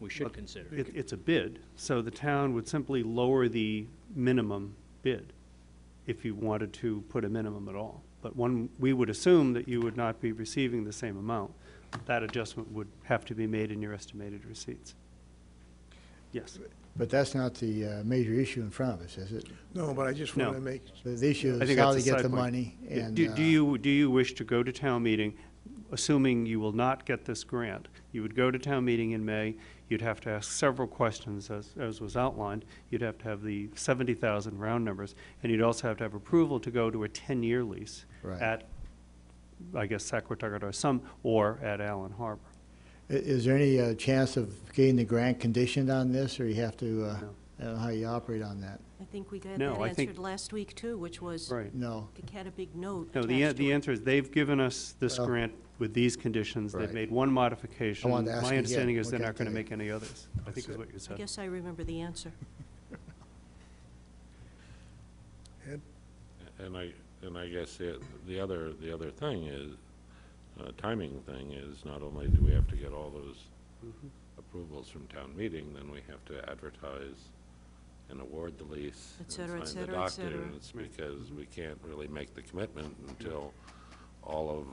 we should consider. It, it's a bid, so the town would simply lower the minimum bid if you wanted to put a minimum at all. But one, we would assume that you would not be receiving the same amount. That adjustment would have to be made in your estimated receipts. Yes. But that's not the uh, major issue in front of us, is it? No, but I just No. want to make, The the issue I is think how that's to a get the point. money Yeah, and. Do, uh, do you, do you wish to go to town meeting, assuming you will not get this grant? You would go to town meeting in May, you'd have to ask several questions, as, as was outlined. You'd have to have the seventy thousand round numbers, and you'd also have to have approval to go to a ten-year lease Right. at, I guess, Saquatucket or some, or at Allen Harbor. i- Is there any uh, chance of getting the grant conditioned on this, or you have to, uh, I don't how you operate on that? I think we got No, that I think- answered last week, too, which was, Right. No. it had a big note No, the, an- attached to the it. answer is, they've given us this Well- grant with these conditions. They've Right. made one modification. I wanted to ask My again. understanding is they're can not going to tell make any others, I think is what you I said. guess I remember the answer. Ed? And I, and I guess the, the other, the other thing is, uh, timing thing is, not only do we have to get all those approvals from town meeting, then we have to advertise and award the lease. Et and cetera, et sign the cetera, et cetera. documents, Because we can't really make the commitment until all of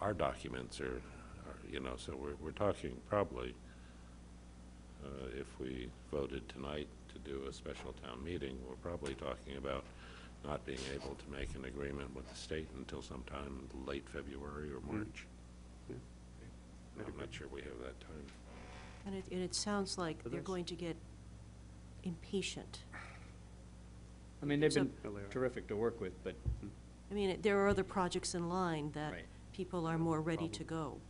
our documents are, are, you know, so we're, we're talking probably, uh, if we voted tonight to do a special town meeting, we're probably talking about not being able to make an agreement with the state until sometime late February or March. Yeah. I'm not sure we have that time. And it, and it sounds like But they're that's- going to get impatient. I mean, they've So- been terrific to work with, but, hmm. I mean, it- there are other projects in line that Right. people are more ready to go.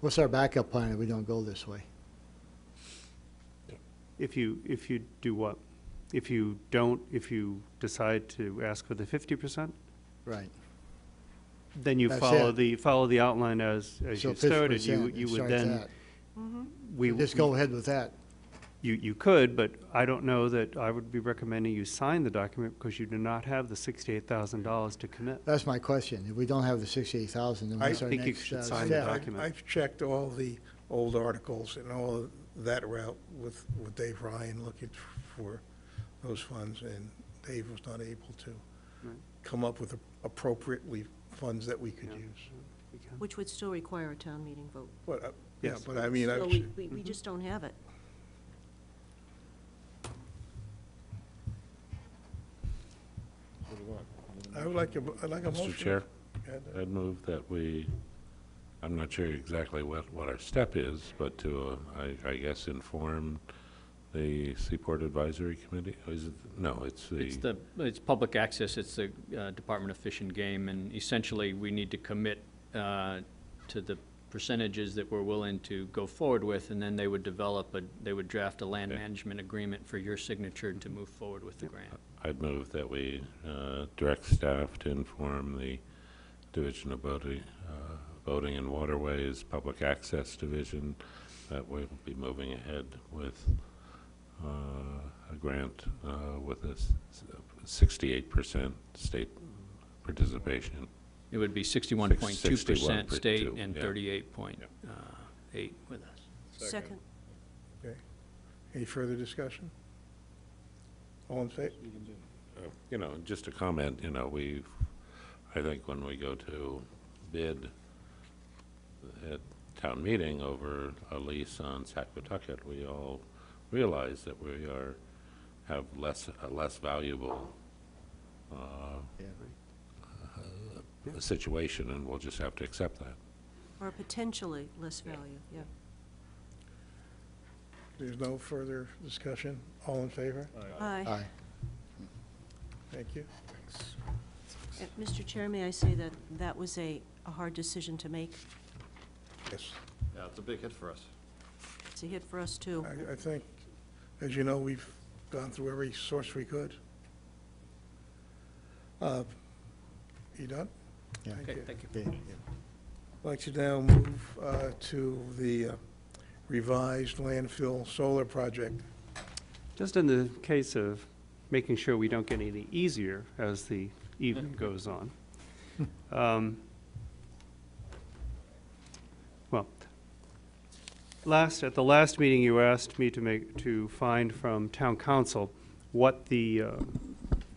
What's our backup plan if we don't go this way? If you, if you do what? If you don't, if you decide to ask for the fifty percent, Right. then you That's follow it. the, follow the outline as, as So you started. You, 50%, you it would starts then. at. Mm-hmm. We. Just go ahead with that. You, you could, but I don't know that I would be recommending you sign the document because you do not have the sixty-eight thousand dollars to commit. That's my question. If we don't have the sixty-eight thousand, then I what's our think you next should uh, sign the step? document. I've checked all the old articles and all of that route with, with Dave Ryan looking for those funds, and Dave was not able to Right. come up with appropriately funds that we could Yeah. use. We can- Which would still require a town meeting vote. But, uh, yeah, Yes. but I mean, I, So we, we we just don't have it. I would like a, I'd like a motion. Mr. Chair, Go ahead. I'd move that we, I'm not sure exactly what, what our step is, but to, uh, I, I guess, inform the Seaport Advisory Committee? Is it, no, it's It's the, the, it's public access, it's the uh, Department of Fish and Game, and essentially, we need to commit uh, to the percentages that we're willing to go forward with, and then they would develop, a they would draft a land Okay. management agreement for your signature to move forward with the grant. I'd move that we uh, direct staff to inform the Division of Boating, uh, Boating and Waterways, Public Access Division, that we'll be moving ahead with uh, a grant uh, with a sixty-eight percent state participation. It would be sixty-one point two 61 percent per state two, and yeah. thirty-eight point eight with us. Second. Okay. Any further discussion? All in favor? Uh, You know, just a comment, you know, we've, I think when we go to bid at town meeting over a lease on Saquatucket, we all realize that we are, have less, a less valuable uh, uh, situation, and we'll just have to accept that. Or potentially less value, yeah. There's no further discussion? All in favor? Aye. Aye. Thank you. Uh, Mr. Chair, may I say that that was a, a hard decision to make? Yes. Yeah, it's a big hit for us. It's a hit for us, too. I, I think, as you know, we've gone through every source we could. Uh, You done? Yeah. Okay, thank you. Okay. I'd like to now move uh, to the uh, revised landfill solar project. Just in the case of making sure we don't get any easier as the evening goes on. um, Well, last, at the last meeting, you asked me to make, to find from town counsel what the, uh,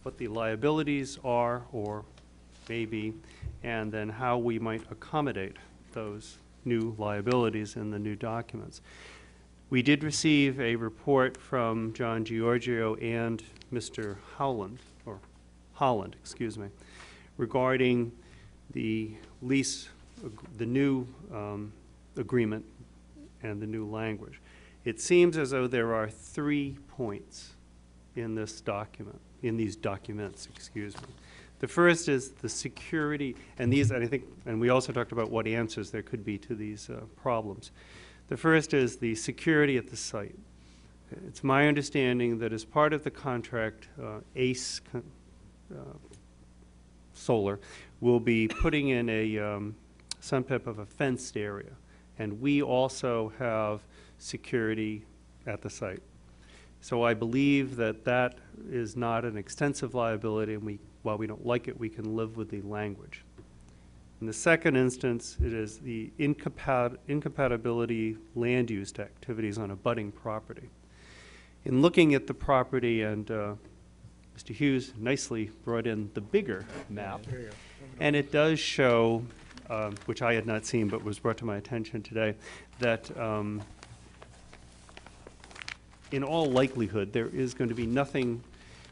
what the liabilities are or may be, and then how we might accommodate those new liabilities in the new documents. We did receive a report from John Giorgio and Mr. Howland, or Holland, excuse me, regarding the lease, the new um, agreement and the new language. It seems as though there are three points in this document, in these documents, excuse me. The first is the security, and these, and I think, and we also talked about what answers there could be to these uh, problems. The first is the security at the site. It's my understanding that as part of the contract, uh, ACE uh, Solar will be putting in a, um, some type of a fenced area. And we also have security at the site. So I believe that that is not an extensive liability, and we, while we don't like it, we can live with the language. In the second instance, it is the incompati- incompatibility land use to activities on abutting property. In looking at the property, and uh, Mr. Hughes nicely brought in the bigger map, and it does show, um, which I had not seen but was brought to my attention today, that um, in all likelihood, there is going to be nothing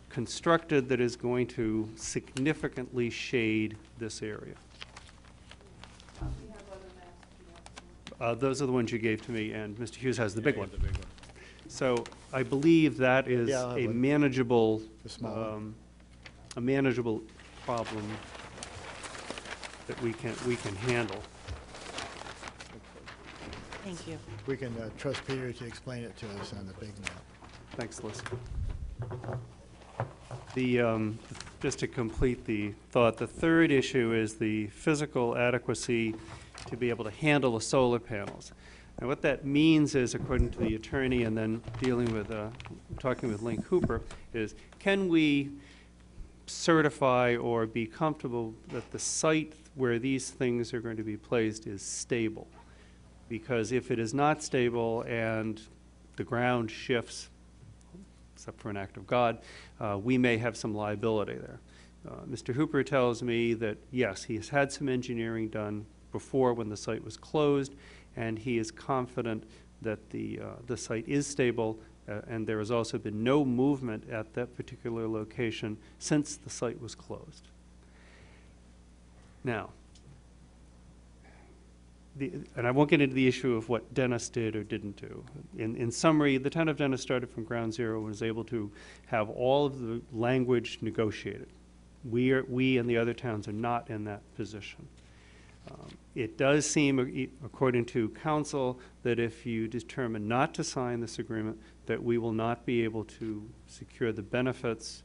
constructed that is going to significantly shade this area. Uh, Those are the ones you gave to me, and Mr. Hughes has the big one. So I believe that is Yeah, I'll have a one. manageable, The small one. um, a manageable problem that we can, we can handle. Thank you. We can uh, trust Peter to explain it to us on the big map. Thanks, Liz. The, um, just to complete the thought, the third issue is the physical adequacy to be able to handle the solar panels. And what that means is, according to the attorney, and then dealing with, uh, talking with Link Hooper, is can we certify or be comfortable that the site where these things are going to be placed is stable? Because if it is not stable and the ground shifts, except for an act of God, uh, we may have some liability there. Uh, Mr. Hooper tells me that, yes, he has had some engineering done before when the site was closed, and he is confident that the, uh, the site is stable, uh, and there has also been no movement at that particular location since the site was closed. Now, the, and I won't get into the issue of what Dennis did or didn't do. In, in summary, the town of Dennis started from ground zero and was able to have all of the language negotiated. We are, we and the other towns are not in that position. Um, It does seem, uh, according to counsel, that if you determine not to sign this agreement, that we will not be able to secure the benefits,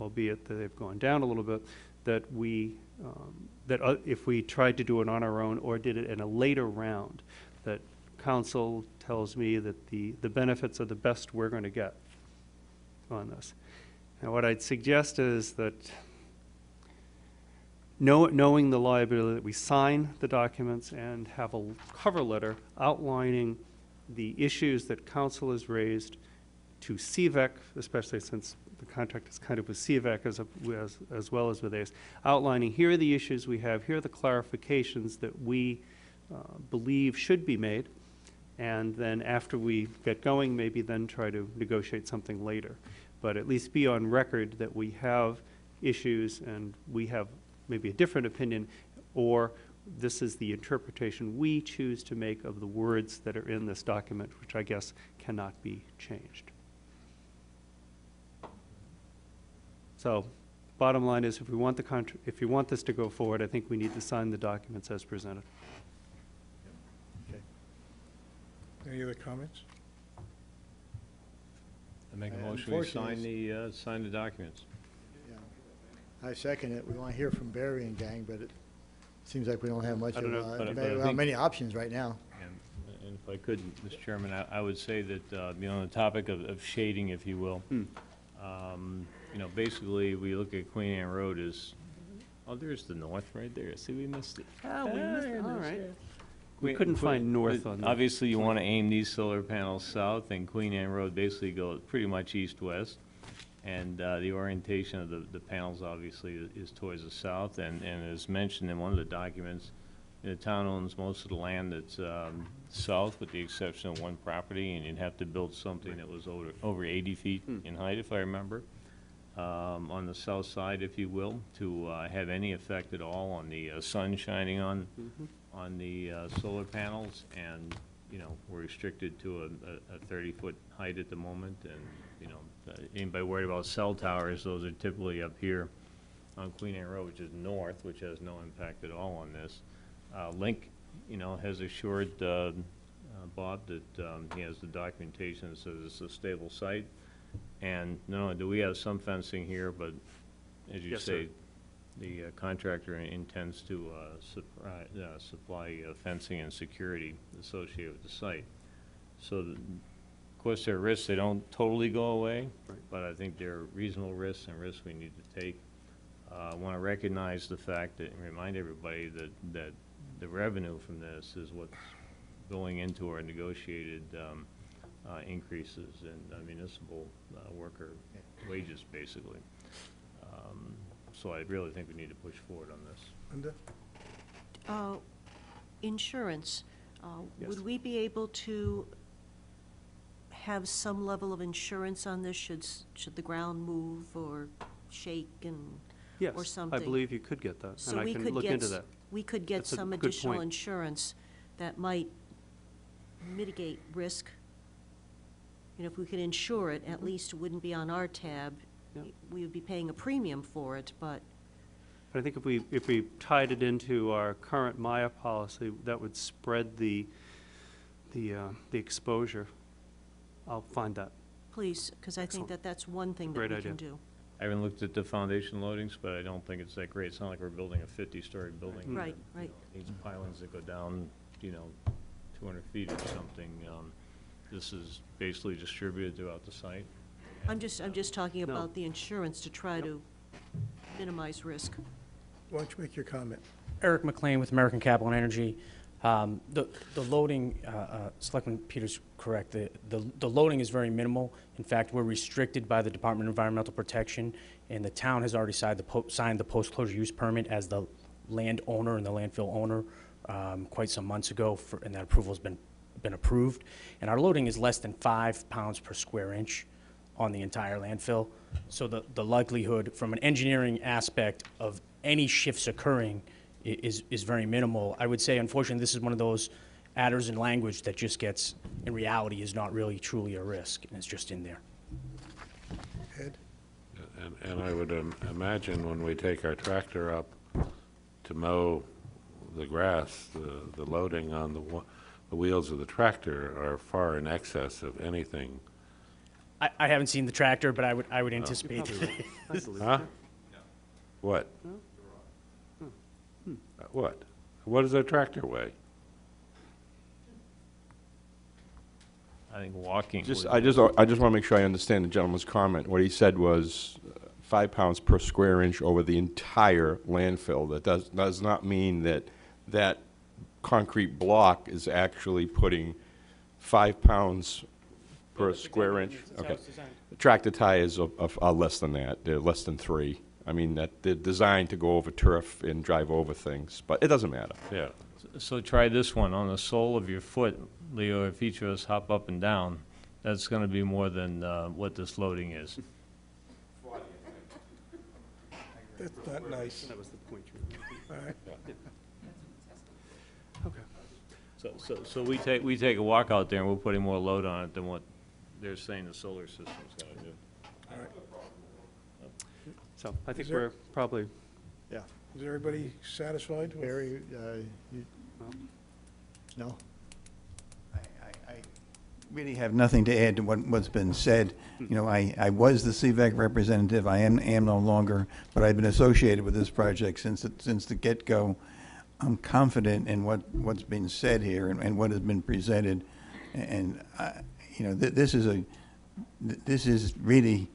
albeit that they've gone down a little bit, that we, um, that uh, if we tried to do it on our own or did it in a later round, that counsel tells me that the, the benefits are the best we're going to get on this. Now, what I'd suggest is that know, knowing the liability, that we sign the documents and have a cover letter outlining the issues that counsel has raised to CVEC, especially since contract is kind of with CVEC as, a- as, as well as with ACE, outlining here are the issues we have, here are the clarifications that we uh, believe should be made, and then after we get going, maybe then try to negotiate something later. But at least be on record that we have issues and we have maybe a different opinion, or this is the interpretation we choose to make of the words that are in this document, which I guess cannot be changed. So, bottom line is, if we want the contr if you want this to go forward, I think we need to sign the documents as presented. Okay. Any other comments? I make a Uh, motion, we sign the, uh, sign the documents. Yeah. I second it. We want to hear from Barry and gang, but it seems like we don't have much I of, don't know, uh, but- but ma- I well, think- many options right now. And, and if I could, Mr. Chairman, I, I would say that, uh, you know, on the topic of, of shading, if you will, um, you know, basically, we look at Queen Anne Road as, oh, there's the north right there. See, we missed it. Oh, we missed it. Ah, All it right. is. We Queen- couldn't Queen- find north but on the- Obviously, you want to aim these solar panels south, and Queen Anne Road basically goes pretty much east-west. And uh, the orientation of the, the panels obviously is- is towards the south, and, and as mentioned in one of the documents, the town owns most of the land that's um, south, with the exception of one property, and you'd have to build something that was over, over 80 feet in height, if I remember, um, on the south side, if you will, to uh, have any effect at all on the uh, sun shining on, Mhm. on the uh, solar panels, and, you know, we're restricted to a- a 30-foot height at the moment, and, you know, uh, anybody worried about cell towers, those are typically up here on Queen Anne Road, which is north, which has no impact at all on this. Uh, Link, you know, has assured uh, uh, Bob that um, he has the documentation that says it's a stable site. And not only do we have some fencing here, but as you Yes, sir. say, the uh, contractor intends to uh, supply, uh, supply uh, fencing and security associated with the site. So, the- of course, there are risks, they don't totally go away, but I think there are reasonable risks and risks we need to take. Uh, I want to recognize the fact that, and remind everybody that, that the revenue from this is what's going into our negotiated um, uh, increases in uh, municipal uh, worker wages, basically. Um, So I really think we need to push forward on this. Linda? Uh, Insurance, uh, Yes. would we be able to have some level of insurance on this should, s- should the ground move or shake and, or Yes, something? I believe you could get that, So and I we can could look get into s- that. We could get That's a some good additional point. insurance that might mitigate risk. You know, if we could insure it, at least it wouldn't be on our tab. We would be paying a premium for it, but But I think if we, if we tied it into our current Maya policy, that would spread the, the, uh, the exposure. I'll find that. please, because I think that that's one thing that Great we idea. can do. I haven't looked at the foundation loadings, but I don't think it's that great. It's not like we're building a fifty-story building. Right, right. These pilings that go down, you know, two hundred feet or something. Um, This is basically distributed throughout the site. I'm just, I'm just talking about the insurance to try to minimize risk. Why don't you make your comment? Eric McLean with American Capital and Energy. Um, The the loading, uh, uh, Selectman Peters correct, the the the loading is very minimal. In fact, we're restricted by the Department of Environmental Protection, and the town has already signed the po- signed the post-closure use permit as the landowner and the landfill owner um, quite some months ago, for- and that approval's been been approved. And our loading is less than five pounds per square inch on the entire landfill. So the, the likelihood, from an engineering aspect of any shifts occurring i- is, is very minimal. I would say, unfortunately, this is one of those adders in language that just gets, in reality, is not really truly a risk, and it's just in there. Ed? And, and I would um, imagine when we take our tractor up to mow the grass, the, the loading on the, wa- the wheels of the tractor are far in excess of anything. I, I haven't seen the tractor, but I would, I would anticipate. probably that- will. I believe Huh? it. What? No? Uh, What? What does a tractor weigh? I think walking Just, would- I just, I just want to make sure I understand the gentleman's comment. What he said was uh, five pounds per square inch over the entire landfill. That does, does not mean that that concrete block is actually putting five pounds per square inch. Okay. Tractor tires are, are- are less than that. They're less than three. I mean, that, they're designed to go over turf and drive over things, but it doesn't matter. Yeah. So try this one, on the sole of your foot, Leo, if each of us hop up and down, that's gonna be more than, uh, what this loading is. That's not nice. That was the point you were making. All right. Okay. So, so, so we take, we take a walk out there and we're putting more load on it than what they're saying the solar system's gonna do. All right. So I think Is there- we're probably, yeah. Is everybody satisfied? with- Barry, uh, you, no? really have nothing to add to what, what's been said. You know, I, I was the CVEC representative, I am, am no longer, but I've been associated with this project since, it- since the get-go. I'm confident in what, what's been said here and, and what has been presented. And, I- you know, th- this is a, th- this is really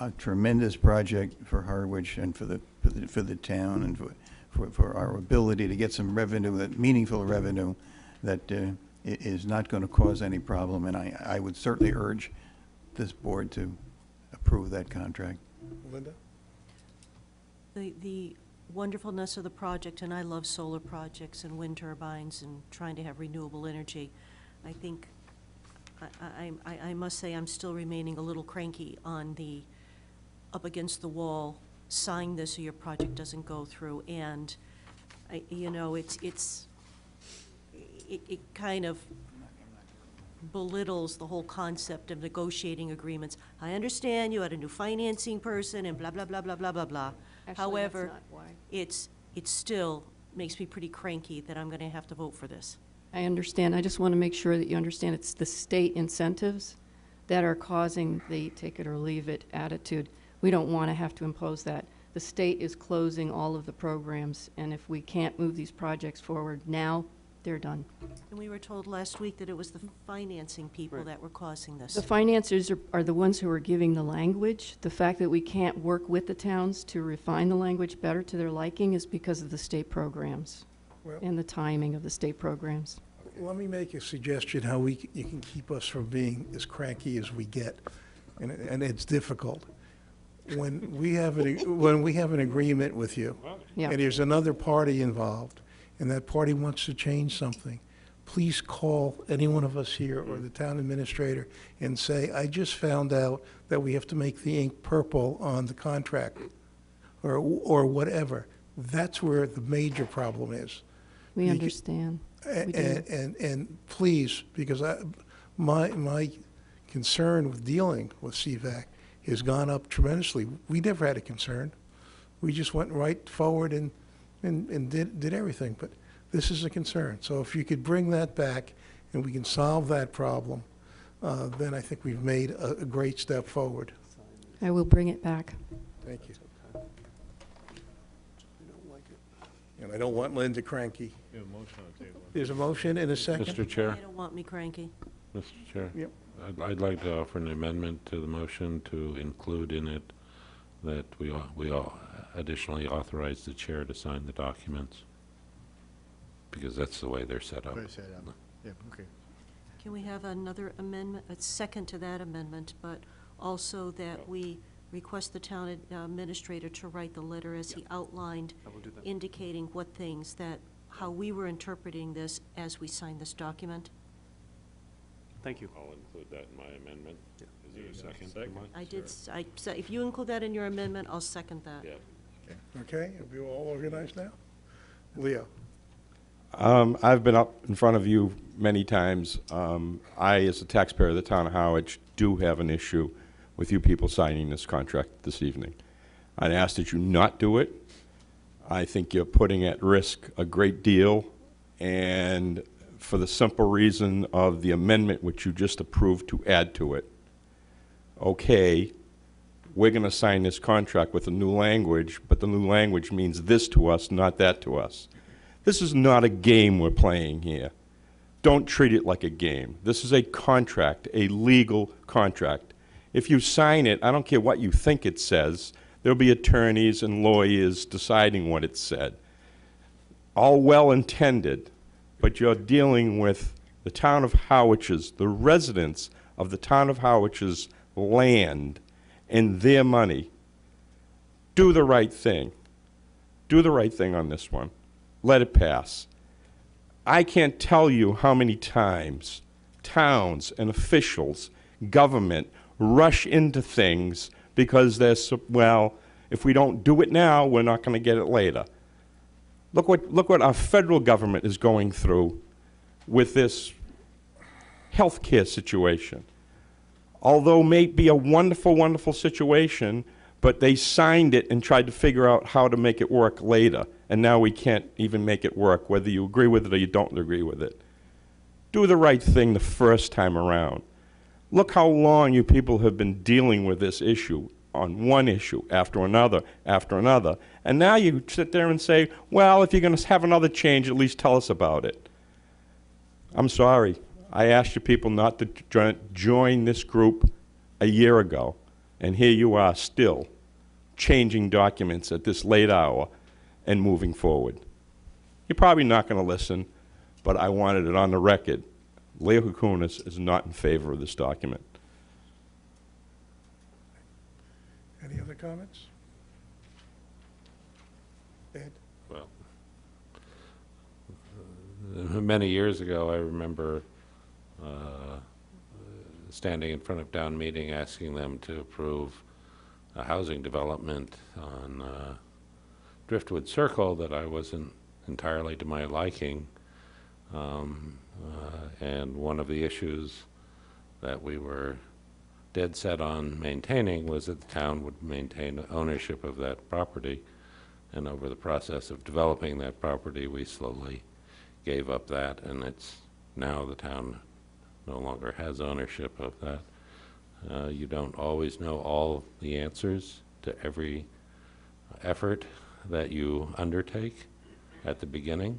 a tremendous project for Harwich and for the, for the, for the town and for, for, for our ability to get some revenue, that meaningful revenue that uh, is not going to cause any problem. And I, I would certainly urge this board to approve that contract. Linda? The, the wonderfulness of the project, and I love solar projects and wind turbines and trying to have renewable energy, I think, I, I, I- must say, I'm still remaining a little cranky on the up against the wall, sign this or your project doesn't go through, and, I, you know, it's, it's, it, it kind of belittles the whole concept of negotiating agreements. I understand you had a new financing person and blah, blah, blah, blah, blah, blah, blah. Actually, that's However, not why. it's, it still makes me pretty cranky that I'm gonna have to vote for this. I understand. I just want to make sure that you understand it's the state incentives that are causing the take it or leave it attitude. We don't want to have to impose that. The state is closing all of the programs, and if we can't move these projects forward now, they're done. And we were told last week that it was the mm-hmm. financing people that were causing this. The financiers are, are the ones who are giving the language. The fact that we can't work with the towns to refine the language better to their liking is because of the state programs Well- and the timing of the state programs. Let me make a suggestion how we, c- you can keep us from being as cranky as we get, and, and it's difficult. When we have an, when we have an agreement with you, Yeah. and there's another party involved, and that party wants to change something, please call any one of us here or the town administrator and say, I just found out that we have to make the ink purple on the contract, or, or whatever. That's where the major problem is. We You understand. We do. And, and, and please, because I, my, my concern with dealing with CVEC has gone up tremendously. We never had a concern. We just went right forward and, and, and did, did everything, but this is a concern. So if you could bring that back and we can solve that problem, uh, then I think we've made a a great step forward. I will bring it back. Thank you. And I don't want Linda cranky. There's a motion and a second? Mr. Chair, They don't want me cranky. Mr. Chair. Yep. I'd, I'd like to offer an amendment to the motion to include in it that we, all, we au- additionally authorize the chair to sign the documents, because that's the way they're set up. Way set up. Yeah, okay. Can we have another amendment, a second to that amendment, but also that we request the town uh, administrator to write the letter as he outlined, indicating what things that, how we were interpreting this as we signed this document? Thank you. I'll include that in my amendment. Is there a second? to mine? I did, s- I, so if you include that in your amendment, I'll second that. Yeah. Okay, are we all organized now? Leo? Um, I've been up in front of you many times. Um, I, as a taxpayer of the town of Howard, do have an issue with you people signing this contract this evening. I'd ask that you not do it. I think you're putting at risk a great deal, and for the simple reason of the amendment which you just approved to add to it. Okay, we're going to sign this contract with a new language, but the new language means this to us, not that to us. This is not a game we're playing here. Don't treat it like a game. This is a contract, a legal contract. If you sign it, I don't care what you think it says, there'll be attorneys and lawyers deciding what it said. All well intended, but you're dealing with the town of Howard's, the residents of the town of Howard's land and their money. Do the right thing. Do the right thing on this one. Let it pass. I can't tell you how many times towns and officials, government, rush into things because they're, well, if we don't do it now, we're not going to get it later. Look what, look what our federal government is going through with this healthcare situation. Although may be a wonderful, wonderful situation, but they signed it and tried to figure out how to make it work later. And now we can't even make it work, whether you agree with it or you don't agree with it. Do the right thing the first time around. Look how long you people have been dealing with this issue on one issue after another after another. And now you sit there and say, well, if you're going to have another change, at least tell us about it. I'm sorry. I asked you people not to jo- join this group a year ago, and here you are still changing documents at this late hour and moving forward. You're probably not going to listen, but I wanted it on the record. Leo Cakounes is not in favor of this document. Any other comments? Ed? Well, uh, many years ago, I remember uh, standing in front of town meeting, asking them to approve a housing development on uh, Driftwood Circle that I wasn't entirely to my liking. Um, uh, And one of the issues that we were dead set on maintaining was that the town would maintain ownership of that property. And over the process of developing that property, we slowly gave up that, and it's, now the town no longer has ownership of that. Uh, You don't always know all the answers to every effort that you undertake at the beginning,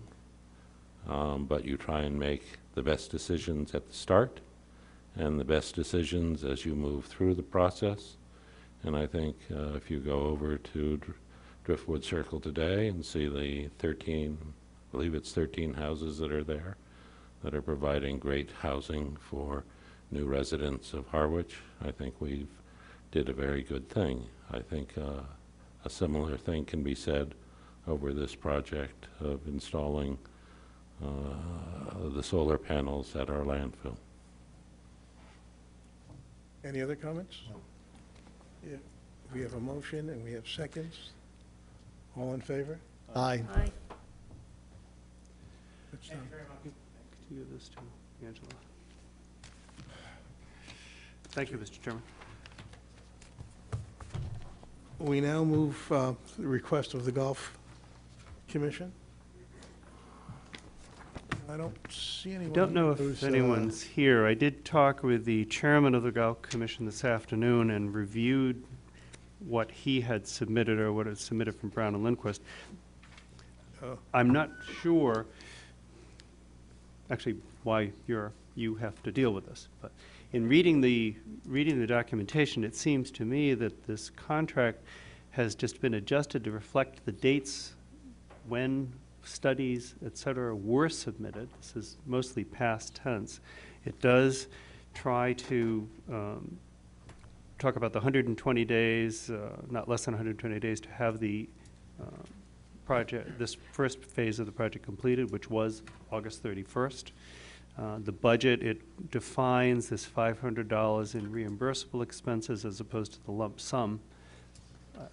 um, but you try and make the best decisions at the start and the best decisions as you move through the process. And I think uh, if you go over to Dr- Driftwood Circle today and see the 13, I believe it's 13 houses that are there, that are providing great housing for new residents of Harwich, I think we've did a very good thing. I think uh, a similar thing can be said over this project of installing uh, the solar panels at our landfill. Any other comments? Yeah, We have a motion and we have seconds. All in favor? Aye. Aye. That's done. Could this to Angela? Thank you, Mr. Chairman. We now move uh, to the request of the Golf Commission. I don't see I anyone. don't know if uh, anyone's here. I did talk with the chairman of the Golf Commission this afternoon and reviewed what he had submitted or what had submitted from Brown and Lindquist. Oh. I'm not sure, actually, why you're, you have to deal with this, but in reading the, reading the documentation, it seems to me that this contract has just been adjusted to reflect the dates when studies, et cetera, were submitted. This is mostly past tense. It does try to um, talk about the 120 days, uh, not less than 120 days, to have the uh, project, this first phase of the project completed, which was August 31st. Uh, The budget, it defines this $500 in reimbursable expenses as opposed to the lump sum.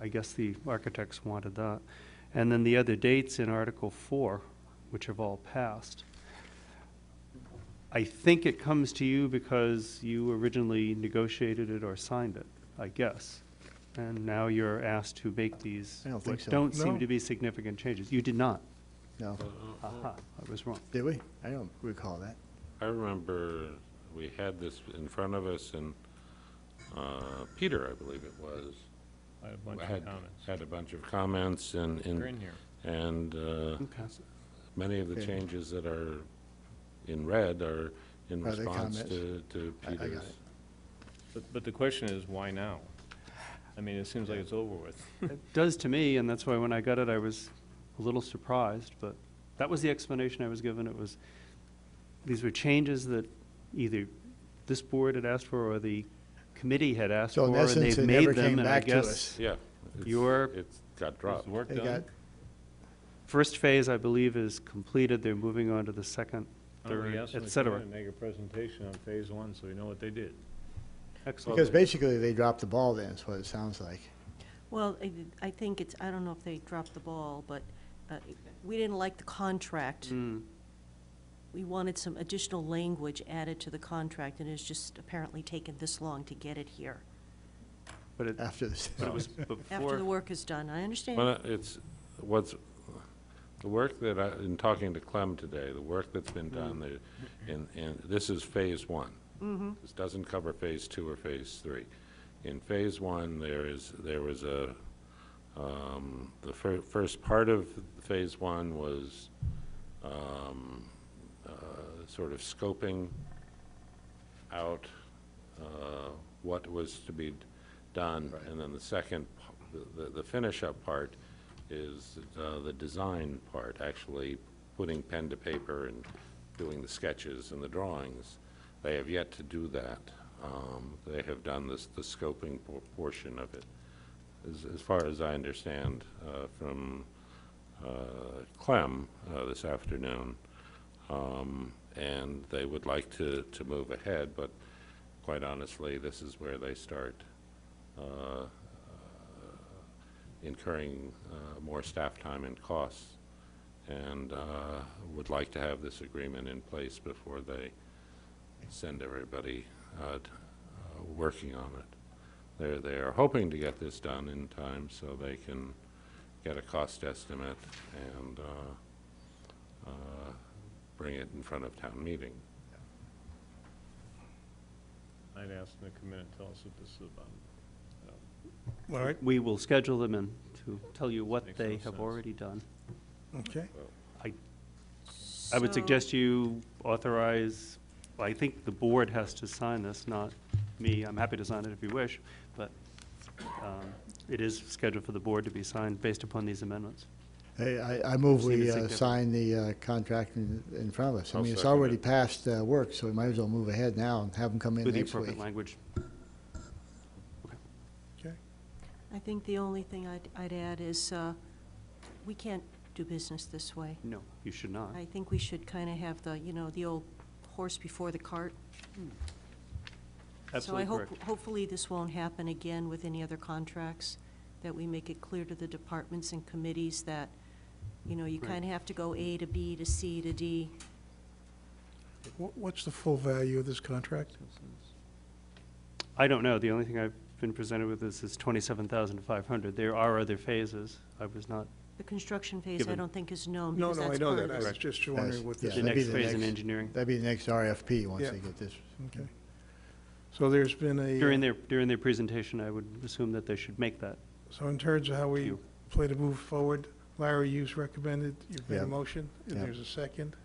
I- guess the architects wanted that. And then the other dates in Article 4, which have all passed. I think it comes to you because you originally negotiated it or signed it, I guess. And now you're asked to make these, I don't think what so. don't seem No. to be significant changes. You did not. No, Aha, I was wrong. did we? I don't recall that. I remember we had this in front of us, and uh, Peter, I believe it was, I have a bunch had, of comments. had a bunch of comments, and, They're in and, here. and uh, Okay. many of the Okay. changes that are in red are in Are they response comments? to, to I- I got Peter's. it. But, but the question is, why now? I mean, it seems like it's over with. It does to me, and that's why when I got it, I was a little surprised, but that was the explanation I was given. It was, these were changes that either this board had asked for or the committee had asked So for, in and essence, they've it made never them, came and I back to guess us. Yeah. it's- Your- It's got dropped. the work They done? got, first phase, I believe, is completed. They're moving on to the second, Why don't we third, ask them et to cetera. come in and make a presentation on phase one, so we know what they did. Excellent. because basically they dropped the ball then, is what it sounds like. Well, I- I think it's, I don't know if they dropped the ball, but uh, we didn't like the contract. Mm. We wanted some additional language added to the contract, and it's just apparently taken this long to get it here. But it, After this. but it was After before, the work is done, I understand. Well, it's, what's, the work that I, in talking to Clem today, the work that's been done, there, and, and this is phase one. Mhm. This doesn't cover phase two or phase three. In phase one, there is, there was a, um, the fir- first part of phase one was, um, uh, sort of scoping out, uh, what was to be done. And then the second, p- the, the- the finish-up part is, uh, the design part, actually putting pen to paper and doing the sketches and the drawings. They have yet to do that. Um, They have done this, the scoping por- portion of it. As, as far as I understand uh, from uh, Clem uh, this afternoon. Um, And they would like to, to move ahead, but quite honestly, this is where they start uh, incurring uh, more staff time and costs. And uh, would like to have this agreement in place before they send everybody uh, uh, working on it. They're, they are hoping to get this done in time so they can get a cost estimate and uh, uh, bring it in front of town meeting. I'd ask them to come in and tell us what this is about. All right, we will schedule them in to tell you what Makes they no have sense. already done. okay. I would So- suggest you authorize, I think the board has to sign this, not me. I'm happy to sign it if you wish, but um, it is scheduled for the board to be signed based upon these amendments. Hey, I, I move Seem we uh, think sign the uh, contract in, in front of us. I I'll mean, it's second already it. past uh, work, so we might as well move ahead now and have them come in With the next appropriate week. language. Okay. Okay. I think the only thing I'd, I'd add is, uh, we can't do business this way. No, you should not. I think we should kind of have the, you know, the old horse before the cart. Absolutely So I correct. hope, hopefully this won't happen again with any other contracts, that we make it clear to the departments and committees that, you know, you Right. kind of have to go A to B to C to D. Wha- What's the full value of this contract? I don't know. The only thing I've been presented with is this 27,500. There are other phases. I was not The construction phase, I Given- don't think is known, No, because no, I that's know part that. of I this. was just wondering what Yeah, this. The that'd be next the phase in next- engineering. That'd be the next RFP, once Yeah. they get this. Okay. So there's been a. During their, during their presentation, I would assume that they should make that. So in terms of how we You. play to move forward, Larry, you've recommended, you've made Yeah. a motion, and Yeah. there's a second.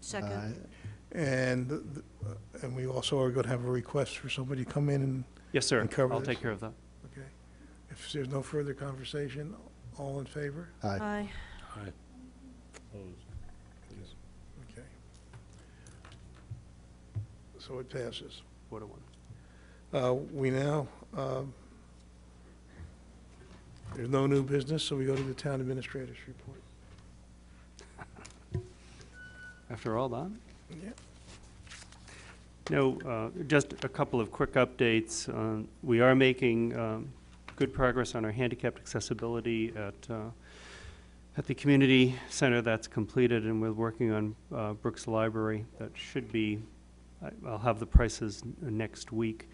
Second, Uh, And, th- th- uh, and we also are going to have a request for somebody to come in and, Yes, sir. And cover I'll this. take care of that. okay. If there's no further conversation, all in favor? Aye. aye. Aye. Okay. So it passes. Four to one. Uh, We now, um, there's no new business, so we go to the town administrator's report. After all that? Yeah. No, uh, just a couple of quick updates. Uh, We are making um, good progress on our handicapped accessibility at, uh, at the community center. That's completed, and we're working on uh, Brooks Library. That should be, I'll have the prices next week.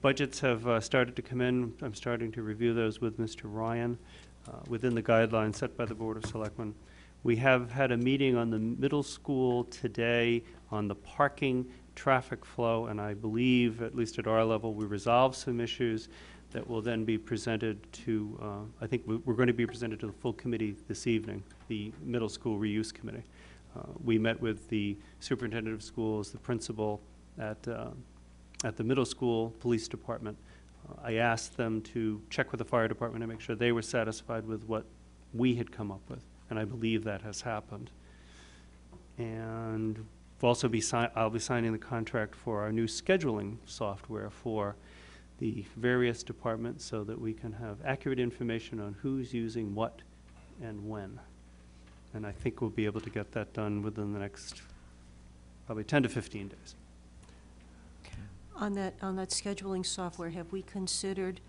Budgets have uh, started to come in. I'm starting to review those with Mr. Ryan uh, within the guidelines set by the Board of Selectmen. We have had a meeting on the middle school today on the parking traffic flow, and I believe, at least at our level, we resolved some issues that will then be presented to, uh, I think we- we're going to be presented to the full committee this evening, the Middle School Reuse Committee. Uh, We met with the superintendent of schools, the principal at, uh, at the middle school police department. Uh, I asked them to check with the fire department and make sure they were satisfied with what we had come up with, and I believe that has happened. And we'll also be, si- I'll be signing the contract for our new scheduling software for the various departments so that we can have accurate information on who's using what and when. And I think we'll be able to get that done within the next probably 10 to 15 days. On that, on that scheduling software, have we considered,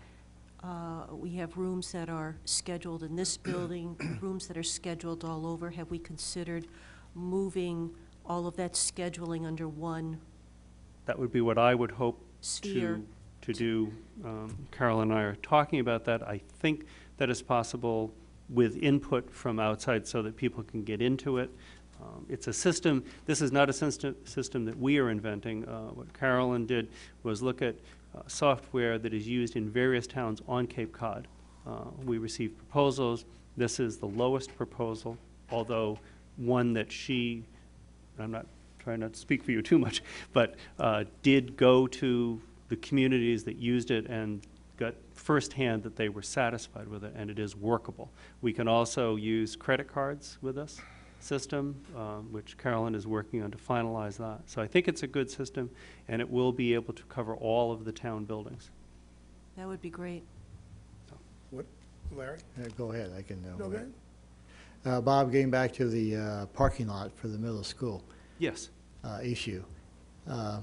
uh, we have rooms that are scheduled in this building, rooms that are scheduled all over. Have we considered moving all of that scheduling under one That would be what I would hope sphere? to, to do. Um, Carol and I are talking about that. I think that is possible with input from outside so that people can get into it. Um, It's a system, this is not a system, that we are inventing. Uh, What Carolyn did was look at uh, software that is used in various towns on Cape Cod. Uh, We received proposals. This is the lowest proposal, although one that she, I'm not trying not to speak for you too much, but uh, did go to the communities that used it and got firsthand that they were satisfied with it, and it is workable. We can also use credit cards with this system, um, which Carolyn is working on to finalize that. So I think it's a good system, and it will be able to cover all of the town buildings. That would be great. What, Larry? Uh, Go ahead, I can. uh, No, go ahead. Uh, Bob, getting back to the uh, parking lot for the middle school Yes. uh, issue, uh,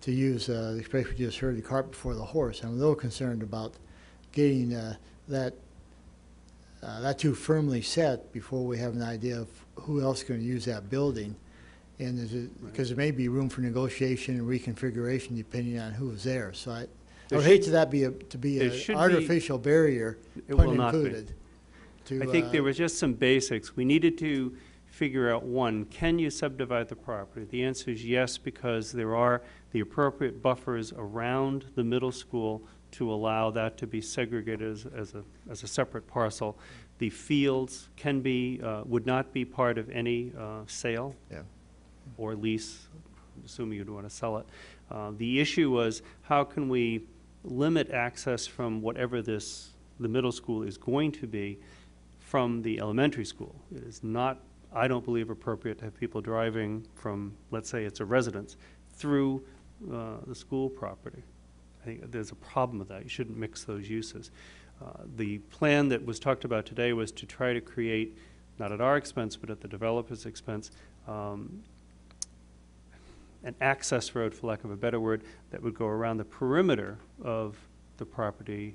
to use uh, the expression we just heard, the cart before the horse, I'm a little concerned about getting uh, that, uh, that too firmly set before we have an idea of who else is going to use that building. And is it, because there may be room for negotiation and reconfiguration depending on who's there. So I, I would hate to that be, a- to be an should be- artificial barrier, It pun will not be. included. to, I think uh, there was just some basics. We needed to figure out, one, can you subdivide the property? The answer is yes, because there are the appropriate buffers around the middle school to allow that to be segregated as, as a, as a separate parcel. The fields can be, uh, would not be part of any uh, sale Yeah. or lease, assuming you'd want to sell it. Uh, The issue was, how can we limit access from whatever this, the middle school is going to be from the elementary school? It is not, I don't believe, appropriate to have people driving from, let's say it's a residence, through uh, the school property. I think there's a problem with that. You shouldn't mix those uses. Uh, The plan that was talked about today was to try to create, not at our expense, but at the developer's expense, um, an access road, for lack of a better word, that would go around the perimeter of the property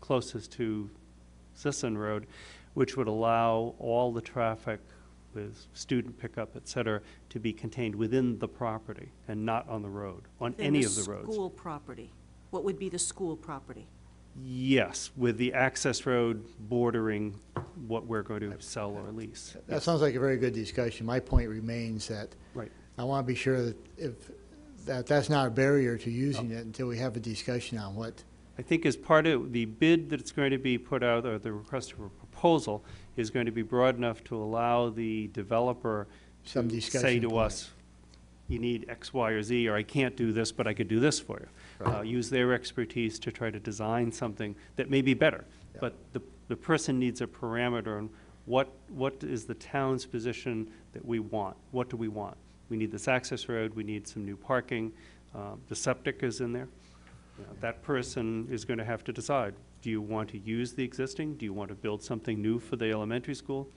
closest to Sisson Road, which would allow all the traffic with student pickup, et cetera, to be contained within the property and not on the road, on Then any of the roads. school property. What would be the school property? Yes, with the access road bordering what we're going to sell or lease. That sounds like a very good discussion. My point remains that Right. I want to be sure that if, that that's not a barrier to using it until we have a discussion on what, I think as part of the bid that's going to be put out, or the request for proposal, is going to be broad enough to allow the developer Some to say to point. us, you need X, Y, or Z, or I can't do this, but I could do this for you. Uh, Use their expertise to try to design something that may be better. But the, the person needs a parameter on what, what is the town's position that we want? What do we want? We need this access road, we need some new parking, uh, the septic is in there. You know, That person is going to have to decide, do you want to use the existing? Do you want to build something new for the elementary school?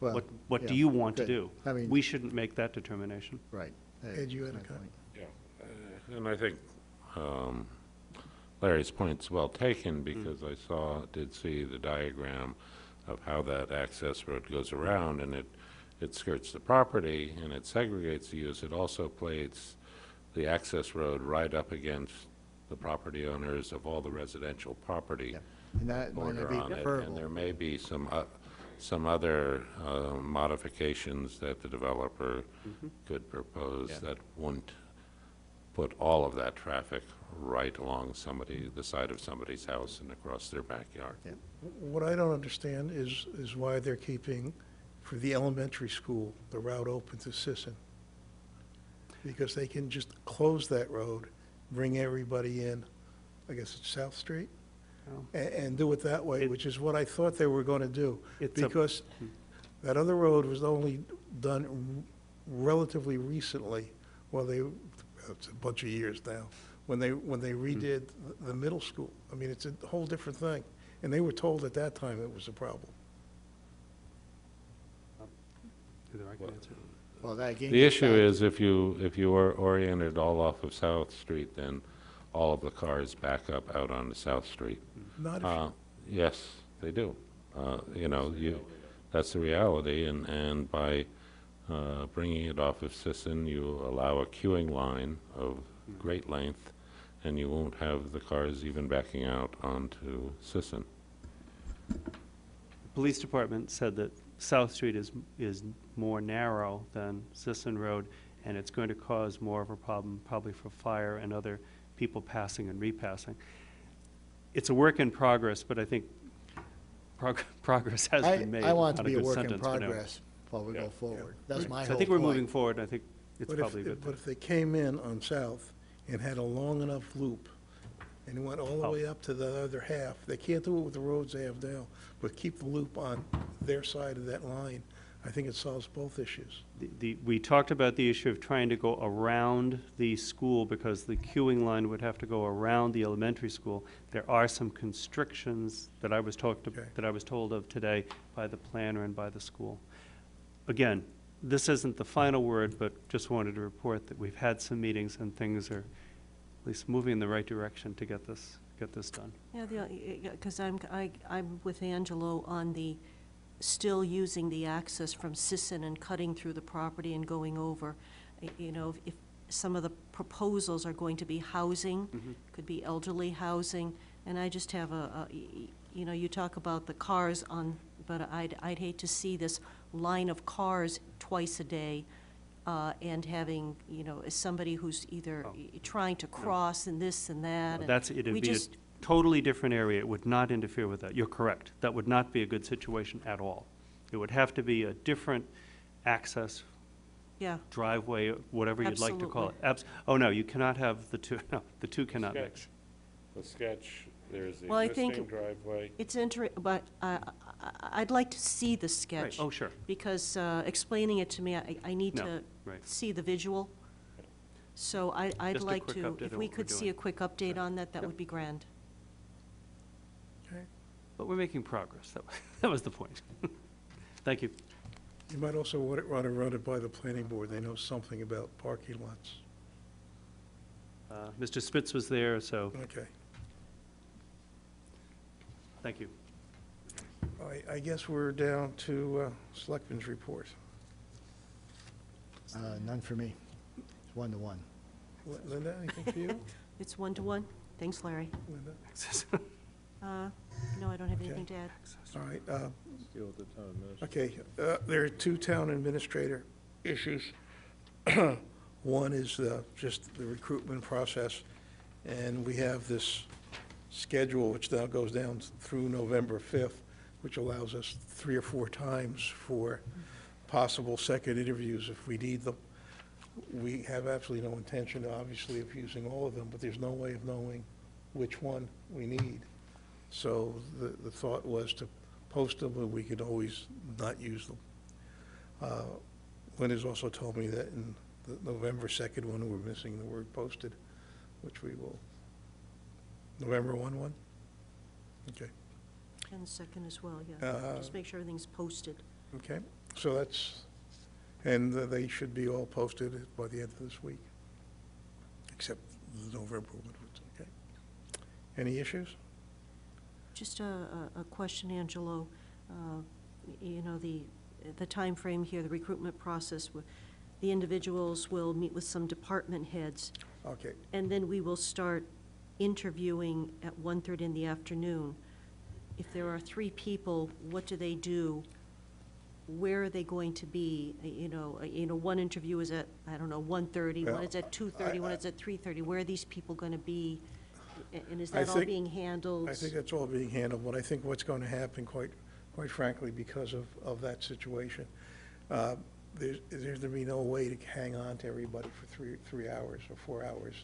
Well, What, what do yeah, you want to good. do? I mean- We shouldn't make that determination. right. Ed, you had a my comment? point. Yeah, uh, and I think um, Larry's point's well taken, because I saw, did see the diagram of how that access road goes around, and it, it skirts the property, and it segregates the use. It also plates the access road right up against the property owners of all the residential property And that might border not be on it. And preferable. there may be some, uh, some other uh, modifications that the developer could propose Yeah. that wouldn't put all of that traffic right along somebody, the side of somebody's house and across their backyard. What I don't understand is, is why they're keeping, for the elementary school, the route open to Sisson. Because they can just close that road, bring everybody in, I guess it's South Street, Oh. a- and do it that way, It- which is what I thought they were gonna do. It's a- Because that other road was only done relatively recently, well, they, it's a bunch of years now, when they, when they hmm. redid the- the middle school. I mean, it's a whole different thing. And they were told at that time it was a problem. Either I can answer. Well, that again. The gets issue back- is if you, if you are oriented all off of South Street, then all of the cars back up out onto South Street. Not if, Uh, Yes, they do. Uh, You know, you, that's the reality, and, and by uh, bringing it off of Sisson, you allow a queuing line of great length, and you won't have the cars even backing out onto Sisson. The police department said that South Street is, is more narrow than Sisson Road, and it's going to cause more of a problem probably for fire and other people passing and repassing. It's a work in progress, but I think prog- progress has I, been made. I want it to be a good work in sentence, no. progress while we Yeah. go forward. That's Right. my So whole I think we're point. moving forward, I think it's but probably a good but thing. if they came in on South and had a long enough loop and went all the Oh. way up to the other half, they can't do it with the roads they have now, but keep the loop on their side of that line, I think it solves both issues. The- The, we talked about the issue of trying to go around the school because the queuing line would have to go around the elementary school. There are some constrictions that I was talked, Okay. that I was told of today by the planner and by the school. Again, this isn't the final word, but just wanted to report that we've had some meetings and things are at least moving in the right direction to get this, get this done. Yeah, because uh, uh, I'm, I, I'm with Angelo on the, still using the access from Sisson and cutting through the property and going over. You know, if some of the proposals are going to be housing, mm-hmm. could be elderly housing, and I just have a you know, you talk about the cars on, but I'd, I'd hate to see this line of cars twice a day, uh, and having, you know, somebody who's either Oh. trying to cross and this and that. and That's, it'd we be a just- totally different area. It would not interfere with that. You're correct. That would not be a good situation at all. It would have to be a different access Yeah, driveway, whatever you'd like to call it. Abs- Oh, no, you cannot have the two, no, the two cannot mix. The sketch, there's the Well, I think- existing driveway. it's inter, but uh, I- I'd like to see the sketch. Oh, sure. Because uh, explaining it to me, I, I need No, to right. see the visual. So I, I'd Just a like quick to, update if on we what we're could see doing. a quick update on that, that Yep. would be grand. But we're making progress. That, that was the point. Thank you. You might also want to run it, run it by the planning board, they know something about parking lots. Uh, Mr. Spitz was there, so, Okay. thank you. I, I guess we're down to uh, Selectmen's report. Uh, none for me. It's one to one. Linda, anything for you? It's one-to-one. Thanks, Larry. Linda? Uh, No, I don't have Okay. anything to add. All right. uh, Deal with the town administrator. Okay, uh, there are two town administrator issues. One is uh, just the recruitment process, and we have this schedule which now goes down through November 5th, which allows us three or four times for possible second interviews if we need them. We have absolutely no intention, obviously, of using all of them, but there's no way of knowing which one we need. So the, the thought was to post them, and we could always not use them. Uh, Lynn has also told me that in the November 2nd one, we're missing the word posted, which we will, November 1 one? Okay, And the second as well, yeah. Uh, Just make sure everything's posted. okay, so that's, and uh, they should be all posted by the end of this week, except the November one, okay. Any issues? Just a, a, a question, Angelo. Uh, You know, the, the timeframe here, the recruitment process, w- the individuals will meet with some department heads, Okay, and then we will start interviewing at 1:30 in the afternoon. If there are three people, what do they do? Where are they going to be? Uh, You know, uh, you know, one interview is at, I don't know, 1:30, one is at 2:30, one is at 3:30. Where are these people going to be? A- And is I that all think- being handled? I think that's all being handled, but I think what's going to happen, quite, quite frankly, because of, of that situation, uh, there's, there's going to be no way to hang on to everybody for three, three hours or four hours.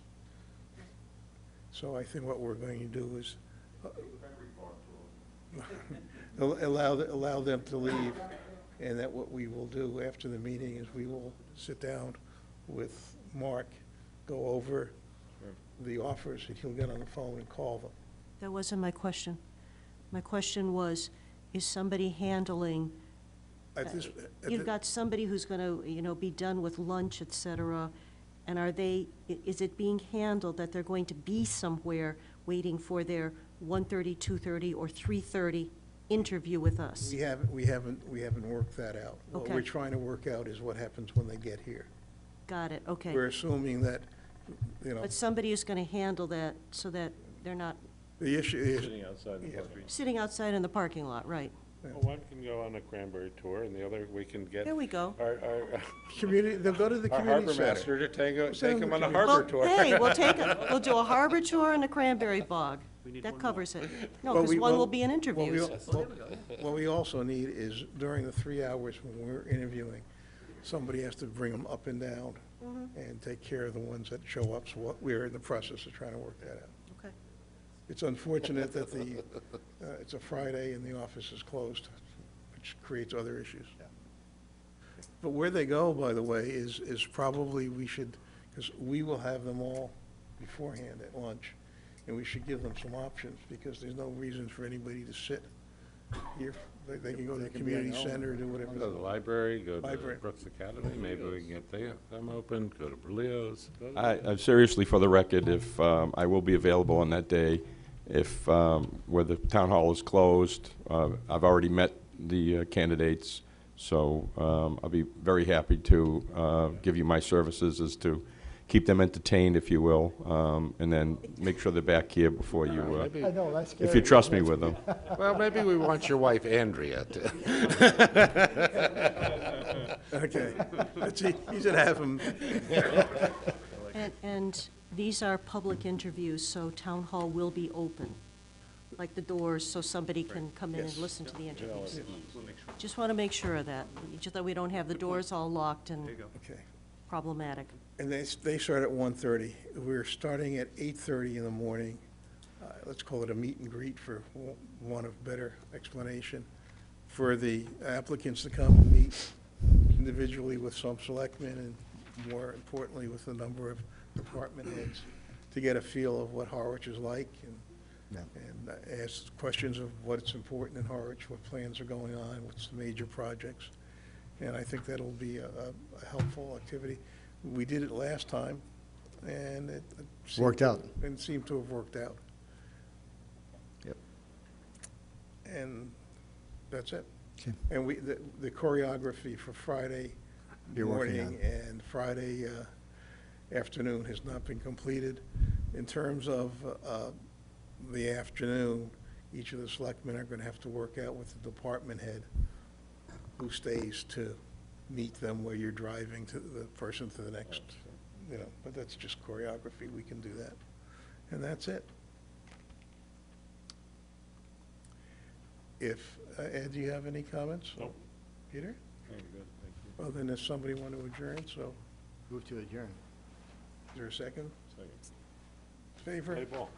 So I think what we're going to do is uh, al- allow, the- allow them to leave, and that what we will do after the meeting is we will sit down with Mark, go over the offers, and he'll get on the phone and call them. That wasn't my question. My question was, is somebody handling, At this- at uh, you've the- got somebody who's going to, you know, be done with lunch, et cetera, and are they, i- is it being handled that they're going to be somewhere waiting for their 1:30, 2:30, or 3:30 interview with us? We haven't, we haven't, we haven't worked that out. What we're trying to work out is what happens when they get here. Got it, okay. We're assuming that, you know, But somebody is going to handle that so that they're not the issue is. Sitting outside the parking. sitting outside in the parking lot, right? Well, one can go on a cranberry tour, and the other, we can get. There we go. Our, our, Community, they'll go to the our community harbor center. master to take, Send take them them to on a community- harbor Well, tour. hey, we'll take, a- we'll do a harbor tour and a cranberry bog. That covers it. No, Well, because we- one well- will be in what we interviews. al- What what we also need is during the three hours when we're interviewing, somebody has to bring them up and down Mhm. and take care of the ones that show up. So what, we're in the process of trying to work that out. Okay. It's unfortunate that the, uh, it's a Friday and the office is closed, which creates other issues. But where they go, by the way, is, is probably, we should, because we will have them all beforehand at lunch, and we should give them some options, because there's no reason for anybody to sit here. They, they can go to the They can be at community home. center, do whatever. Go to the library, go to Library. Brooks Academy, maybe we can get they- them open, go to Berlioz. I, I seriously, for the record, if, um, I will be available on that day, if, um, where the town hall is closed, uh, I've already met the uh, candidates, so, um, I'll be very happy to, uh, give you my services as to keep them entertained, if you will, um, and then make sure they're back here before you, uh, Maybe- I know, that's if you trust me with them. Well, maybe we want your wife Andrea to. Okay, let's see, he's gonna have them. And, and these are public interviews, so town hall will be open, like the doors, so somebody can come in and Yes. listen to the interviews. Just want to make sure of that, just that we don't have the doors all locked and Okay. problematic. And they, they start at 1:30. We're starting at 8:30 in the morning. Uh, Let's call it a meet and greet for wa- want of better explanation, for the applicants to come and meet individually with some selectmen and more importantly with a number of department heads to get a feel of what Harwich is like and, and uh, ask questions of what's important in Harwich, what plans are going on, what's the major projects. And I think that'll be a, a- a helpful activity. We did it last time, and it. it seemed Worked to- out. And seemed to have worked out. Yep. And that's it. Okay. And we, the the choreography for Friday You're working morning and Friday uh, afternoon has not been completed. In terms of uh, the afternoon, each of the selectmen are gonna have to work out with the department head who stays to meet them where you're driving to the person to the next, you know, but that's just choreography, we can do that. And that's it. If, uh, Ed, do you have any comments? Nope. Peter? Very good, thank you. Well, then if somebody want to adjourn, so, Move to adjourn. is there a second? Second. Favor? Play ball.